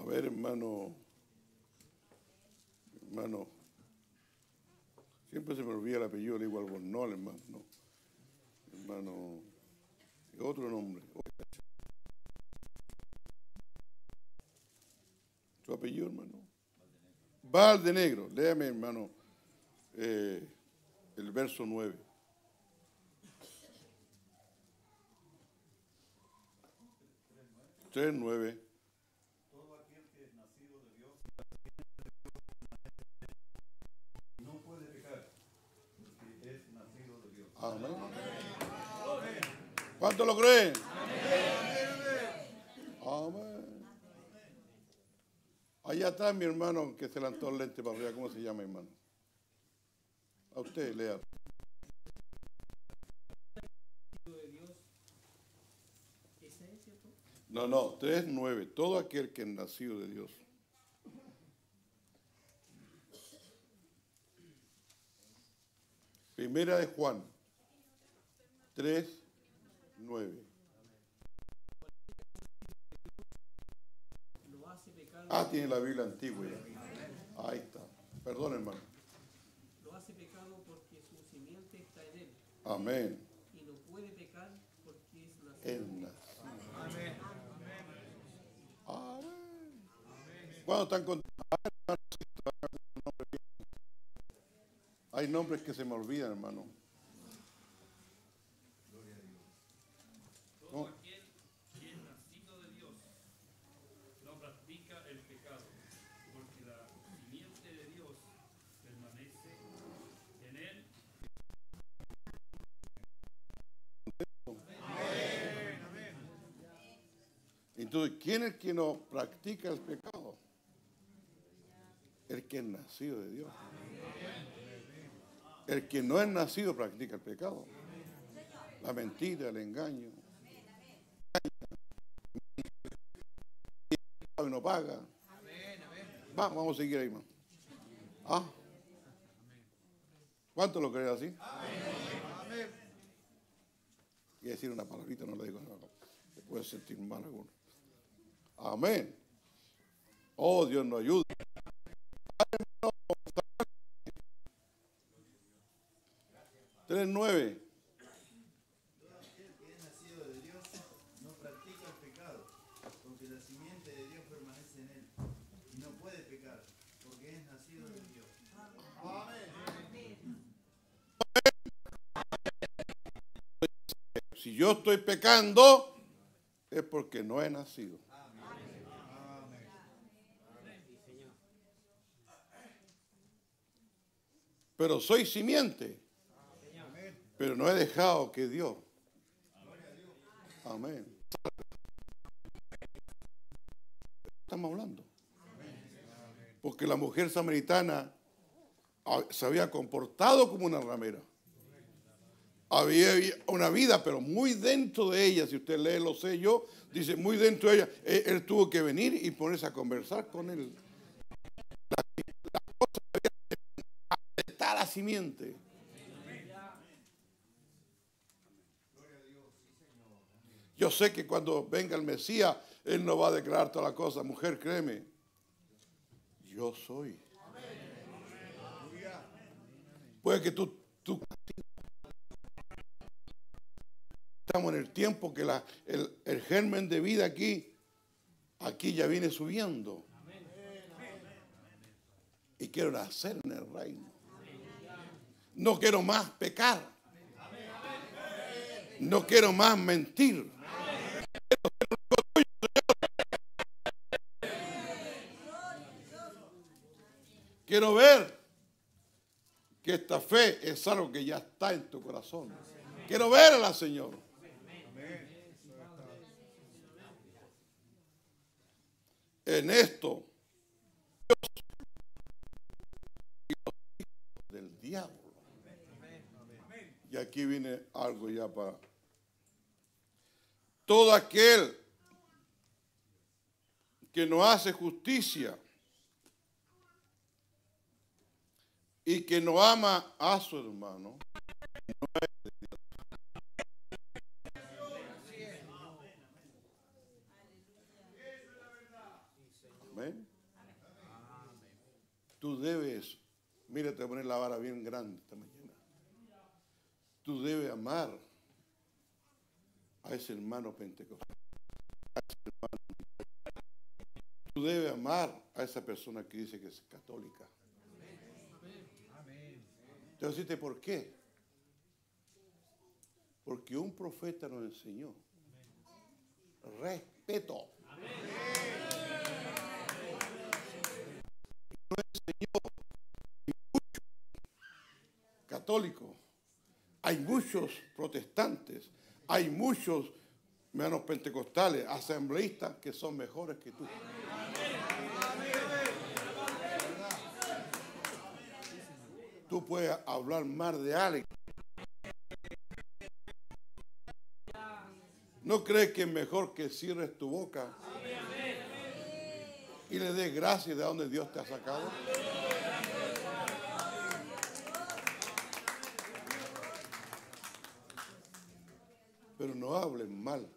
A ver, hermano. Hermano. Siempre se me olvida el apellido, le digo Albornoz, hermano. No. Hermano. Otro nombre. Su apellido, hermano. Valdenegro. Léame, hermano, eh, el verso 9. Tres, nueve. Amén. ¿Cuánto lo creen? Amén. Allá atrás mi hermano que se lanzó el lente para arriba, ¿cómo se llama hermano? A usted, lea. No, no, 3.9. Todo aquel que es nacido de Dios. Primera de Juan 3.9. Ah, tiene la Biblia antigua ya. Ahí está. Perdón, hermano. Lo hace pecado porque su simiente está en él Amén. y no puede pecar porque es nacido. Nació. Amén. ¿Cuándo están contentos? Hay nombres que se me olvidan, hermano. No, aquel que es nacido de Dios no practica el pecado, porque la simiente de Dios permanece en él Entonces, ¿quién es el que no practica el pecado? El que es nacido de Dios. El que no es nacido practica el pecado. La mentira, el engaño. Y no paga. Va, vamos a seguir ahí, más. ¿Ah? ¿Cuánto lo creen así? Y decir una palabrita, no le digo nada. Se puede sentir mal alguno. Amén. Oh, Dios nos ayude. Tres nueve. Si yo estoy pecando, es porque no he nacido. Pero soy simiente. Pero no he dejado que Dios. Amén. Estamos hablando. Porque la mujer samaritana ah, se había comportado como una ramera había una vida, pero muy dentro de ella, si usted lee lo sé yo, dice muy dentro de ella, él, él tuvo que venir y ponerse a conversar con él. La, la cosa está la simiente. Yo sé que cuando venga el Mesías, Él no va a declarar toda la cosa. Mujer, créeme, yo soy. Puede que tú estamos en el tiempo que la, el, el, germen de vida aquí, aquí ya viene subiendo. Y quiero nacer en el reino. No quiero más pecar. No quiero más mentir. Quiero ver que esta fe es algo que ya está en tu corazón. Quiero verla, Señor. En esto del diablo. Y aquí viene algo ya para todo aquel que no hace justicia y que no ama a su hermano. Debes, mira, te voy a poner la vara bien grande esta mañana. Tú debes amar a ese hermano pentecostal. A ese hermano. Tú debes amar a esa persona que dice que es católica. Te voy a decirte por qué. Porque un profeta nos enseñó respeto. Nos muchos católicos, hay muchos protestantes, hay muchos menos pentecostales, asambleístas que son mejores que tú. Tú puedes hablar mal de alguien. ¿No crees que es mejor que cierres tu boca y le des gracias de donde Dios te ha sacado? Pero no hablen mal.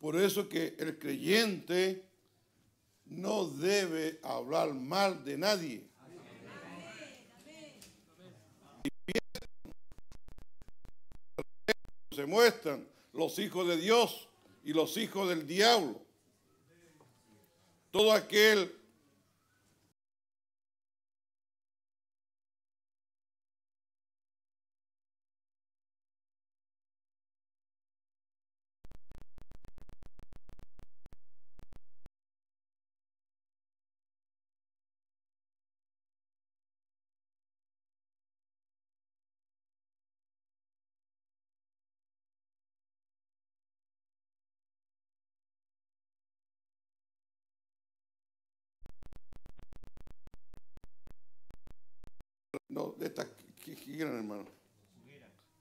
Por eso que el creyente no debe hablar mal de nadie. Se muestran los hijos de Dios y los hijos del diablo. Todo aquel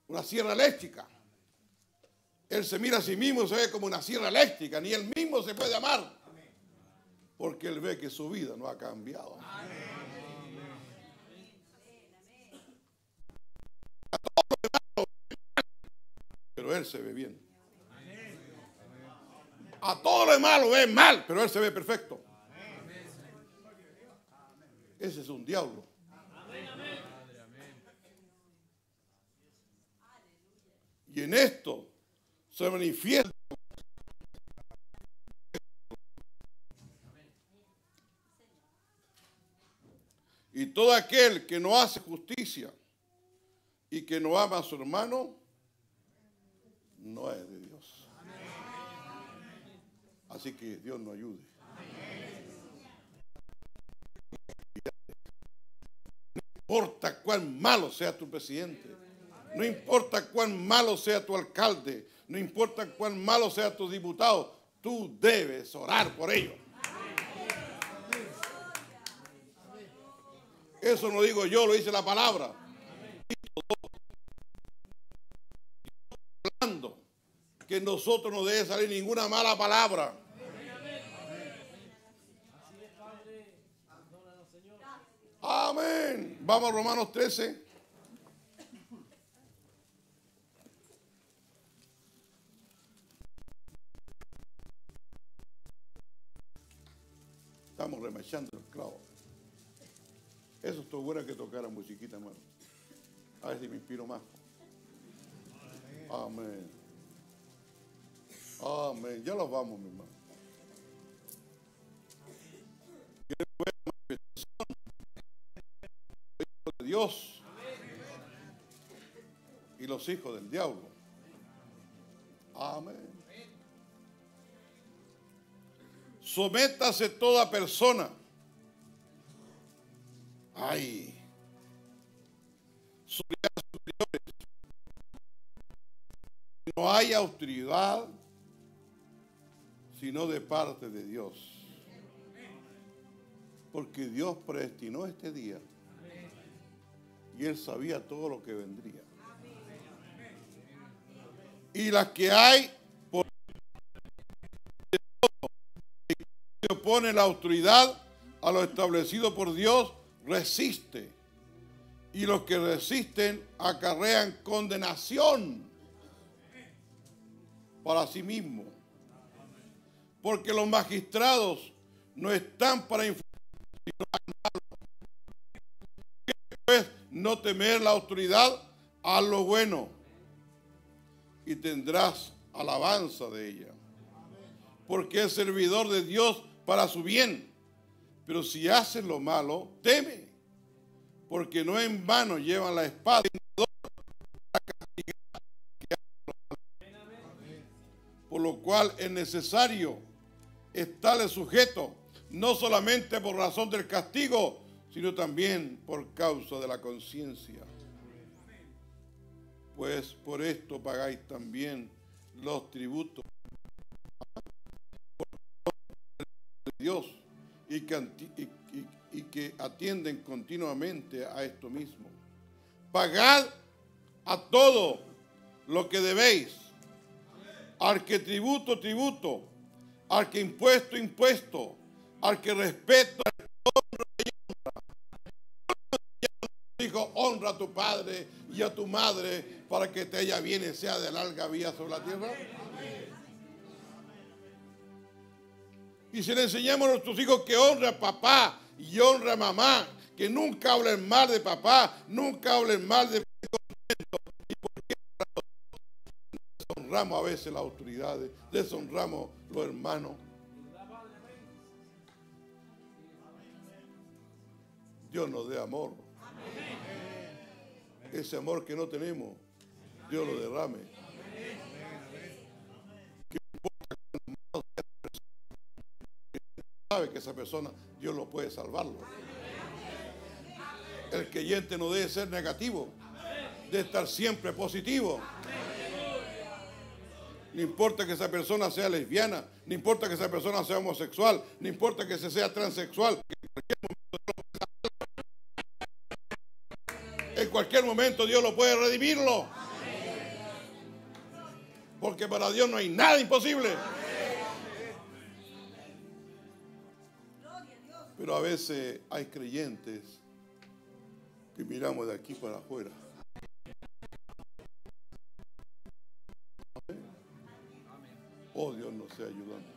Una sierra eléctrica. Él se mira a sí mismo se ve como una sierra eléctrica. Ni él mismo se puede amar. Porque él ve que su vida no ha cambiado. Pero él se ve bien. A todo lo demás lo ve mal, pero él se ve perfecto. Ese es un diablo. Y en esto se manifiesta. Y todo aquel que no hace justicia y que no ama a su hermano, no es de Dios. Así que Dios nos ayude. No importa cuán malo sea tu presidente, no importa cuán malo sea tu alcalde, no importa cuán malo sea tu diputado, tú debes orar por ellos. Eso no digo yo, lo dice la palabra. Hablando que nosotros no debe salir ninguna mala palabra. Amén. Vamos a Romanos 13. Estamos remechando el clavo. Eso estuvo bueno que tocara musiquita, hermano. A ver si me inspiro más. Amén. Amén. Ya los vamos, mi hermano. De Dios y los hijos del diablo. Amén. Sométase toda persona. Ay. No hay autoridad sino de parte de Dios. Porque Dios predestinó este día. Y Él sabía todo lo que vendría. Y las que hay opone la autoridad a lo establecido por Dios, resiste. Y los que resisten acarrean condenación para sí mismos. Porque los magistrados no están para informar, sino para es no temer la autoridad a lo bueno y tendrás alabanza de ella. Porque es servidor de Dios para su bien. Pero si haces lo malo, teme. Porque no en vano llevan la espada por lo cual es necesario estarle sujeto, no solamente por razón del castigo, sino también por causa de la conciencia. Pues por esto pagáis también los tributos Dios y que, y que atienden continuamente a esto mismo. Pagad a todo lo que debéis al que tributo, tributo, al que impuesto, impuesto, al que respeto, al que honra y honra. Dijo, honra a tu padre y a tu madre para que te haya bien y sea de larga vida sobre la tierra. Y si le enseñamos a nuestros hijos que honra a papá y honra a mamá, que nunca hablen mal de papá, nunca hablen mal de deshonramos a veces las autoridades, deshonramos los hermanos. Dios nos dé amor. Ese amor que no tenemos, Dios lo derrame. Sabe que esa persona, Dios lo puede salvarlo. El creyente no debe ser negativo, debe estar siempre positivo. No importa que esa persona sea lesbiana, no importa que esa persona sea homosexual, no importa que se sea transexual. En cualquier momento Dios lo puede redimirlo. Porque para Dios no hay nada imposible. Pero a veces hay creyentes que miramos de aquí para afuera. Oh Dios nos sea ayudando.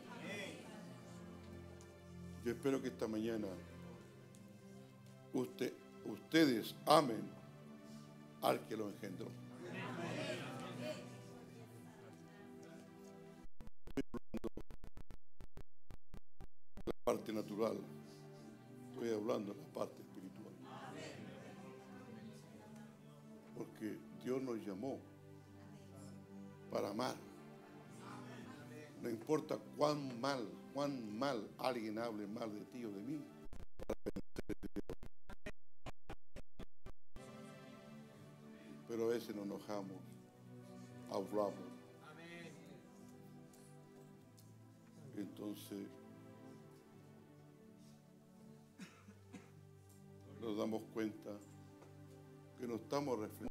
Yo espero que esta mañana usted, ustedes amen al que lo engendró. La parte natural. Estoy hablando de la parte espiritual. Porque Dios nos llamó para amar. No importa cuán mal, cuán mal alguien hable mal de ti o de mí. Pero a veces nos enojamos, hablamos. Entonces nos damos cuenta que no estamos reflejando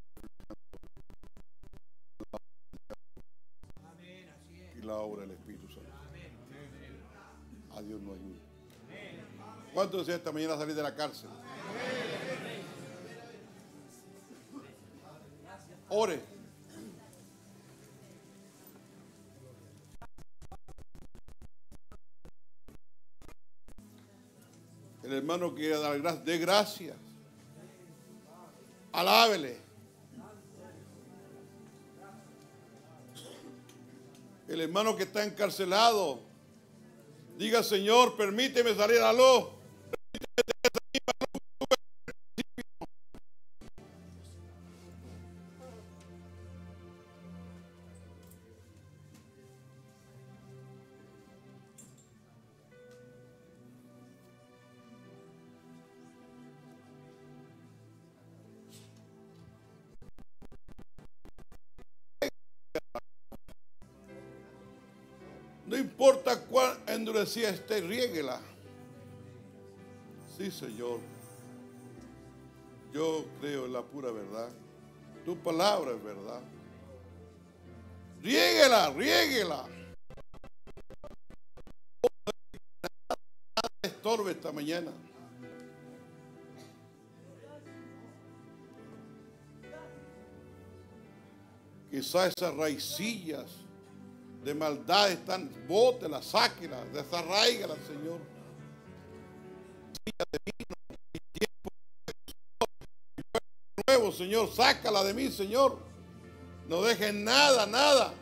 y la obra del Espíritu Santo. A Dios no ayuda. ¿Cuántos desean esta mañana salir de la cárcel? Ore. Hermano quiere dar gracias, dé gracias. Alábele. El hermano que está encarcelado, diga Señor, permíteme salir a luz. Cuán endurecida esté, riéguela. Sí, Señor. Yo creo en la pura verdad. Tu palabra es verdad. Riéguela, riéguela. Estorbe esta mañana. Quizás esas raicillas de maldad están, bótelas, sáquelas, desarraigalas, Señor. De vino, mi tiempo nuevo, Señor, sácala de mí, Señor. No dejes nada, nada.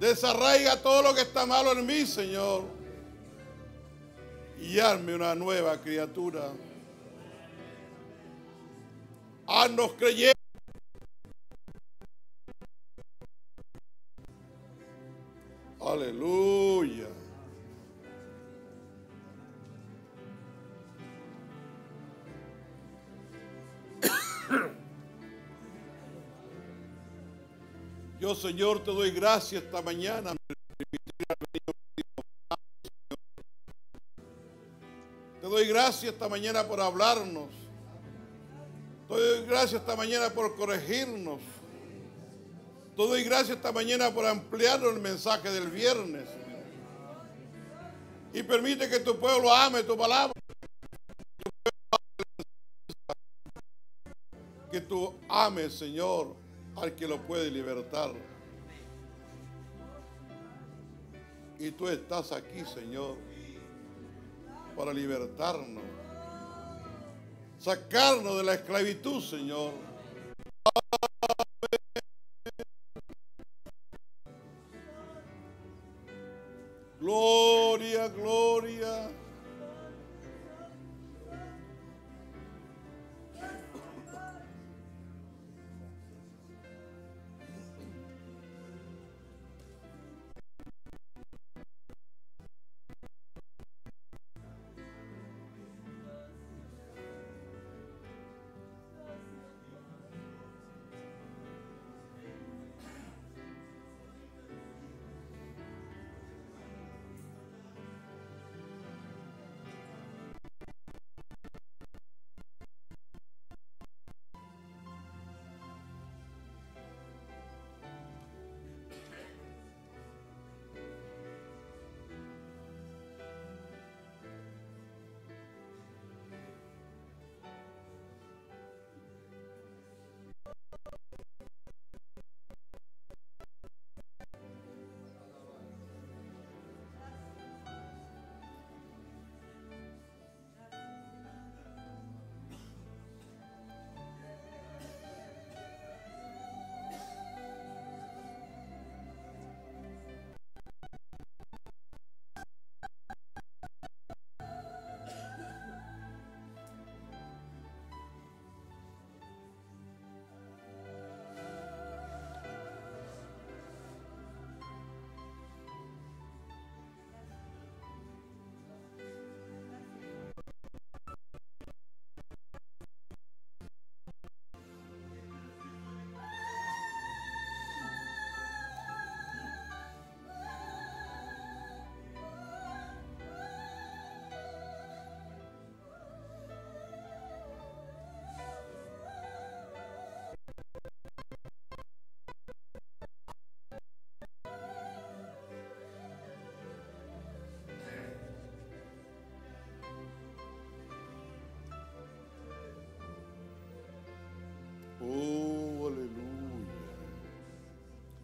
Desarraiga todo lo que está malo en mí, Señor. Y hazme una nueva criatura. Haznos creyentes. Aleluya. Yo, Señor, te doy gracias esta mañana. Te doy gracias esta mañana por hablarnos. Te doy gracias esta mañana por corregirnos. Te doy gracias esta mañana por ampliar el mensaje del viernes. Y permite que tu pueblo ame tu palabra. Que tú ames, Señor, al que lo puede libertar. Y tú estás aquí, Señor, para libertarnos. Sacarnos de la esclavitud, Señor. Gloria, gloria.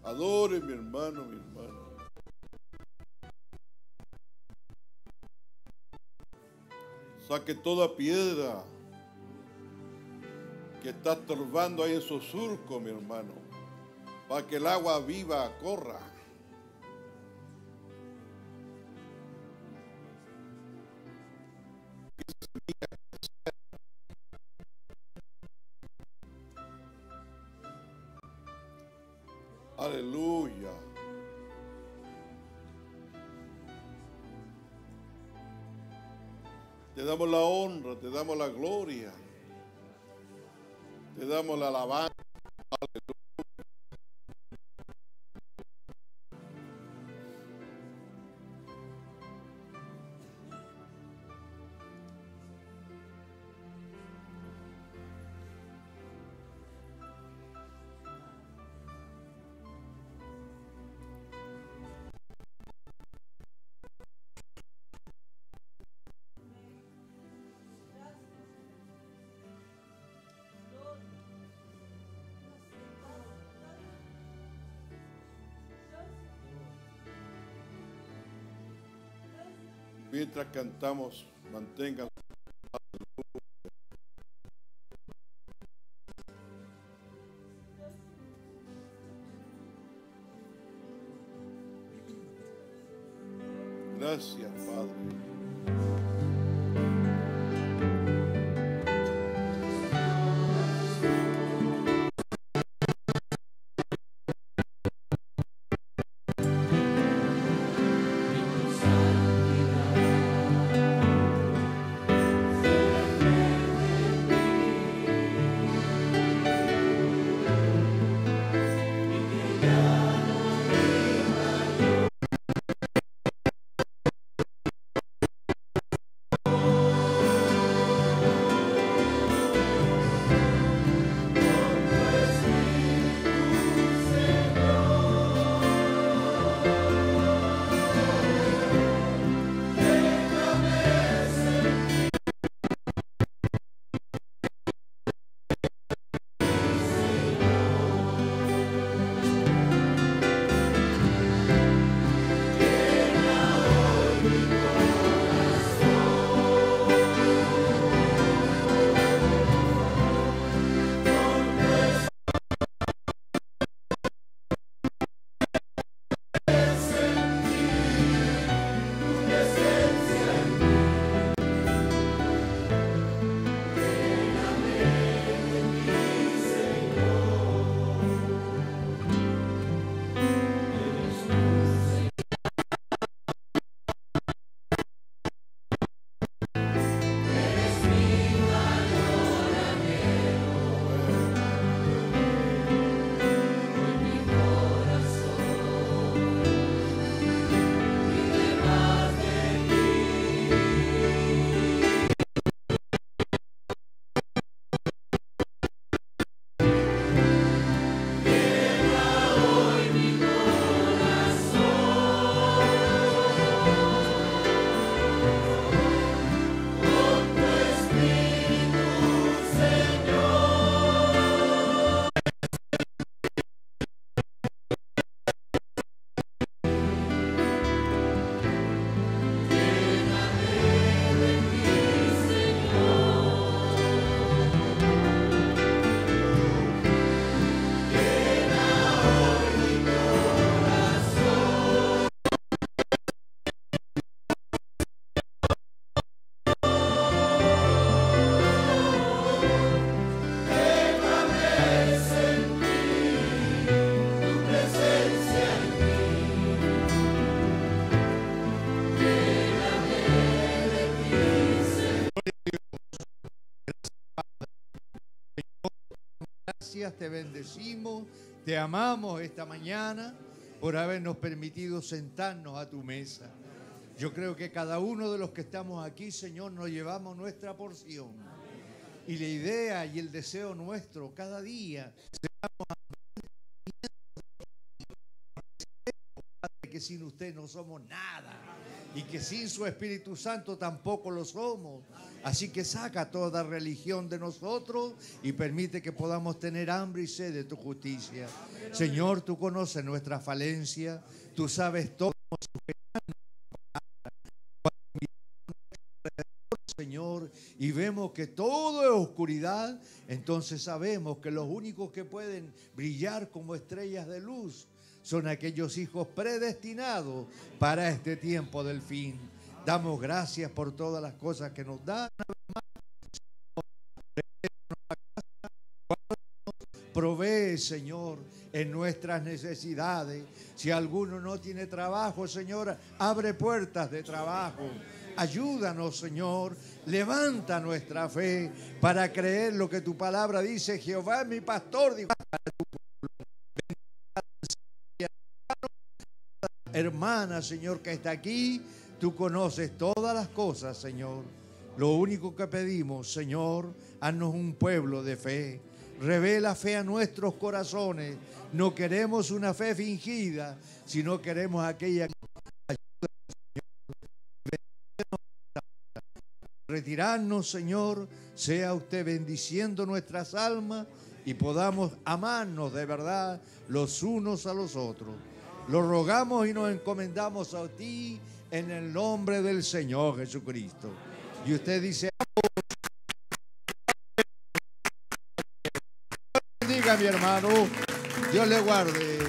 Adore mi hermano, mi hermano. Saque toda piedra que está estorbando ahí en su surco, mi hermano, para que el agua viva corra. Te damos la gloria, te damos la alabanza. Mientras cantamos, mantengan. Gracias, Padre. Gracias, te bendecimos, te amamos esta mañana por habernos permitido sentarnos a tu mesa. Yo creo que cada uno de los que estamos aquí, Señor, nos llevamos nuestra porción. Y la idea y el deseo nuestro cada día que sin usted no somos nada. y que sin su Espíritu Santo tampoco lo somos. Así que saca toda religión de nosotros y permite que podamos tener hambre y sed de tu justicia. Señor, tú conoces nuestra falencia, tú sabes todo. Señor, y vemos que todo es oscuridad, entonces sabemos que los únicos que pueden brillar como estrellas de luz son aquellos hijos predestinados para este tiempo del fin. Damos gracias por todas las cosas que nos dan. Provee, Señor, en nuestras necesidades. Si alguno no tiene trabajo, Señor, abre puertas de trabajo. Ayúdanos, Señor. Levanta nuestra fe para creer lo que tu palabra dice. Jehová es mi pastor. hermana, Señor, que está aquí. Tú conoces todas las cosas, Señor. Lo único que pedimos, Señor, haznos un pueblo de fe. Revela fe a nuestros corazones. No queremos una fe fingida, sino queremos aquella que retirarnos, Señor, sea usted bendiciendo nuestras almas y podamos amarnos de verdad los unos a los otros. Lo rogamos y nos encomendamos a ti en el nombre del Señor Jesucristo. Y usted dice, bendiga mi hermano, Dios le guarde.